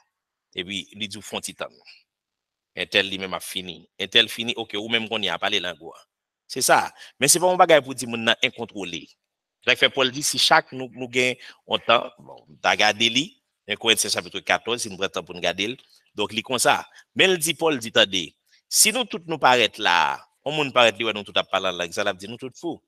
Et puis, il dit, font titan. Et tel lui-même a fini. Et tel fini, ok, ou même qu'on y a parlé langue. C'est ça. Mais c'est pas un bagage pour dire, mon incontrôlé. Ça fait Paul dit, si chaque nous, nous gagne autant, bon, t'as gardé lui, 1 Corinthiens chapitre 14, si nous prenons pour nous garder. Donc, il comme ça. Mais il dit, Paul dit, attendez, si nous tous nous paraître là, on monde paraît là, nous tout à parler en langue, ça veut dire nous tous fous.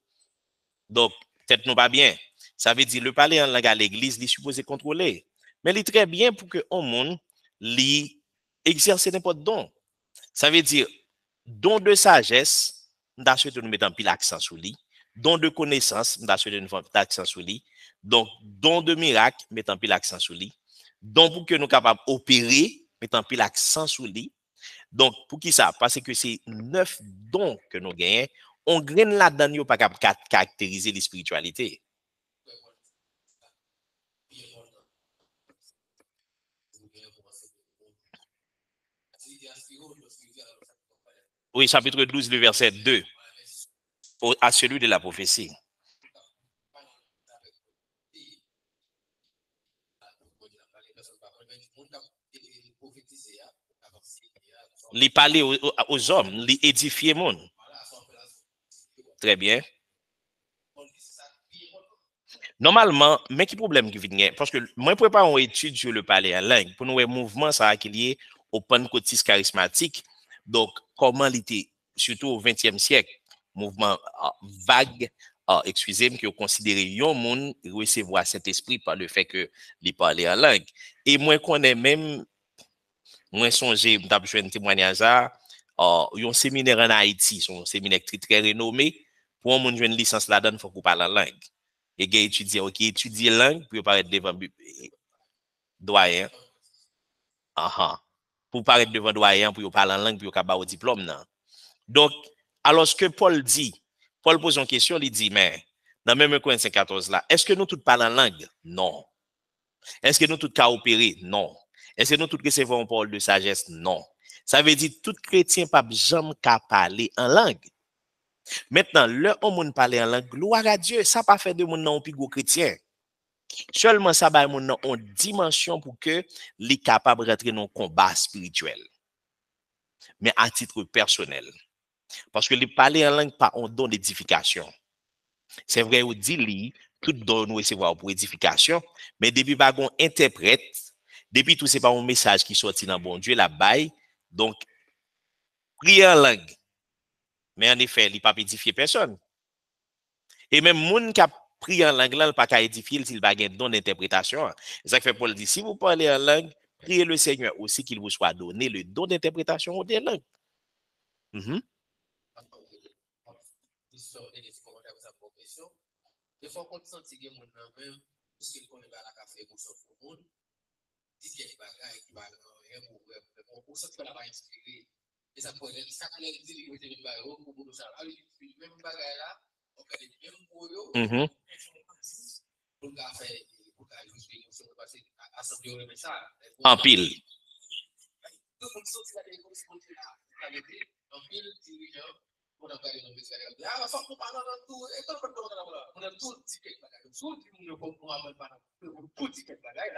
Donc, peut-être nous pas bien. Ça veut dire, le parler en langue à l'église, il est supposé contrôler. Mais il est très bien pour que on monde li exercer n'importe don. Ça veut dire, don de sagesse, nous souhaité nous mettre un pile accent sur lui. Don de connaissance, nous souhaité nous mettre accent sur lui. Donc, don de miracle, mettant pile accent sur lui. Donc, pour que nous capables d'opérer, mettant pile l'accent sur lui. Donc, pour qui ça? Parce que c'est neuf dons que nous gagnons. On graine là-dedans, pas capable caractériser les spiritualités. Oui, chapitre 12, le verset 2, à celui de la prophétie. li parler aux, hommes, li édifier monde. Très bien. Normalement, mais qui problème qui vient? Parce que moi, je prépare une étude sur le palais en langue pour nous un mouvement ça qui est lié au pentecôtisme charismatique. Donc, koman li te, surtout au 20e siyek, mouvment ah, vague, ah, ekswize m ki yo konsidere yon moun resevo a set espri pa le fe ke li pale a lang. E mwen konen men, mwen sonje m tap jwen temwanyaza, ah, yon seminer an Haiti, son seminer tri tre renome, pou an moun jwen lisans la dan fok ou pale a lang. E gen etudye, ok, etudye lang, pou yo paret devan eh, doyen. Aha. Pour paraître devant doyen, pour parler en langue, pour avoir au diplôme. Donc, alors ce que Paul dit, Paul pose une question, il dit, mais, dans même Corinthiens 14 là, est-ce que nous tous parlons en langue? Non. Est-ce que nous tous coopérer? Non. Est-ce que nous tous recevons une parole de sagesse? Non. Ça veut dire tout chrétien pas jamais qu'à parler en langue. Maintenant, le monde parler en langue, gloire à Dieu, ça pas fait de mon non plus gros chrétien. Seleman sa bay moun nan on dimensyon pou ke li kapab rentre nan kombat spirituel. Men a titre personel. Paske li pale an lang pa on don edifikasyon. Se vre ou di li, tout don nou esewa ou pou edifikasyon, men debi bagon interpret, debi tou se pa ou mesaj ki soti nan bon Diyo la bay, donk, pri an lang, men an efe li pa pe edifiye person. E men moun kap a pris en langue, il n'a pas édifier s'il n'a pas un don ça que fait Paul dit, si vous parlez en langue, priez le Seigneur aussi qu'il vous soit donné le don d'interprétation des langues. -hmm. Mm-hmm. En pile.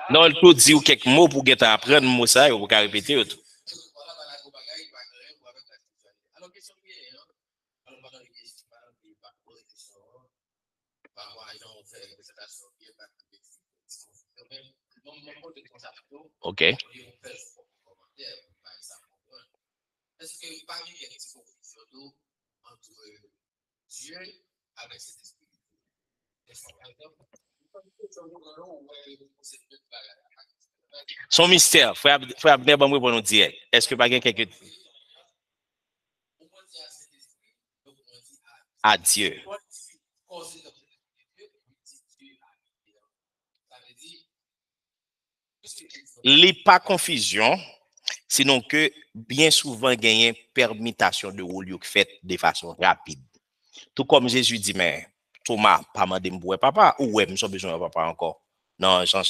Non, elle peut dire quelques mots pour que tu apprennes, moi ça, et pour répéter tout. Ok. Est-ce que parmi les confusions entre Dieu avec cet esprit? Son mystère, frère Abner, bon, pour nous dire, est-ce que pas quelques à Dieu. Les pas confusion, sinon que bien souvent gagner permutation de rôle fait de façon rapide. Tout comme Jésus dit, mais Thomas, pas mandé me papa, ou ouais, j'ai besoin de papa encore. Non, Jean,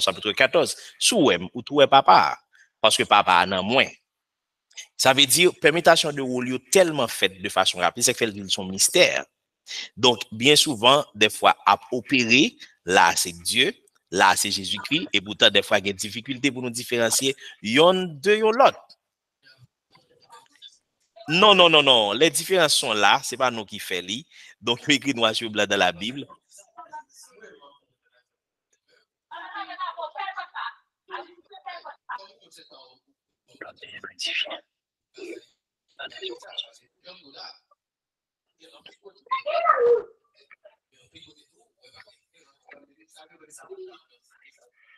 chapitre 14, sous ou tout papa, parce que papa en a moins. Ça veut dire, permutation de rôle tellement faite de façon rapide, c'est que son mystère. Donc, bien souvent, des fois, à opérer, là, c'est Dieu, là, c'est Jésus-Christ, et pourtant, des fois, il y a des difficultés pour nous différencier yon de yon l'autre. Non, non, non, non. Les différences sont là, c'est pas nous qui li. Donc, [laughs] écrit noir sur blanc dans la Bible.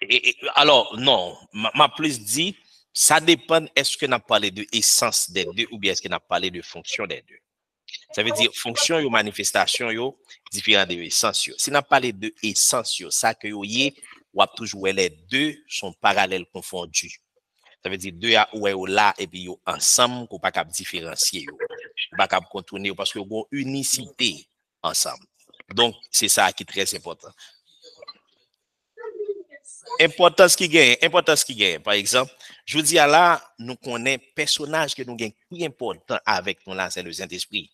Et, alors, non, ma, ma, plus dit, ça dépend est-ce qu'on a parlé de essence des deux ou bien est-ce qu'on a parlé de fonction des deux. Ça veut dire fonction et manifestation, yo, différent de essence. Yo. Si on a parlé de essence, yo, ça que yo y ou toujours les deux sont parallèles confondus. Ça veut dire deux ou ouais, là et puis yo ensemble qu'on pas capable différencier yo, pas capable contourner parce que une unicité ensemble. Donc c'est ça qui est très important. Importance qui gagne, importance qui gagne. Par exemple, je vous dis à là, nous connaissons personnage que nous gagnons qui important avec nous là, c'est le Saint-Esprit.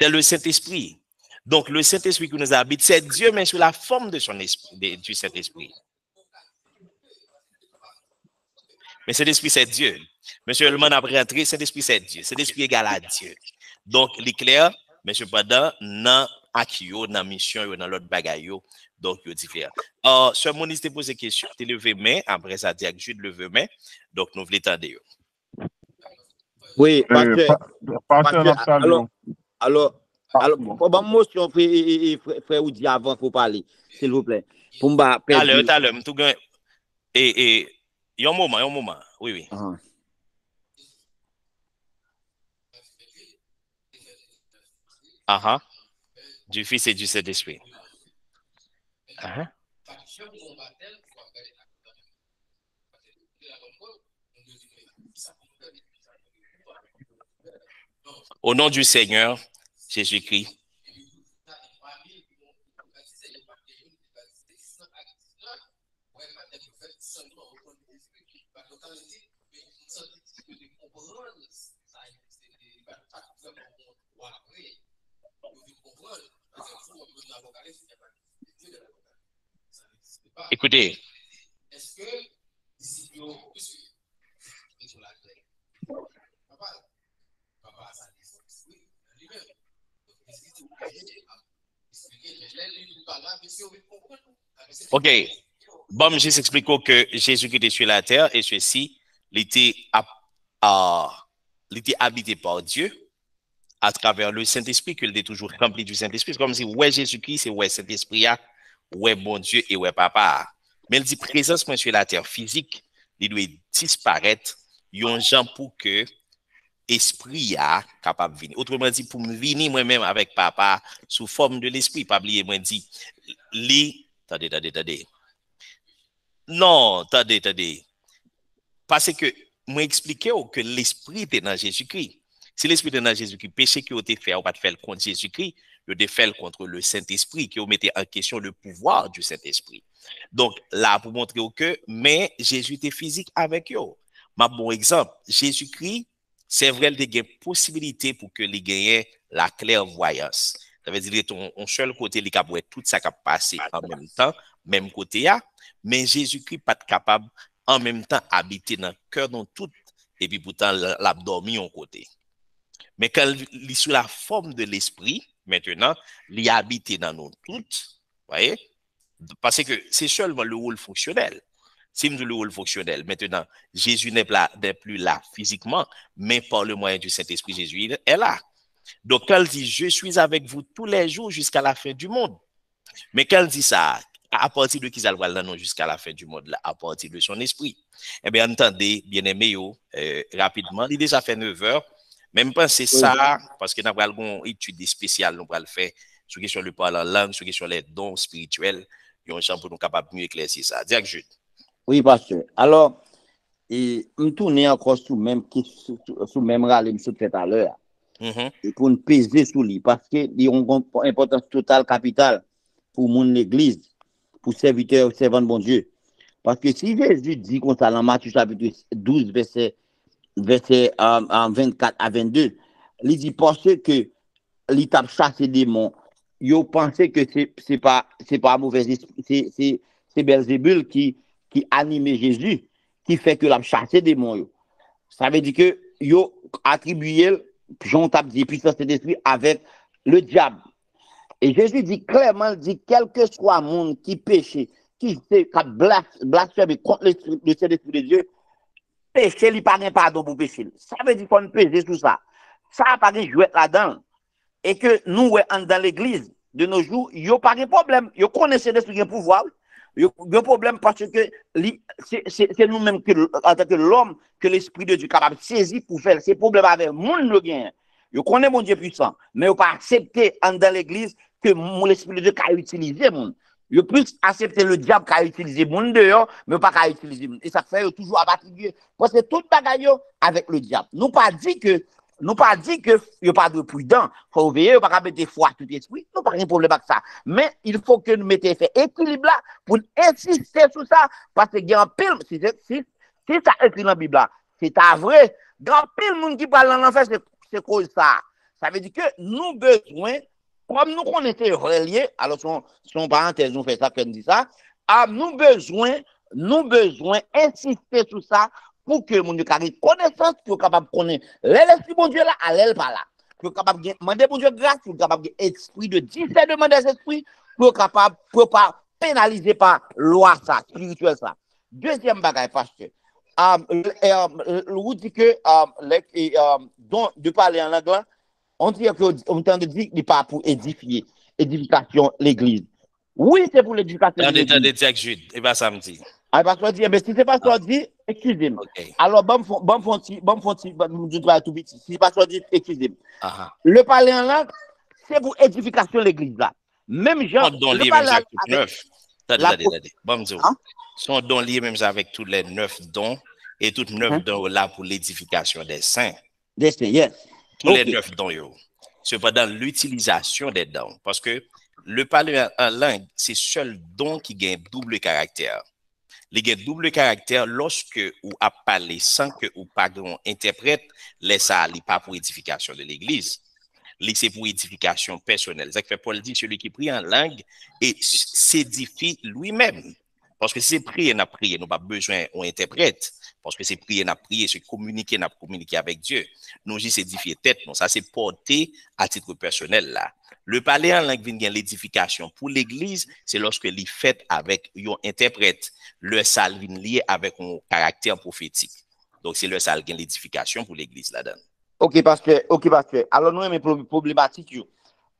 C'est le Saint-Esprit. Donc, le Saint-Esprit qui nous habite, c'est Dieu, mais sous la forme de son esprit, du Saint-Esprit. Mais cet esprit, c'est Dieu. Monsieur le monde après entrer, cet esprit, c'est Dieu. Cet esprit égal à Dieu. Donc, l'éclair, mais cependant, nan ak yo, nan mission yo, nan lot bagay yo, donc yo différent. Uh, Sœur Moniz te pose question, te leve main, après ça, te ak Jude leve main, donc nous voulons yo. Oui, parce Euh, que, parce que, alors, alors, Ah, alors, pour ma motion, frère, Oudi, avant, faut parler, s'il vous plaît. Pour à l'heure, tout gain. Et, et, yon moment, yon moment, oui, oui. Ah. Ah ah. Du Fils et du Saint-Esprit. Au nom du Seigneur, Jésus-Christ, écoutez, ok, bon, je explique que Jésus-Christ était sur la terre et ceci, à- il était habité par Dieu à travers le Saint-Esprit, qu'il était toujours rempli du Saint-Esprit. C'est comme si, ouais, Jésus-Christ, c'est ouais, Saint-Esprit, ah, ouais, bon Dieu et ouais, papa. Mais il dit, présence moi, sur la terre physique, il doit disparaître, yon gens pour que esprit a capable de venir. Autrement dit, pour venir moi-même avec papa sous forme de l'esprit, pas oublier, moi, dit, li, attendez, attendez. Non, attendez, attendez. Parce que, moi, que l'esprit est dans Jésus-Christ. Si l'esprit est dans Jésus-Christ, péché qui a été fait, on va faire contre Jésus-Christ, yo défèle contre le Saint-Esprit, qui mettait en question le pouvoir du Saint-Esprit. Donc là, pour montrer que, mais Jésus était physique avec eux. Ma bon exemple, Jésus-Christ, c'est vrai, il y a possibilité pour que les gagnent la clairvoyance. Ça veut dire qu'on seul côté, les cap tout ça qui a passé en même temps, même côté là, mais Jésus-Christ pas capable en même temps habiter dans le cœur, dans tout, et puis pourtant l'abdomen en côté. Mais quand il est sous la forme de l'esprit, maintenant, il habite dans nous toutes, voyez? Parce que c'est seulement le rôle fonctionnel. C'est le rôle fonctionnel. Maintenant, Jésus n'est plus là physiquement, mais par le moyen du Saint-Esprit, Jésus est là. Donc, quand il dit, je suis avec vous tous les jours jusqu'à la fin du monde. Mais quand il dit ça, à partir de qui ça non jusqu'à la fin du monde, là, à partir de son esprit? Eh bien, entendez, bien aimé, euh, rapidement, il a déjà fait 9 heures. Même penser ça, parce que nous avons une étude spéciale, nous allons faire sur question le parler en langue, sur question les dons spirituels, et on champ pour nous capable mieux éclaircir ça. Direct Jude. Oui, pasteur. Alors, et me tourner encore sur même sous, sous même râle me tout à l'heure. Mm-hmm. Et pour nous peser sur lui parce que ils ont une importance totale capitale pour mon église, pour serviteur, servant de bon Dieu. Parce que si Jésus dit qu'on ça dans Matthieu chapitre 12 verset verset euh, 24 à 22, il dit parce que l'étape chassé des démons, ils pensent que c'est pas, c'est pas mauvais esprit, c'est Belzébul qui, qui animait Jésus, qui fait que l'a chassé des démons. Ça veut dire que yo attribué Jean t'a dit puissance d'esprit avec le diable. Et Jésus dit clairement, dit, quel que soit le monde qui péche, qui blasphème contre le Saint-Esprit de Dieu, péché, il n'y a pas de pardon pour pécher. Ça veut dire qu'on péché tout ça. Ça n'a pas de jouet là-dedans. Et que nous, dans l'église de nos jours, il n'y a pas de problème. Ils connaissent l'esprit de pouvoir. Il y a un problème parce que c'est nous-mêmes, en tant que l'homme, que l'esprit de Dieu est capable de saisir pour faire ces problèmes avec le monde. Le gain. Je connais mon Dieu puissant, mais je pas accepter dans l'église que mon esprit de Dieu a utilisé mon. Je plus accepter le diable qui a utilisé mon dehors, mais pas qu'à utiliser Et ça fait toujours abattre Parce que tout bagaille avec le diable. Nous pas dit que nous pas dit que a pas de prudent. faut veiller, pas mettre foi tout esprit. Nous pas de problème avec ça. Mais il faut que nous mettions fait équilibre là pour insister sur ça. Parce que y a un pile, si, si, si écrit dans la Bible là, c'est à vrai. Grand pile monde qui parle dans l'enfer, c'est cause ça. Ça veut dire que nous besoin, comme nous connaissons reliés, alors son, son parenthèse nous fait ça, qu'on dit ça, ah, nous besoin, nous besoin insister sur ça pour que mon Dieu ait connaissance, pour capable de connaître l'esprit bon Dieu là, à l'aile pas là. pour capable de demander pour Dieu grâce, pour capable de esprit de des esprits, pour capable, pour pas pénaliser par loi ça, spirituel ça. Deuxième bagaille, pasteur. Um, vous dit que um, les, et, um, donc, de parler en anglais, on dit qu'on tente de dire qu'il n'est pas pour édifier, édification l'église. Oui, c'est pour l'édification de Attendez, attendez, Jack Jude, et pas samedi. Ah, parce que dit, mais si c'est pas ça dit, excusez-moi. Alors, bon, bon, bon, bon, bon, bon, bon, je dois tout petit. Si c'est pas ça dit, excusez-moi. Le parler en langue, c'est pour édification l'église là. Même Son don le tout avec- neuf. Attendez, la attendez. Bon, me. Hein? Son don lié même avec tous les neuf dons et toutes neuf Hein? dons là pour l'édification des saints. Destin, yes. Tous les neuf dons. Cependant, l'utilisation des dons, parce que le parler en- langue, c'est seul don qui gagne double caractère. Les gagne double caractère lorsque ou a parlé sans que ou grand interprète, laisse ça pas pour édification de l'église. Li, c'est pour édification personnelle. C'est que Paul dit, celui qui prie en langue et s'édifie lui-même. Parce que c'est prier, n'a prié, nous pas besoin on interprète. Parce que c'est prier, n'a prié, c'est communiquer, n'a communiquer avec Dieu. Nous, dit s'édifier tête, non, ça c'est porté à titre personnel là. Le parler en langue vient l'édification pour l'église, c'est lorsque l'y fait avec un interprète. Le salle vient lié avec un caractère prophétique. Donc c'est le qui gagne l'édification pour l'église là-dedans. Ok, parce que, ok, parce que, alors nous, mais problématique, yo.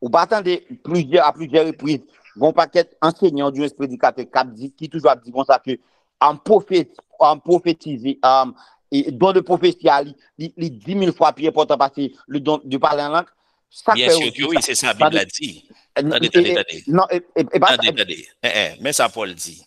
Ou pas attendre à plusieurs reprises, bon paquet enseignant du prédicateur qui a dit, qui toujours a dit comme ça que, en prophète, en prophétiser, um, et don de prophétie, li, li, li 10 000 fois plus important parce que le don de parler en langue, ça Bien fait sûr que oui, c'est ça, la Bible a dit- Attendez, attendez, attendez. Eh, eh, mais ça, Paul dit.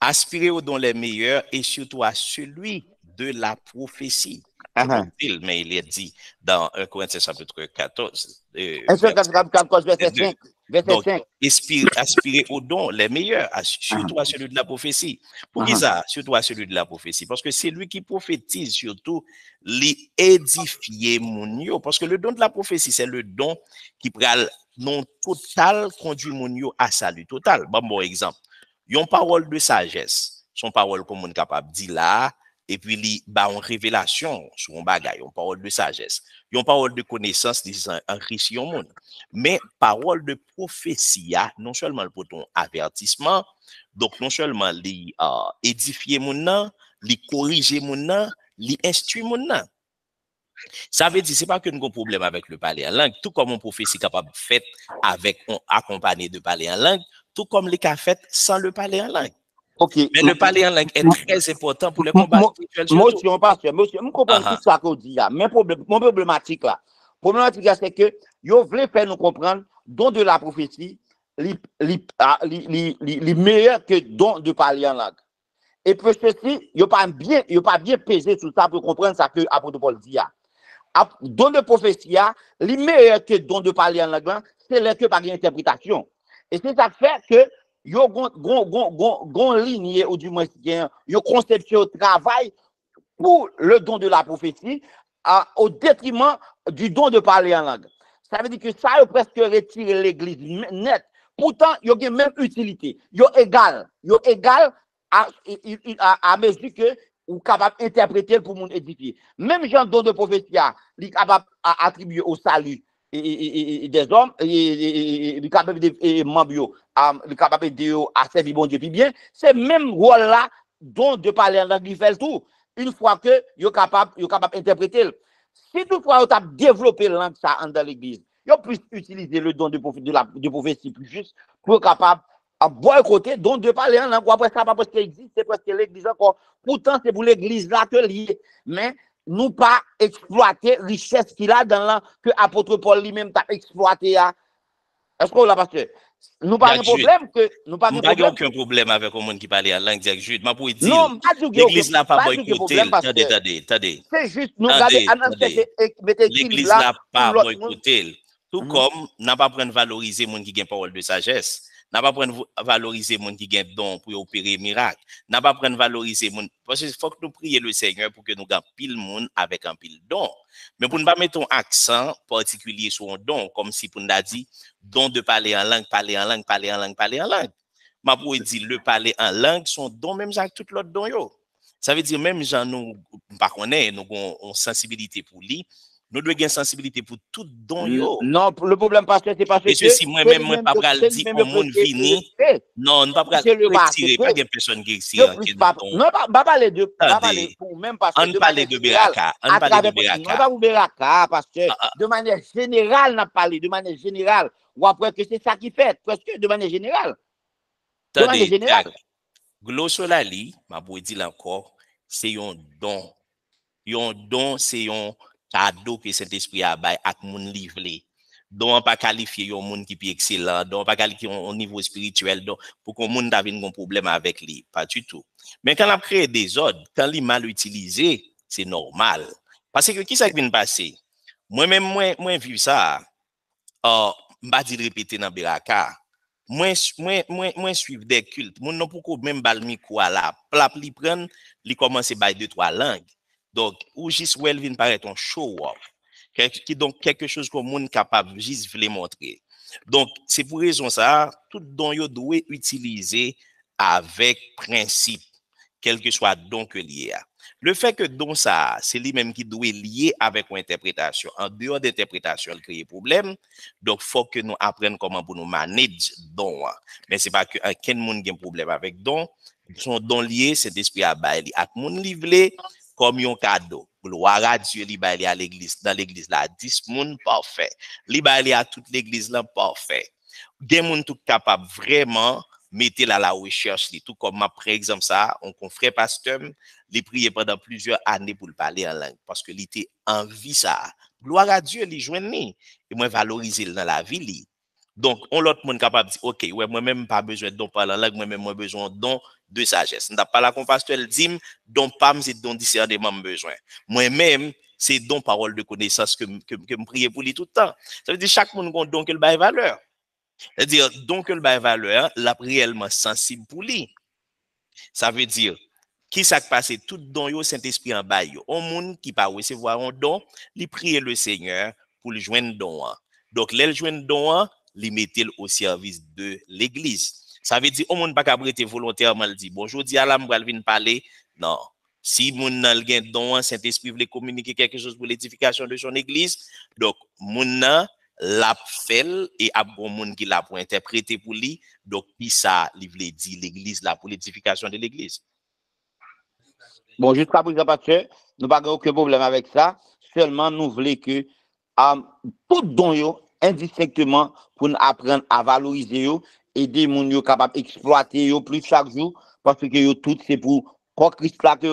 Aspirez aux dons les meilleurs et surtout à celui de la prophétie. Ah, ah. Il, mais il est dit dans 1 Corinthiens chapitre 14. euh, Un seul verset- 14, verset deux. 5, verset Donc, 5. aspirez, aspirez aux dons les meilleurs, surtout à celui de la prophétie. Pour qui Ah. ça? Surtout à celui de la prophétie. Parce que c'est lui qui prophétise surtout les édifier mon. Parce que le don de la prophétie, c'est le don qui pral non total conduit mon à salut total. Bon, bon exemple. Yon parole de sagesse, son parole comme on capable dit là, et puis li ba en révélation sur un bagay, yon parole de sagesse. Yon parole de connaissance, li enrichit yon monde. Mais parole de prophétie, ah, non seulement pour ton avertissement, donc non seulement li euh, édifier mon nan, li corriger mon nan, li instruire mon nan. Ça veut dire, c'est pas que nous un problème avec le parler en langue, tout comme une prophétie capable de faire avec, on, accompagné de parler en langue, tout comme les cas fait sans le parler en langue. Mais le parler en langue est très important pour les combats spirituels. Monsieur, pasteur, monsieur, je comprends Ah, ah. tout ça qu'on dit là. Mais mon problématique là, problématique c'est que yo voulez faire nous comprendre don de la prophétie, li, ah, li, li, li, li meilleur que don de parler en langue. Et pour ceci, yo pas bien, yo pas bien pesé sur ça pour comprendre ça que apôtre Paul dit là. Don de prophétie, là, li meilleur que don de parler en langue, c'est là que par interprétation. Et c'est ça fait que yo gon ligne ou du moins yo conception travail pour le don de la prophétie à- au détriment du don de parler en langue. Ça veut dire que ça a presque retiré l'église net. Pourtant, il y a même utilité. Yo égal. Yo égal à, à, mesure que ou capable d'interpréter pour mon édifier. Même Jean don de prophétie, il est capable à attribuer au salut des hommes, et- capable de membres, yo, capable de yo à servir bon Dieu. Bien, c'est même rôle-là dont de parler en langue, fait tout. Une fois que yo capable, yo capable d'interpréter. Si toutefois vous avez développé la langue ça dans l'église, vous plus utiliser le don de, de la de prophétie plus juste pour capable à boycotter don de parler en langue. Après ça, pas parce qu'il existe, c'est parce que l'église encore. Pourtant, c'est pour l'église là que lié. Mais nous pas exploiter richesse qu'il a dans la que apôtre Paul lui-même t'a exploité. à- Est-ce qu'on l'a pasteur? Nous pas un problème que nous pas un aucun problème avec un monde qui parle en langue direct Jude. Ma pour dire, Non, pas du l'église n'a pas boycotté. parce Attendez, que attendez, attendez. c'est juste nous équilibre L'église là. n'a pas boycotté. Tout Mhm. comme n'a pas prendre valoriser monde qui gagne parole de sagesse. N'a pas prendre valoriser monde qui gagne don pour opérer miracle. N'a pas prendre valoriser monde parce qu'il faut que nous prions le Seigneur pour que nous gagnons pile monde avec un pile don. Mais pour ne pas mettre un accent particulier sur un don comme si pour nous dit don de parler en langue, parler en langue, parler en langue, parler en langue. Ma pour dire le parler en langue son don même avec tout l'autre don yo. Ça veut dire même gens nous pas connaît nous une sensibilité pour lui nous devons avoir sensibilité pour tout don yo. Non, le problème, pasteur, c'est parce que... Monsieur, si moi-même, moi, pas pral dire qu'on monde vini, non, nous pas pral retirer, pas de personne qui pas- Non, pas pas parler de... Pas parler pour même parce que... On parle de Beraka, on à parle de travers- Beraka. Non, pas pour Beraka, parce que Ah, ah. de manière générale, n'a parlé, de manière générale. Ou après que c'est ça qui fait, presque de manière générale. De manière générale. tac. Glo solali, ma pou di la encore, c'est un don. Yon don, c'est un kado ke sent espri a bay ak moun livle. Don an pa kalifiye yon moun ki pi eksilant, don an pa kalifiye yon, yon nivou spirituel, don pou kon moun davin kon problem avek li, pa du tout. Men kan ap kreye dezod, kan li mal utilize, se normal. Pase ke ki sa kvin pase? Mwen men mwen, mwen viv sa, uh, mba di repete nan beraka, mwen, mwen, mwen suiv de kult, moun nan pou kon men bal mi kwa la, plap li pren, li komanse bay de twa lang, Donk, ou jis wèl vin pare ton show off. Ki donk keke chos kon moun kapab jis vle montre. Donk, se pou rezon sa, tout don yo dwe utilize avèk prinsip, kelke swa don ke liye a. Le fe ke don sa, se li menm ki dwe liye avèk ou interpretasyon. An deyon d'interpretasyon l kriye problem, donk fòk ke nou apren koman pou nou manèj don an. Men se pa ke an ken moun gen problem avèk don, son don liye se despri a bay li. Ak moun li vle, comme un cadeau. Gloire à Dieu, li à l'église. Dans l'église là, 10 moun parfait. Li à toute l'église là parfait. Gen moun tout capable vraiment mettre là la recherche. Tout comme par exemple ça, on confrère pasteur, li prier pendant plusieurs années pour le parler en langue parce que était envie ça. Gloire à Dieu, li joindre ni. Et moi valoriser dans la vie li. Donc, on l'autre monde capable dire, OK, ouais, moi-même pas besoin de don parler en langue, moi-même moi besoin don de sagesse. N'a pas la pasteur elle dit, don pas c'est don discernement besoin. Moi-même, c'est don parole de connaissance que que que me prier pour lui tout le temps. Ça veut dire chaque monde a don que le bail valeur. C'est-à-dire don que le bail valeur, la réellement sensible pour lui. Ça veut dire qui ça passe tout don yo Saint-Esprit en bail yo. Un monde qui pas recevoir un don, lui prier le Seigneur pour le joindre don. Donc l'elle joindre don, li mettel au service de l'église. Sa ve di, o moun pa kabrete volontèrman l di, bonjou di alam wal vin pale, nan. Si moun nan l gen don an, sent espri vle komunike kèkè chos pou l'edifikasyon de son eglis, dok moun nan lap fel, e ap bon moun ki la pou interprete pou li, dok pi sa li vle di l'eglis la pou l'edifikasyon de l'eglis. Bon, jusqu'à présent, pasteur, nous n'avons aucun problème avec ça. Seulement, nous voulons que um, tout don yo, indistinctement, pour nous apprendre à valoriser yo, aider moun yo capable d'exploiter plus chaque jour, parce que tout, c'est pour Christ là que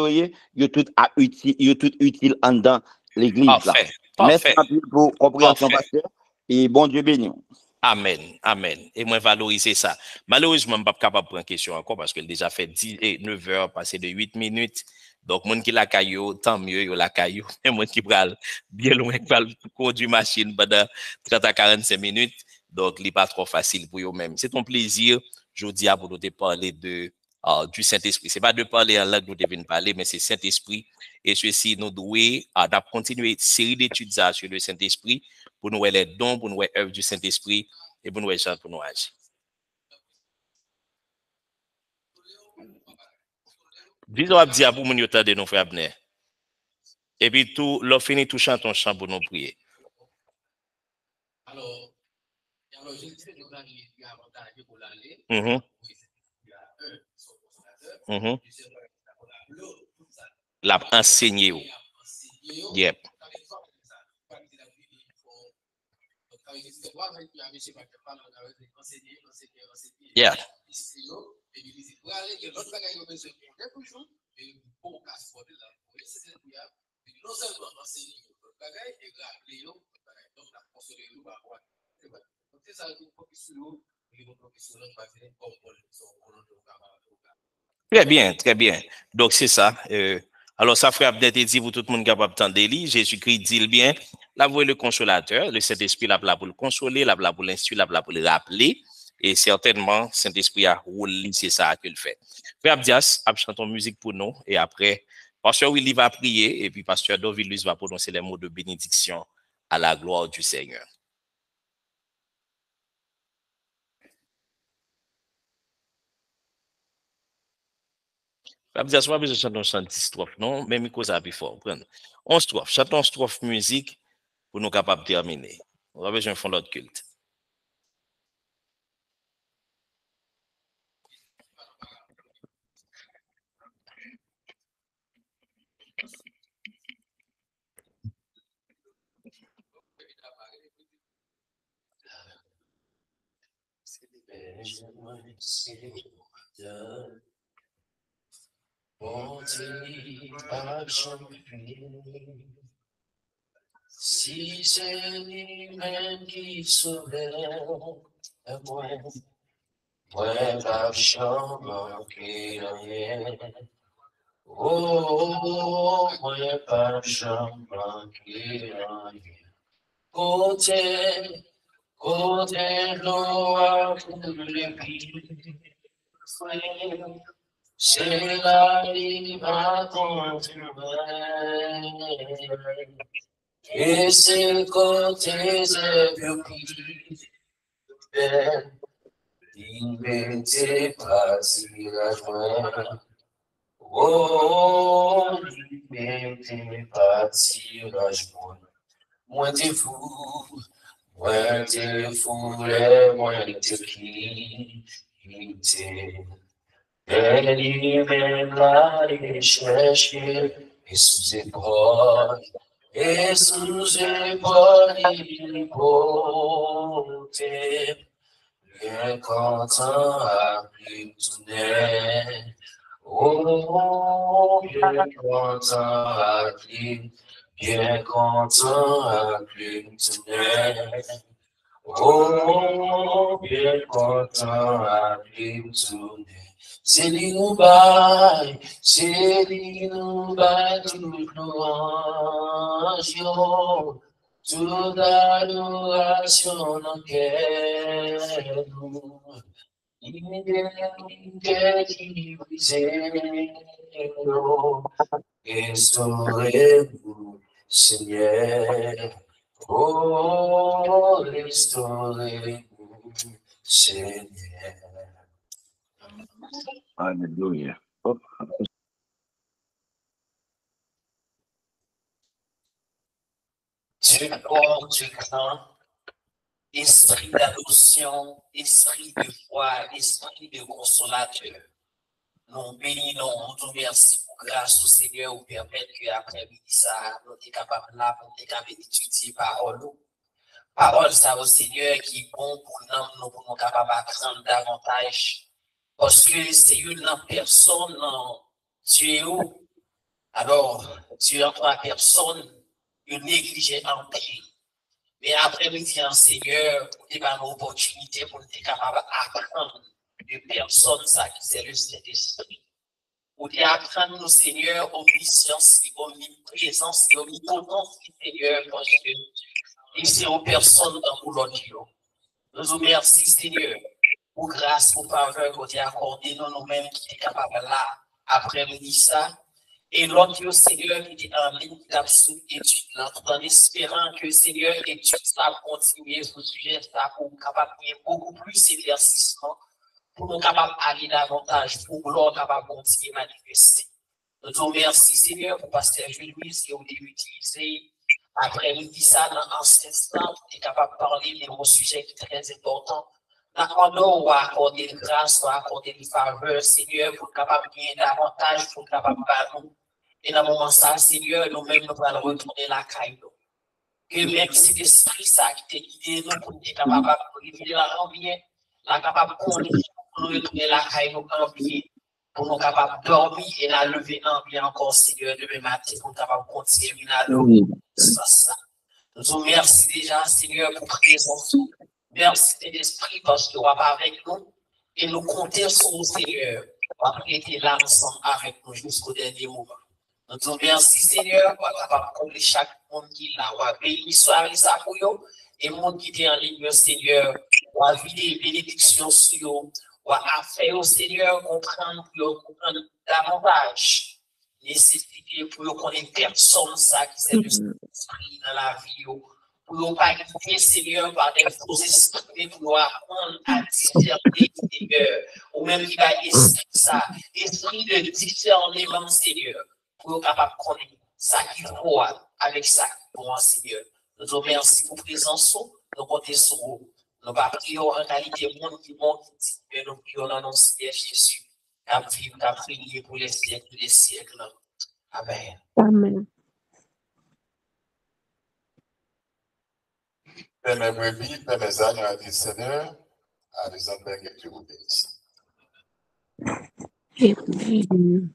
yo tout à utile, yo tout utile en dans l'église là. Merci pour compréhension, pasteur. Et bon Dieu béni. Amen, amen. Et moi, valoriser ça. Malheureusement, je ne suis pas capable de prendre question encore parce qu'elle déjà fait 10 et 9 heures, passé de 8 minutes. Donc, moun qui la caillou, tant mieux, yo la caillou. [laughs] Et moun qui pral bien loin, pral conduire machine pendant 30 à 45 minutes. Donc, n'est pas trop facile pour eux-mêmes. C'est ton plaisir, je dis à nous de parler de, ah, du Saint-Esprit. C'est pas de parler en langue nous devons parler, mais c'est Saint-Esprit. Et ceci, nous devons d'ap- continuer une série d'études sur le Saint-Esprit pour nous les dons, pour nous l'œuvre du Saint-Esprit et pour nous les gens pour nous agir. Disons à dire pour nous de nos frères Abner. Et puis tout, finit tout chant ton chant pour nous prier. Alors, alors je disais que nous avons eu avantage pour l'aller. Mhm, Il y a un, son consommateur, mhm. deuxième, l'autre, tout ça. L'a enseigné. Yep. Yeah. De de la Très bien, très bien. Donc, c'est ça. Euh, alors, ça frère te dit, vous tout le monde capable d'entendre lui. Jésus-Christ dit le bien. Là, vous voyez le consolateur, le Saint-Esprit là là pour le consoler, là là pour l'instruire, là là pour le rappeler. Et certainement, Saint-Esprit a roulé, c'est ça qu'il fait. Frère Abdias, une musique pour nous. Et après, Pasteur Willy va prier. Et puis, Pasteur Dovilus va prononcer les mots de bénédiction à la gloire du Seigneur. Un chant de 10 strophes, non? Même cause à plus fort. Prendre. 11 strophes. Chantons strophe musique. pour nous capables de terminer. On va besoin de fond l'autre culte. Si c'est lui-même qui saurait moi, moi pas chambre qui rien. Oh, moi pas chambre qui rien. Côté, côté l'eau a coulé c'est la vie à et c'est le côté de belle. Il m'était parti la joie. Oh, il m'était parti la joie. Moi t'es fou, moi t'es fou, et sous épaules. Et sous épaules il portait, bien content à plus tourner. Oh, bien content à plus tourner. Oh, plus tourner. C'est lui nous bail, c'est lui nous bail toute louange, yo. toute adoration dans quel nous. Il est qui brisé, yo. Restaurez-vous, Seigneur. Oh, restaurez-vous, Seigneur. Alléluia. Oh, Dieu bon, Dieu grand, esprit d'adoption, esprit de foi, esprit de consolateur. Nous bénissons, nous nous merci pour grâce au Seigneur, vous permettre qu'après-midi, ça, nous sommes capables pour nous d'étudier parole. Parole, ça, au Seigneur, qui est bon pour nous, nous, pour nous capables d'apprendre davantage. Parce que c'est une personne, Dieu est où? Alors, Dieu en trois personnes, une négligée en paix. Mais après-midi, en Seigneur, vous avez une opportunité pour être capable d'apprendre de personnes, ça c'est le Saint-Esprit. Devez apprendre, au Seigneur, omniscience, omniprésence et omnipotence Seigneur, parce que et c'est aux personnes dans mon Nous vous remercions, Seigneur, pour grâce, pour faveur tu as accordé, nous nous-mêmes qui sommes capables là, après-midi ça. Et l'autre, Seigneur, qui est en ligne, qui sous étude là, en espérant que Seigneur, étude ça, continuer ce sujet ça, pour capable beaucoup plus d'éclaircissement, pour nous capables d'aller davantage, pour gloire capable continuer à manifester. Nous te remercions, Seigneur, pour Pasteur Jules Louis, qui ont utilisé après-midi ça dans instant, pour être capable de parler de mon sujet qui est très important. Nous va accorder grâce, va accorder des faveurs, Seigneur, pour capable de gagner davantage, pour capable de nous. Et dans le moment ça, Seigneur, nous-mêmes, nous allons retourner la caille. Que même si l'esprit ça qui t'a guidé, nous, pour être capable de révéler la bien, la capable de pour nous retourner la caille, nous, en bien, pour nous capables de dormir et la lever en bien encore, Seigneur, demain matin, pour nous capables de continuer à louer. ça. Nous vous remercions déjà, Seigneur, pour présence. Merci l'Esprit parce que tu vas avec nous et nous comptons sur le Seigneur. On va prêter là ensemble avec nous jusqu'au dernier moment. Nous te remercions, Seigneur, pour capable combler chaque monde qui est là. On va bénir soirée ça pour eux. Et le monde qui est en ligne, Seigneur, on va vivre des bénédictions sur eux. On va faire au Seigneur comprendre, pour comprendre davantage nécessité pour connaître personne ça qui c'est l'esprit dans la vie euh, pour pas éviter Seigneur par des faux esprits, pour apprendre à discerner, Seigneur, ou même qui va esprit ça, esprit de discernement, Seigneur, pour capable de connaître ça qui croit avec ça, pour Seigneur. Nous vous remercions pour présence, nous comptons sur vous. Nous pas prions en qualité monde qui monte, mais nous prions dans nom Seigneur Jésus. Nous prions, nous pour les siècles des siècles. Amen. Amen. Paix mes brebis, to mes agneaux, Seigneur, à raison d'un que tu obéisses. Amen.